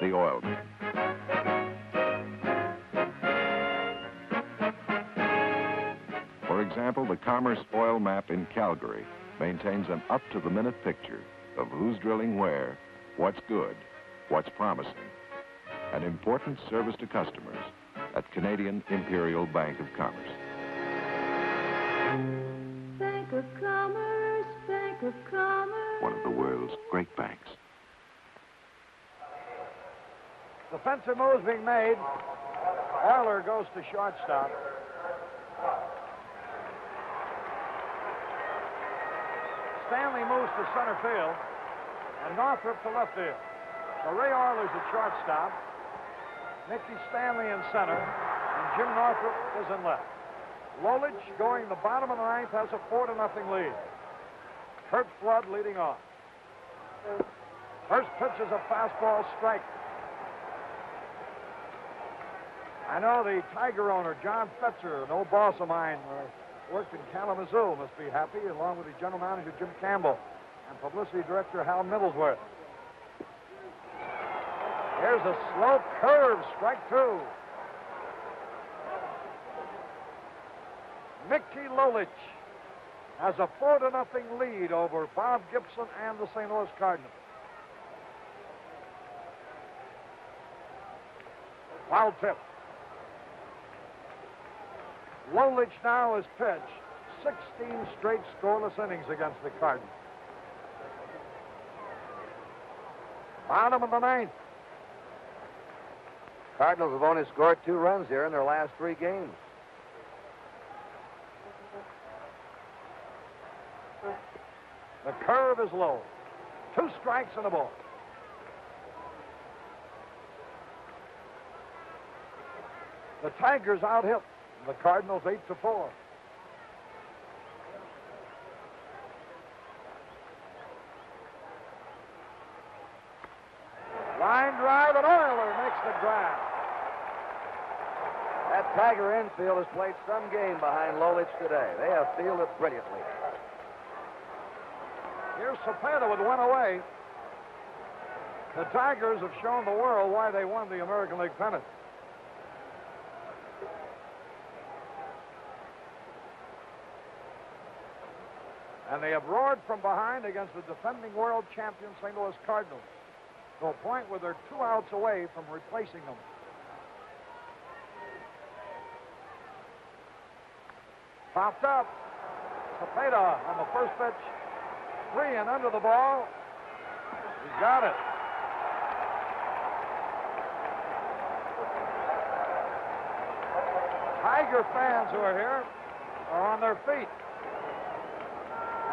the oilmen. For example, the Commerce Oil Map in Calgary maintains an up-to-the-minute picture of who's drilling where, what's good, what's promising. An important service to customers at Canadian Imperial Bank of Commerce. Bank of Commerce, Bank of Commerce. One of the world's great banks. Defensive moves being made. Oyler goes to shortstop. Stanley moves to center field, and Northrup to left field. So Ray Oyler's at shortstop, Mickey Stanley in center, and Jim Northrup is in left. Lolich going the bottom of the ninth has a four to nothing lead. Curt Flood leading off. First pitch is a fastball strike. I know the Tiger owner, John Fetzer, an old boss of mine, uh, worked in Kalamazoo, must be happy, along with the general manager, Jim Campbell, and publicity director, Hal Middlesworth. Here's a slow curve, strike two. Mickey Lolich has a four to nothing lead over Bob Gibson and the St. Louis Cardinals. Foul tip. Lolich now has pitched 16 straight scoreless innings against the Cardinals. Bottom of the ninth. Cardinals have only scored two runs here in their last three games. The curve is low. Two strikes and a ball. The Tigers out hit the Cardinals eight to four. Line drive and Oyler makes the grab. That Tiger infield has played some game behind Lolich today. They have fielded it brilliantly. Here's Cepeda with one away. The Tigers have shown the world why they won the American League pennant. And they have roared from behind against the defending world champion St. Louis Cardinals to a point where they're two outs away from replacing them. Popped up. Cepeda on the first pitch. Three and under the ball. He's got it. Tiger fans who are here are on their feet.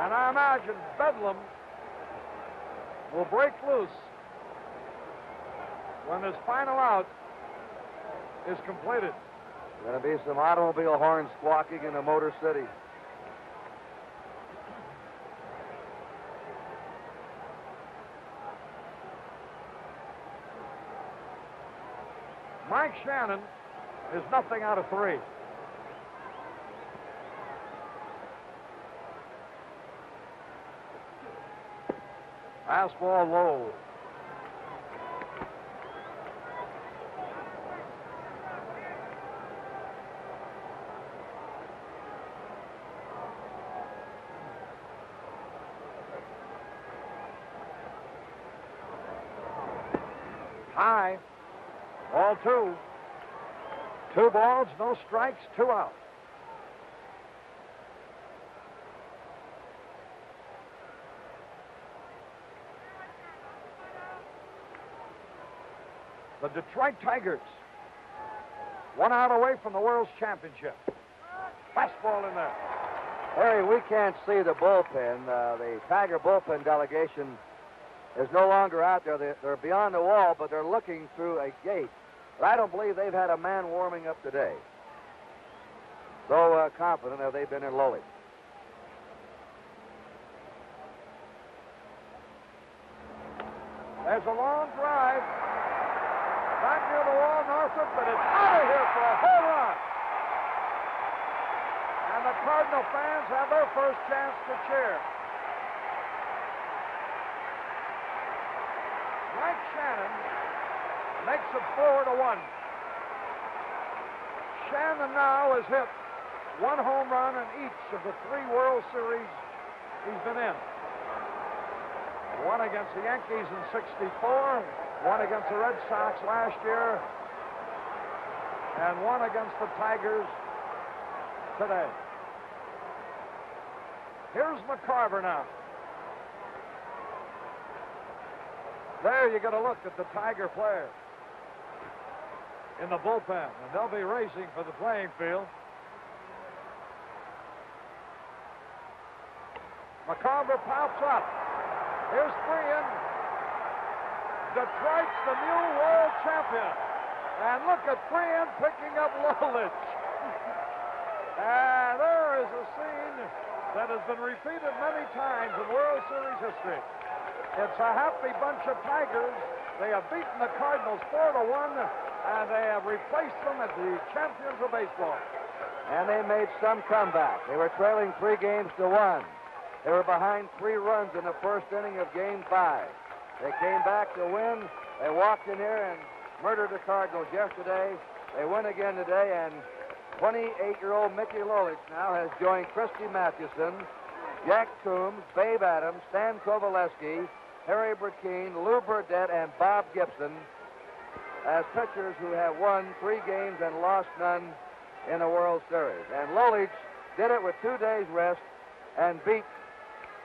And I imagine Bedlam will break loose when this final out is completed. Going to be some automobile horns squawking in the Motor City. Mike Shannon is nothing out of three. Fastball low. High. Ball two. No strikes, two outs. The Detroit Tigers, one out away from the World's Championship. Fastball in there. Harry, we can't see the bullpen. Uh, the Tiger bullpen delegation is no longer out there. They're beyond the wall, but they're looking through a gate. But I don't believe they've had a man warming up today. So uh, confident have they been in Lowell. There's a long drive. Back near the wall, Northrup, but it's out of here for a home run. And the Cardinal fans have their first chance to cheer. Mike Shannon makes it four to one. Shannon now has hit one home run in each of the three World Series he's been in. One against the Yankees in 64, one against the Red Sox last year, and one against the Tigers today. Here's McCarver now. There you get a look at the Tiger players in the bullpen, and they'll be racing for the playing field. McCarver pops up. Here's Freehan. Detroit's the new world champion. And look at Freehan picking up Lolich. and there is a scene that has been repeated many times in World Series history. It's a happy bunch of Tigers. They have beaten the Cardinals 4 to 1, and they have replaced them as the champions of baseball. And they made some comeback. They were trailing three games to one. They were behind three runs in the first inning of game five. They came back to win. They walked in here and murdered the Cardinals yesterday. They win again today, and 28-year-old Mickey Lolich now has joined Christy Mathewson, Jack Coombs, Babe Adams, Stan Coveleski, Harry Brecheen, Lew Burdette, and Bob Gibson as pitchers who have won three games and lost none in a World Series. And Lolich did it with two days rest and beat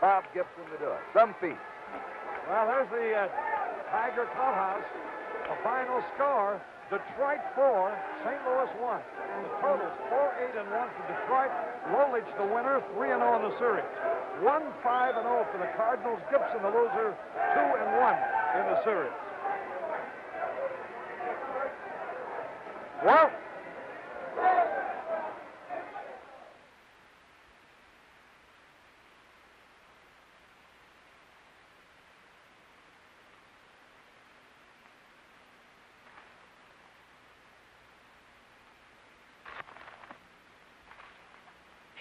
Bob Gibson to do it. Some feat. Well, there's the uh, Tiger Clubhouse. The final score Detroit 4, St. Louis 1. The total's 4 8 and 1 for Detroit. Lolich the winner, 3 and 0 in the series. 1 5 and 0 for the Cardinals. Gibson the loser, 2 and 1 in the series.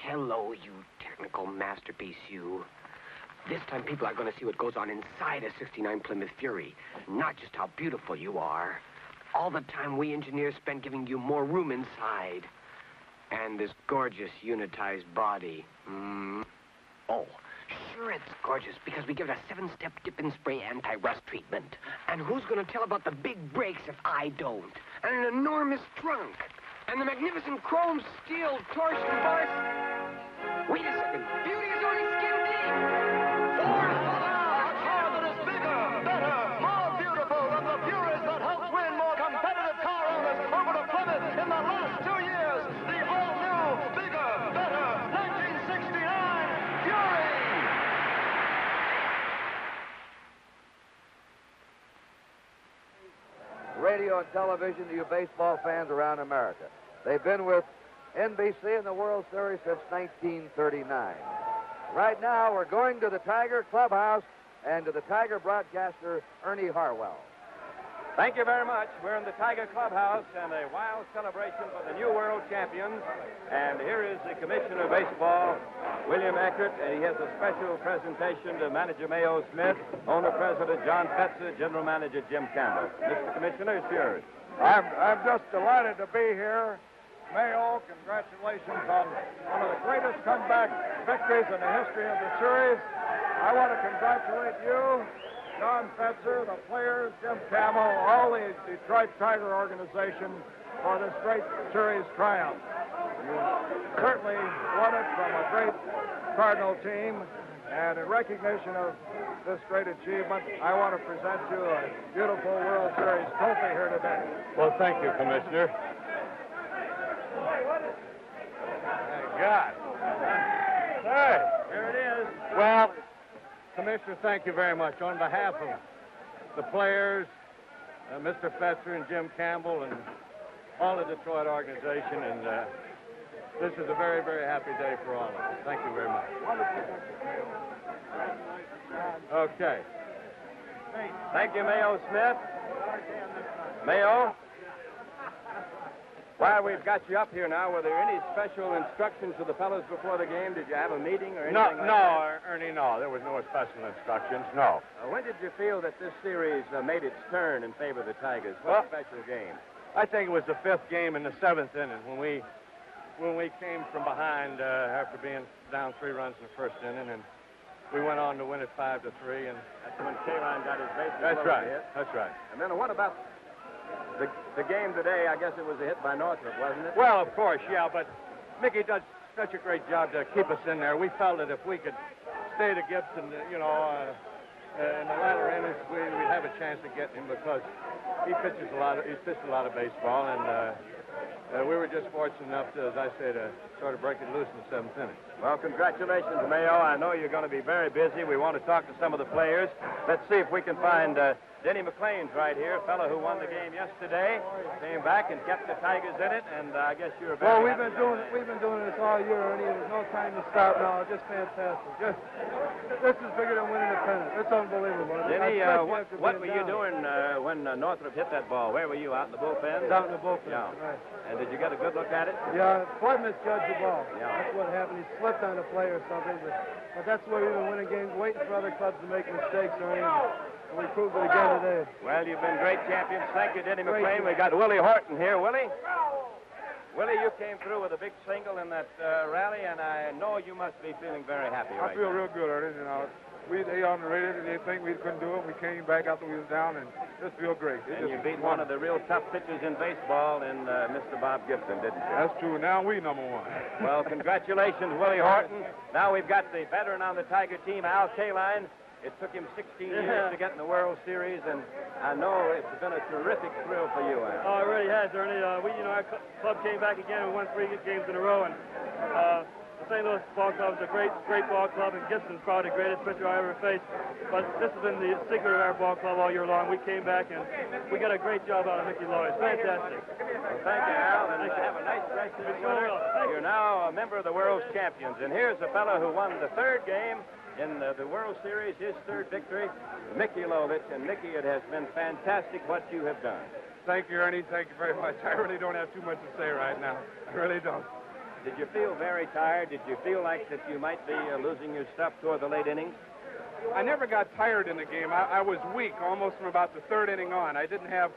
Hello, you technical masterpiece, you. This time people are going to see what goes on inside a 69 Plymouth Fury, not just how beautiful you are. All the time we engineers spent giving you more room inside. And this gorgeous unitized body. Mm. Oh, sure it's gorgeous because we give it a seven-step dip and spray anti-rust treatment. And who's going to tell about the big brakes if I don't? And an enormous trunk. And the magnificent chrome steel torsion bars. Wait a second. Beauty is only and television to you baseball fans around America. They've been with NBC in the World Series since 1939. Right now, we're going to the Tiger Clubhouse and to the Tiger broadcaster, Ernie Harwell. Thank you very much. We're in the Tiger Clubhouse and a wild celebration for the new world champions. And here is the Commissioner of Baseball, William Eckert, and he has a special presentation to Manager Mayo Smith, Owner President John Fetzer, General Manager Jim Campbell. Mr. Commissioner, it's yours. I'm, I'm just delighted to be here. Mayo, congratulations on one of the greatest comeback victories in the history of the series. I want to congratulate you, John Fetzer, the players, Jim Campbell, all the Detroit Tiger organization for this great series triumph. You certainly won it from a great Cardinal team, and in recognition of this great achievement, I want to present you a beautiful World Series trophy here today. Well, thank you, Commissioner. Thank God. Hey, here it is. Well, Commissioner, thank you very much. On behalf of the players, uh, Mr. Fetzer and Jim Campbell, and all the Detroit organization, and uh, this is a very, very happy day for all of us. Thank you very much. Okay. Thank you, Mayo Smith. Mayo. While we've got you up here now, were there any special instructions to the fellows before the game? Did you have a meeting or anything No, like no, that? Ernie, no. There was no special instructions. No. Uh, when did you feel that this series uh, made its turn in favor of the Tigers? Well- What special game? I think it was the fifth game in the seventh inning when we when we came from behind uh, after being down three runs in the first inning, and we went on to win it five to three. And That's when Kaline got his bases that's right. That's right. And then what about the, the game today? I guess it was a hit by Northrup, wasn't it? Well, of course, yeah, but Mickey does such a great job to keep us in there. We felt that if we could stay to Gibson, uh, you know, uh, uh, in the latter innings, we, we'd have a chance of getting him because he pitches a lot. Of, he's pitched a lot of baseball, and uh, uh, we were just fortunate enough to, as I say, to sort of break it loose in the seventh inning. Well, congratulations, Mayo. I know you're going to be very busy. We want to talk to some of the players. Let's see if we can find uh, Denny McLain's right here, a fellow who won the game yesterday. Came back and kept the Tigers in it, and uh, I guess you're very Well, we've been doing that. we've been doing this all year, Ernie. There's no time to stop now. Just fantastic. Just this is bigger than winning a pennant. It's unbelievable. Denny, uh, what, what were you doing uh, when uh, Northrup hit that ball? Where were you, out in the bullpen? Out in the bullpen. Yeah. Right. And did you get a good look at it? Yeah, Flood misjudged the ball. Yeah. That's what happened. He slipped on a play or something. But, but that's the way we've been winning games, waiting for other clubs to make mistakes, Ernie. And we proved it again today. Well, you've been great champions. Thank you, Denny McLain. We got Willie Horton here. Willie? Willie, you came through with a big single in that uh, rally, and I know you must be feeling very happy I right feel now. real good, Ernie. You know, we they underrated it. They think we couldn't do it. We came back after we was down, and just feel great. It And you beat one of the real tough pitchers in baseball in uh, Mr. Bob Gibson, didn't you? That's true. Now we number one. Well, congratulations, Willie Horton. Now we've got the veteran on the Tiger team, Al Kaline. It took him 16 Yeah. years to get in the World Series, and I know it's been a terrific thrill for you, Al. Oh, it really has, Ernie. Uh, we, you know, our club came back again and won three games in a row, and uh, the St. Louis Ball Club is a great, great ball club, and Gibson's probably the greatest pitcher I ever faced. But this has been the secret of our ball club all year long. We came back and we got a great job out of Mickey Lolich. Fantastic. Well, thank you, Al, and uh, have a nice rest of the winter. You're now a member of the World's Champions, and here's a fellow who won the third game in uh, the World Series, his third victory, Mickey Lolich. And Mickey, it has been fantastic what you have done. Thank you, Ernie. Thank you very much. I really don't have too much to say right now. I really don't. Did you feel very tired? Did you feel like that you might be uh, losing your stuff toward the late innings? I never got tired in the game. I, I was weak almost from about the third inning on. I didn't have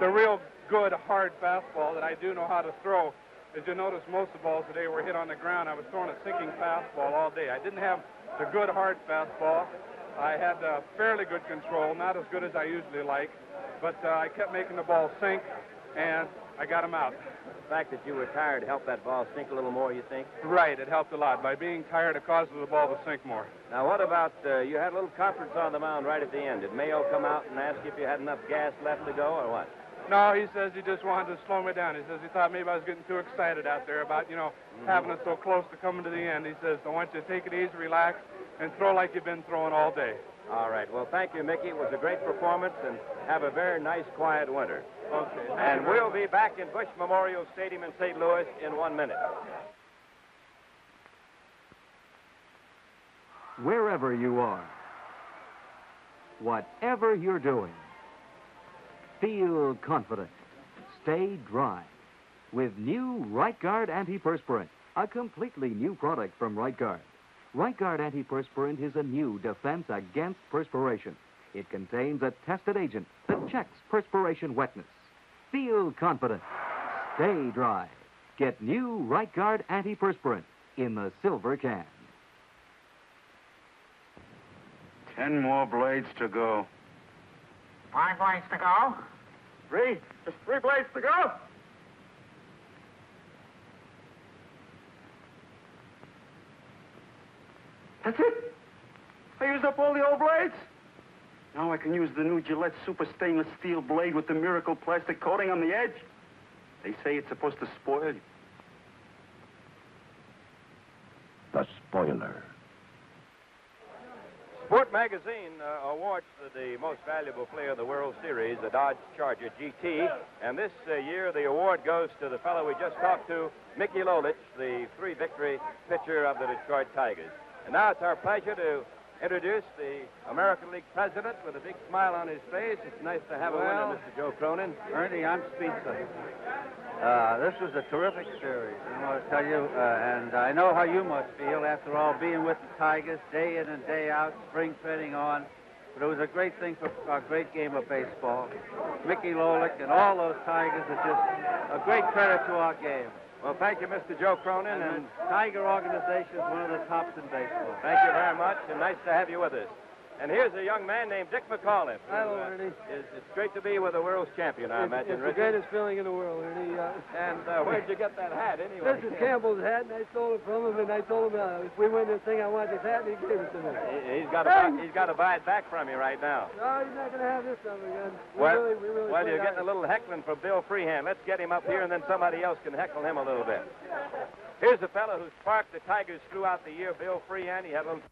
the real good, hard fastball that I do know how to throw. As you notice, most of the balls today were hit on the ground. I was throwing a sinking fastball all day. I didn't have the good, hard fastball. I had uh, fairly good control, not as good as I usually like, but uh, I kept making the ball sink, and I got him out. The fact that you were tired helped that ball sink a little more, you think? Right, it helped a lot. By being tired, it causes the ball to sink more. Now, what about uh, you had a little conference on the mound right at the end? Did Mayo come out and ask you if you had enough gas left to go, or what? No, he says he just wanted to slow me down. He says he thought maybe I was getting too excited out there about, you know, having it so close to coming to the end. He says, I want you to take it easy, relax, and throw like you've been throwing all day. All right. Well, thank you, Mickey. It was a great performance, and have a very nice, quiet winter. Okay. And we'll be back in Busch Memorial Stadium in St. Louis in one minute. Wherever you are, whatever you're doing, feel confident. Stay dry with new Right Guard Antiperspirant, a completely new product from Right Guard. Right Guard Antiperspirant is a new defense against perspiration. It contains a tested agent that checks perspiration wetness. Feel confident. Stay dry. Get new Right Guard Antiperspirant in the silver can. Ten more blades to go. Five blades to go. Three. Just three blades to go. That's it. I used up all the old blades. Now I can use the new Gillette Super Stainless Steel blade with the miracle plastic coating on the edge. They say it's supposed to spoil you. The spoiler. Sport Magazine uh, awards the most valuable player of the World Series, the Dodge Charger GT. And this uh, year, the award goes to the fellow we just talked to, Mickey Lolich, the three victory pitcher of the Detroit Tigers. And now it's our pleasure to introduce the American League president with a big smile on his face. It's nice to have a winner, Mr. Joe Cronin. Ernie, I'm speechless. Uh, this was a terrific series. I want to tell you, uh, and I know how you must feel after all being with the Tigers day in and day out, spring training on. But it was a great thing for a great game of baseball. Mickey Lolich and all those Tigers are just a great credit to our game. Well, thank you, Mr. Joe Cronin. And And the Tiger organization is one of the tops in baseball. thank you very much, and nice to have you with us. And here's a young man named Dick McAuliffe. Hello, uh, Ernie. is- It's great to be with a world's champion, I It's, imagine, it's the greatest feeling in the world, Ernie. Uh, And uh, where'd you get that hat, anyway? This is Campbell's hat, and I stole it from him, and I told him uh, if we win this thing, I want this hat, and he gave it to me. He- He's got to buy, he's got to buy it back from you right now. No, he's not going to have this stuff again. We well, really, we really well, you're getting a little heckling from Bill Freehan. Let's get him up here, and then somebody else can heckle him a little bit. Here's a fellow who sparked the Tigers throughout the year, Bill Freehan. He had a little.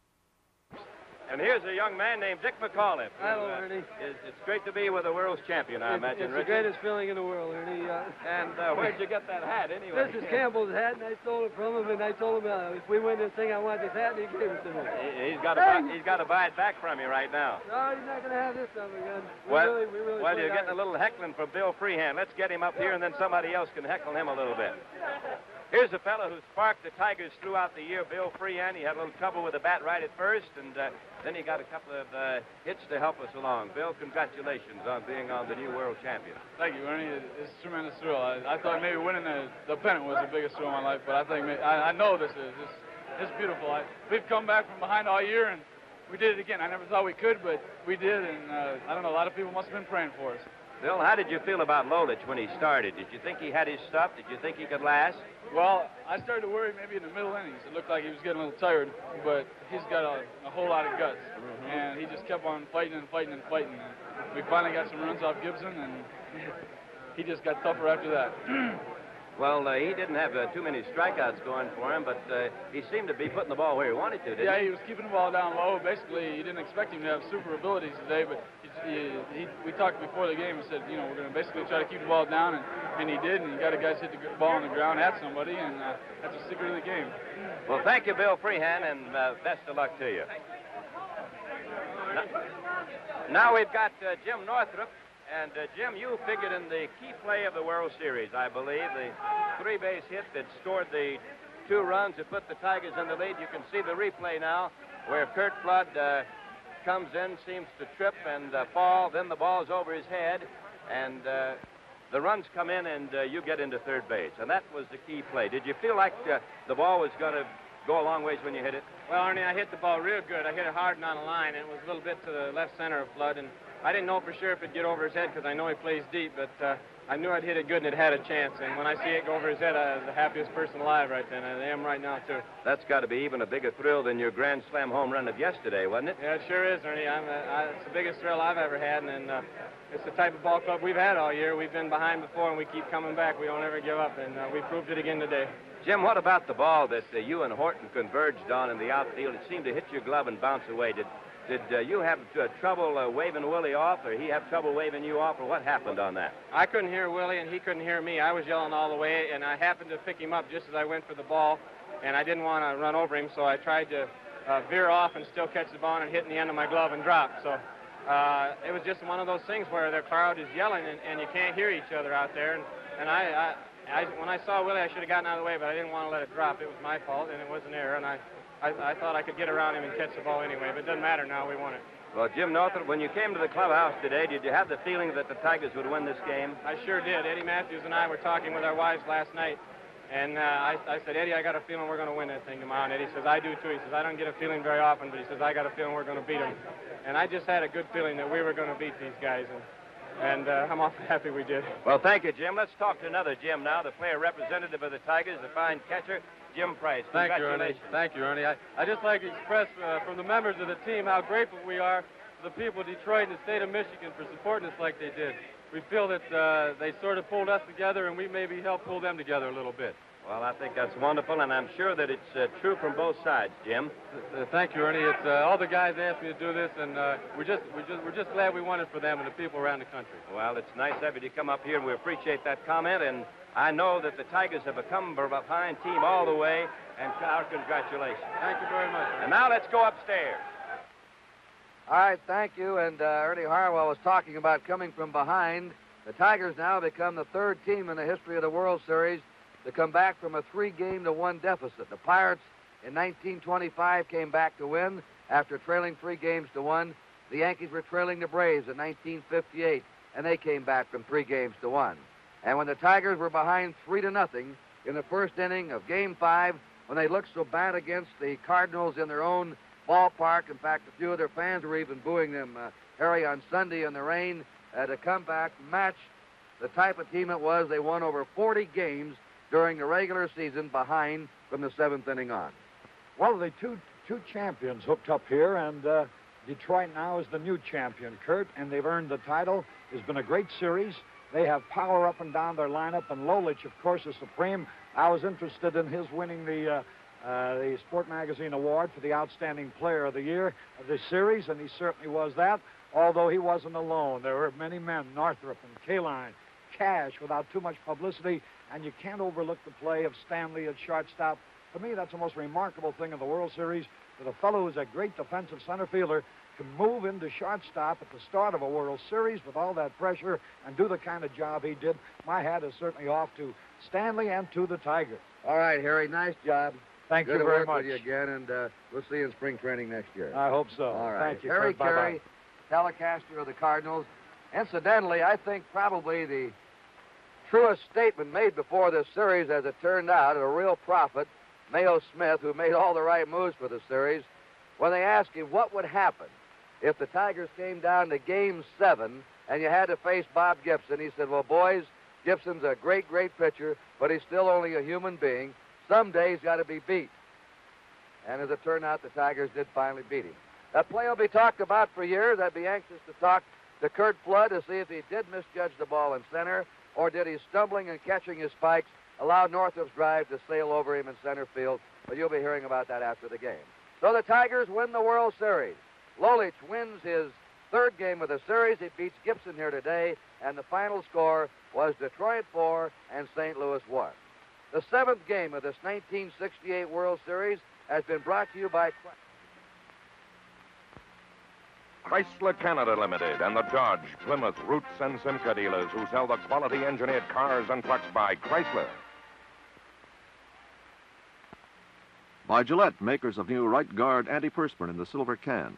And here's a young man named Dick McAuliffe. Hello, uh, Ernie. is- it's great to be with a world's champion, I It's- imagine, it's the greatest feeling in the world, Ernie. Uh, And uh, where'd you get that hat, anyway? This is Campbell's hat, and I stole it from him, and I told him uh, if we win this thing, I want this hat, and he gave it to me. He- He's got to buy, he's got to buy it back from you right now. No, he's not going to have this stuff again. We Well, really, we really well you're getting a little heckling from Bill Freehan. Let's get him up here, and then somebody else can heckle him a little bit. Here's a fellow who sparked the Tigers throughout the year, Bill Freehan. He had a little trouble with the bat right at first, and uh, then he got a couple of uh, hits to help us along. Bill, congratulations on being on the new world champion. Thank you, Ernie. It's a tremendous thrill. I, I thought maybe winning the, the pennant was the biggest thrill in my life, but I think I, I know this is. It's, it's beautiful. I, we've come back from behind all year, and we did it again. I never thought we could, but we did, and uh, I don't know. A lot of people must have been praying for us. Bill, how did you feel about Lolich when he started? Did you think he had his stuff? Did you think he could last? Well, I started to worry maybe in the middle innings. It looked like he was getting a little tired, but he's got a, a whole lot of guts. And he just kept on fighting and fighting and fighting. And we finally got some runs off Gibson, and he just got tougher after that. Well, uh, he didn't have uh, too many strikeouts going for him, but uh, he seemed to be putting the ball where he wanted to, didn't yeah, he? he was keeping the ball down low. Basically, you didn't expect him to have super abilities today, but he, he, we talked before the game and said, you know, we're going to basically try to keep the ball down, and, and he did, and he got a guys hit the ball on the ground at somebody, and uh, that's a secret of the game. Well, thank you, Bill Freehan, and uh, best of luck to you. Now, now we've got uh, Jim Northrup. And, uh, Jim, you figured in the key play of the World Series, I believe, the three base hit that scored the two runs that put the Tigers in the lead. You can see the replay now where Curt Flood uh, comes in, seems to trip and uh, fall. Then the ball's over his head, and uh, the runs come in, and uh, you get into third base. And that was the key play. Did you feel like uh, the ball was going to go a long ways when you hit it? Well, Arnie, I hit the ball real good. I hit it hard and on the line, and it was a little bit to the left center of Flood, and I didn't know for sure if it'd get over his head because I know he plays deep, but uh, I knew I'd hit it good and it had a chance. And when I see it go over his head, I was the happiest person alive right then. And I am right now, too. That's got to be even a bigger thrill than your Grand Slam home run of yesterday, wasn't it? Yeah, it sure is, Ernie. I'm, uh, I, it's the biggest thrill I've ever had, and uh, it's the type of ball club we've had all year. We've been behind before, and we keep coming back. We don't ever give up, and uh, we proved it again today. Jim, what about the ball that uh, you and Horton converged on in the outfield? It seemed to hit your glove and bounce away. Did did uh, you have uh, trouble uh, waving Willie off, or he have trouble waving you off, or what happened on that? I couldn't hear Willie, and he couldn't hear me. I was yelling all the way, and I happened to pick him up just as I went for the ball, and I didn't want to run over him, so I tried to uh, veer off and still catch the ball and hit in the end of my glove and drop. So uh, it was just one of those things where the crowd is yelling, and, and you can't hear each other out there. And, and I, I, I, when I saw Willie, I should have gotten out of the way, but I didn't want to let it drop. It was my fault, and it was an error, and I, I, I thought I could get around him and catch the ball anyway, but it doesn't matter now. We won it. Well, Jim Northrup, when you came to the clubhouse today, did you have the feeling that the Tigers would win this game? I sure did. Eddie Mathews and I were talking with our wives last night, and uh, I, I said, Eddie, I got a feeling we're going to win that thing tomorrow. And Eddie says, I do too. He says, I don't get a feeling very often, but he says, I got a feeling we're going to beat them. And I just had a good feeling that we were going to beat these guys, and, and uh, I'm awfully happy we did. Well, thank you, Jim. Let's talk to another Jim now, the player representative of the Tigers, the fine catcher, Jim Price. Thank you, Ernie. Thank you, Ernie. I, I just like to express uh, from the members of the team how grateful we are to the people of Detroit and the state of Michigan for supporting us like they did. We feel that uh, they sort of pulled us together, and we maybe helped pull them together a little bit. Well, I think that's wonderful, and I'm sure that it's uh, true from both sides, Jim. Uh, thank you, Ernie. It's uh, all the guys asked me to do this, and uh, we're just we're just we're just glad we won it for them and the people around the country. Well, it's nice of you to come up here, and we appreciate that comment. And I know that the Tigers have become a fine team all the way, and our congratulations. Thank you very much. And now let's go upstairs. All right, thank you. And uh, Ernie Harwell was talking about coming from behind. The Tigers now become the third team in the history of the World Series to come back from a three-game to one deficit. The Pirates in 1925 came back to win after trailing three games to one. The Yankees were trailing the Braves in 1958, and they came back from three games to one. And when the Tigers were behind three to nothing in the first inning of Game Five, when they looked so bad against the Cardinals in their own ballpark, in fact, a few of their fans were even booing them, uh, Harry, on Sunday in the rain, uh, to come back, match the type of team it was. They won over 40 games during the regular season behind from the seventh inning on. Well, the two two champions hooked up here, and uh, Detroit now is the new champion, Curt, and they've earned the title. It's been a great series. They have power up and down their lineup, and Lolich, of course, is supreme. I was interested in his winning the uh, uh, the Sport Magazine Award for the Outstanding Player of the Year of this series, and he certainly was that. Although he wasn't alone, there were many men, Northrup and Kaline, Cash, without too much publicity, and you can't overlook the play of Stanley at shortstop. To me, that's the most remarkable thing in the World Series, that a fellow who's a great defensive center fielder can move into shortstop at the start of a World Series with all that pressure and do the kind of job he did. My hat is certainly off to Stanley and to the Tigers. All right, Harry, nice job. Thank Good you to very work much. with you again, and uh, we'll see you in spring training next year. I hope so. All right. Thank you. Harry Curt. Bye-bye. Caray, Telecaster of the Cardinals. Incidentally, I think probably the truest statement made before this series, as it turned out, a real prophet, Mayo Smith, who made all the right moves for the series, when they asked him what would happen if the Tigers came down to Game 7 and you had to face Bob Gibson. He said, Well, boys, Gibson's a great, great pitcher, but he's still only a human being. Someday he's got to be beat. And as it turned out, the Tigers did finally beat him. That play will be talked about for years. I'd be anxious to talk to Curt Flood to see if he did misjudge the ball in center, or did he, stumbling and catching his spikes, allow Northrup's drive to sail over him in center field. But you'll be hearing about that after the game. So the Tigers win the World Series. Lolich wins his third game of the series. He beats Gibson here today, and the final score was Detroit 4 and St. Louis 1. The seventh game of this 1968 World Series has been brought to you by Chrysler Canada Limited and the Dodge, Plymouth, Rootes, and Simca dealers who sell the quality engineered cars and trucks by Chrysler. By Gillette, makers of new Right Guard antiperspirant in the silver can.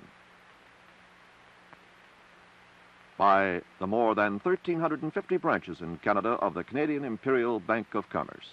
By the more than 1,350 branches in Canada of the Canadian Imperial Bank of Commerce.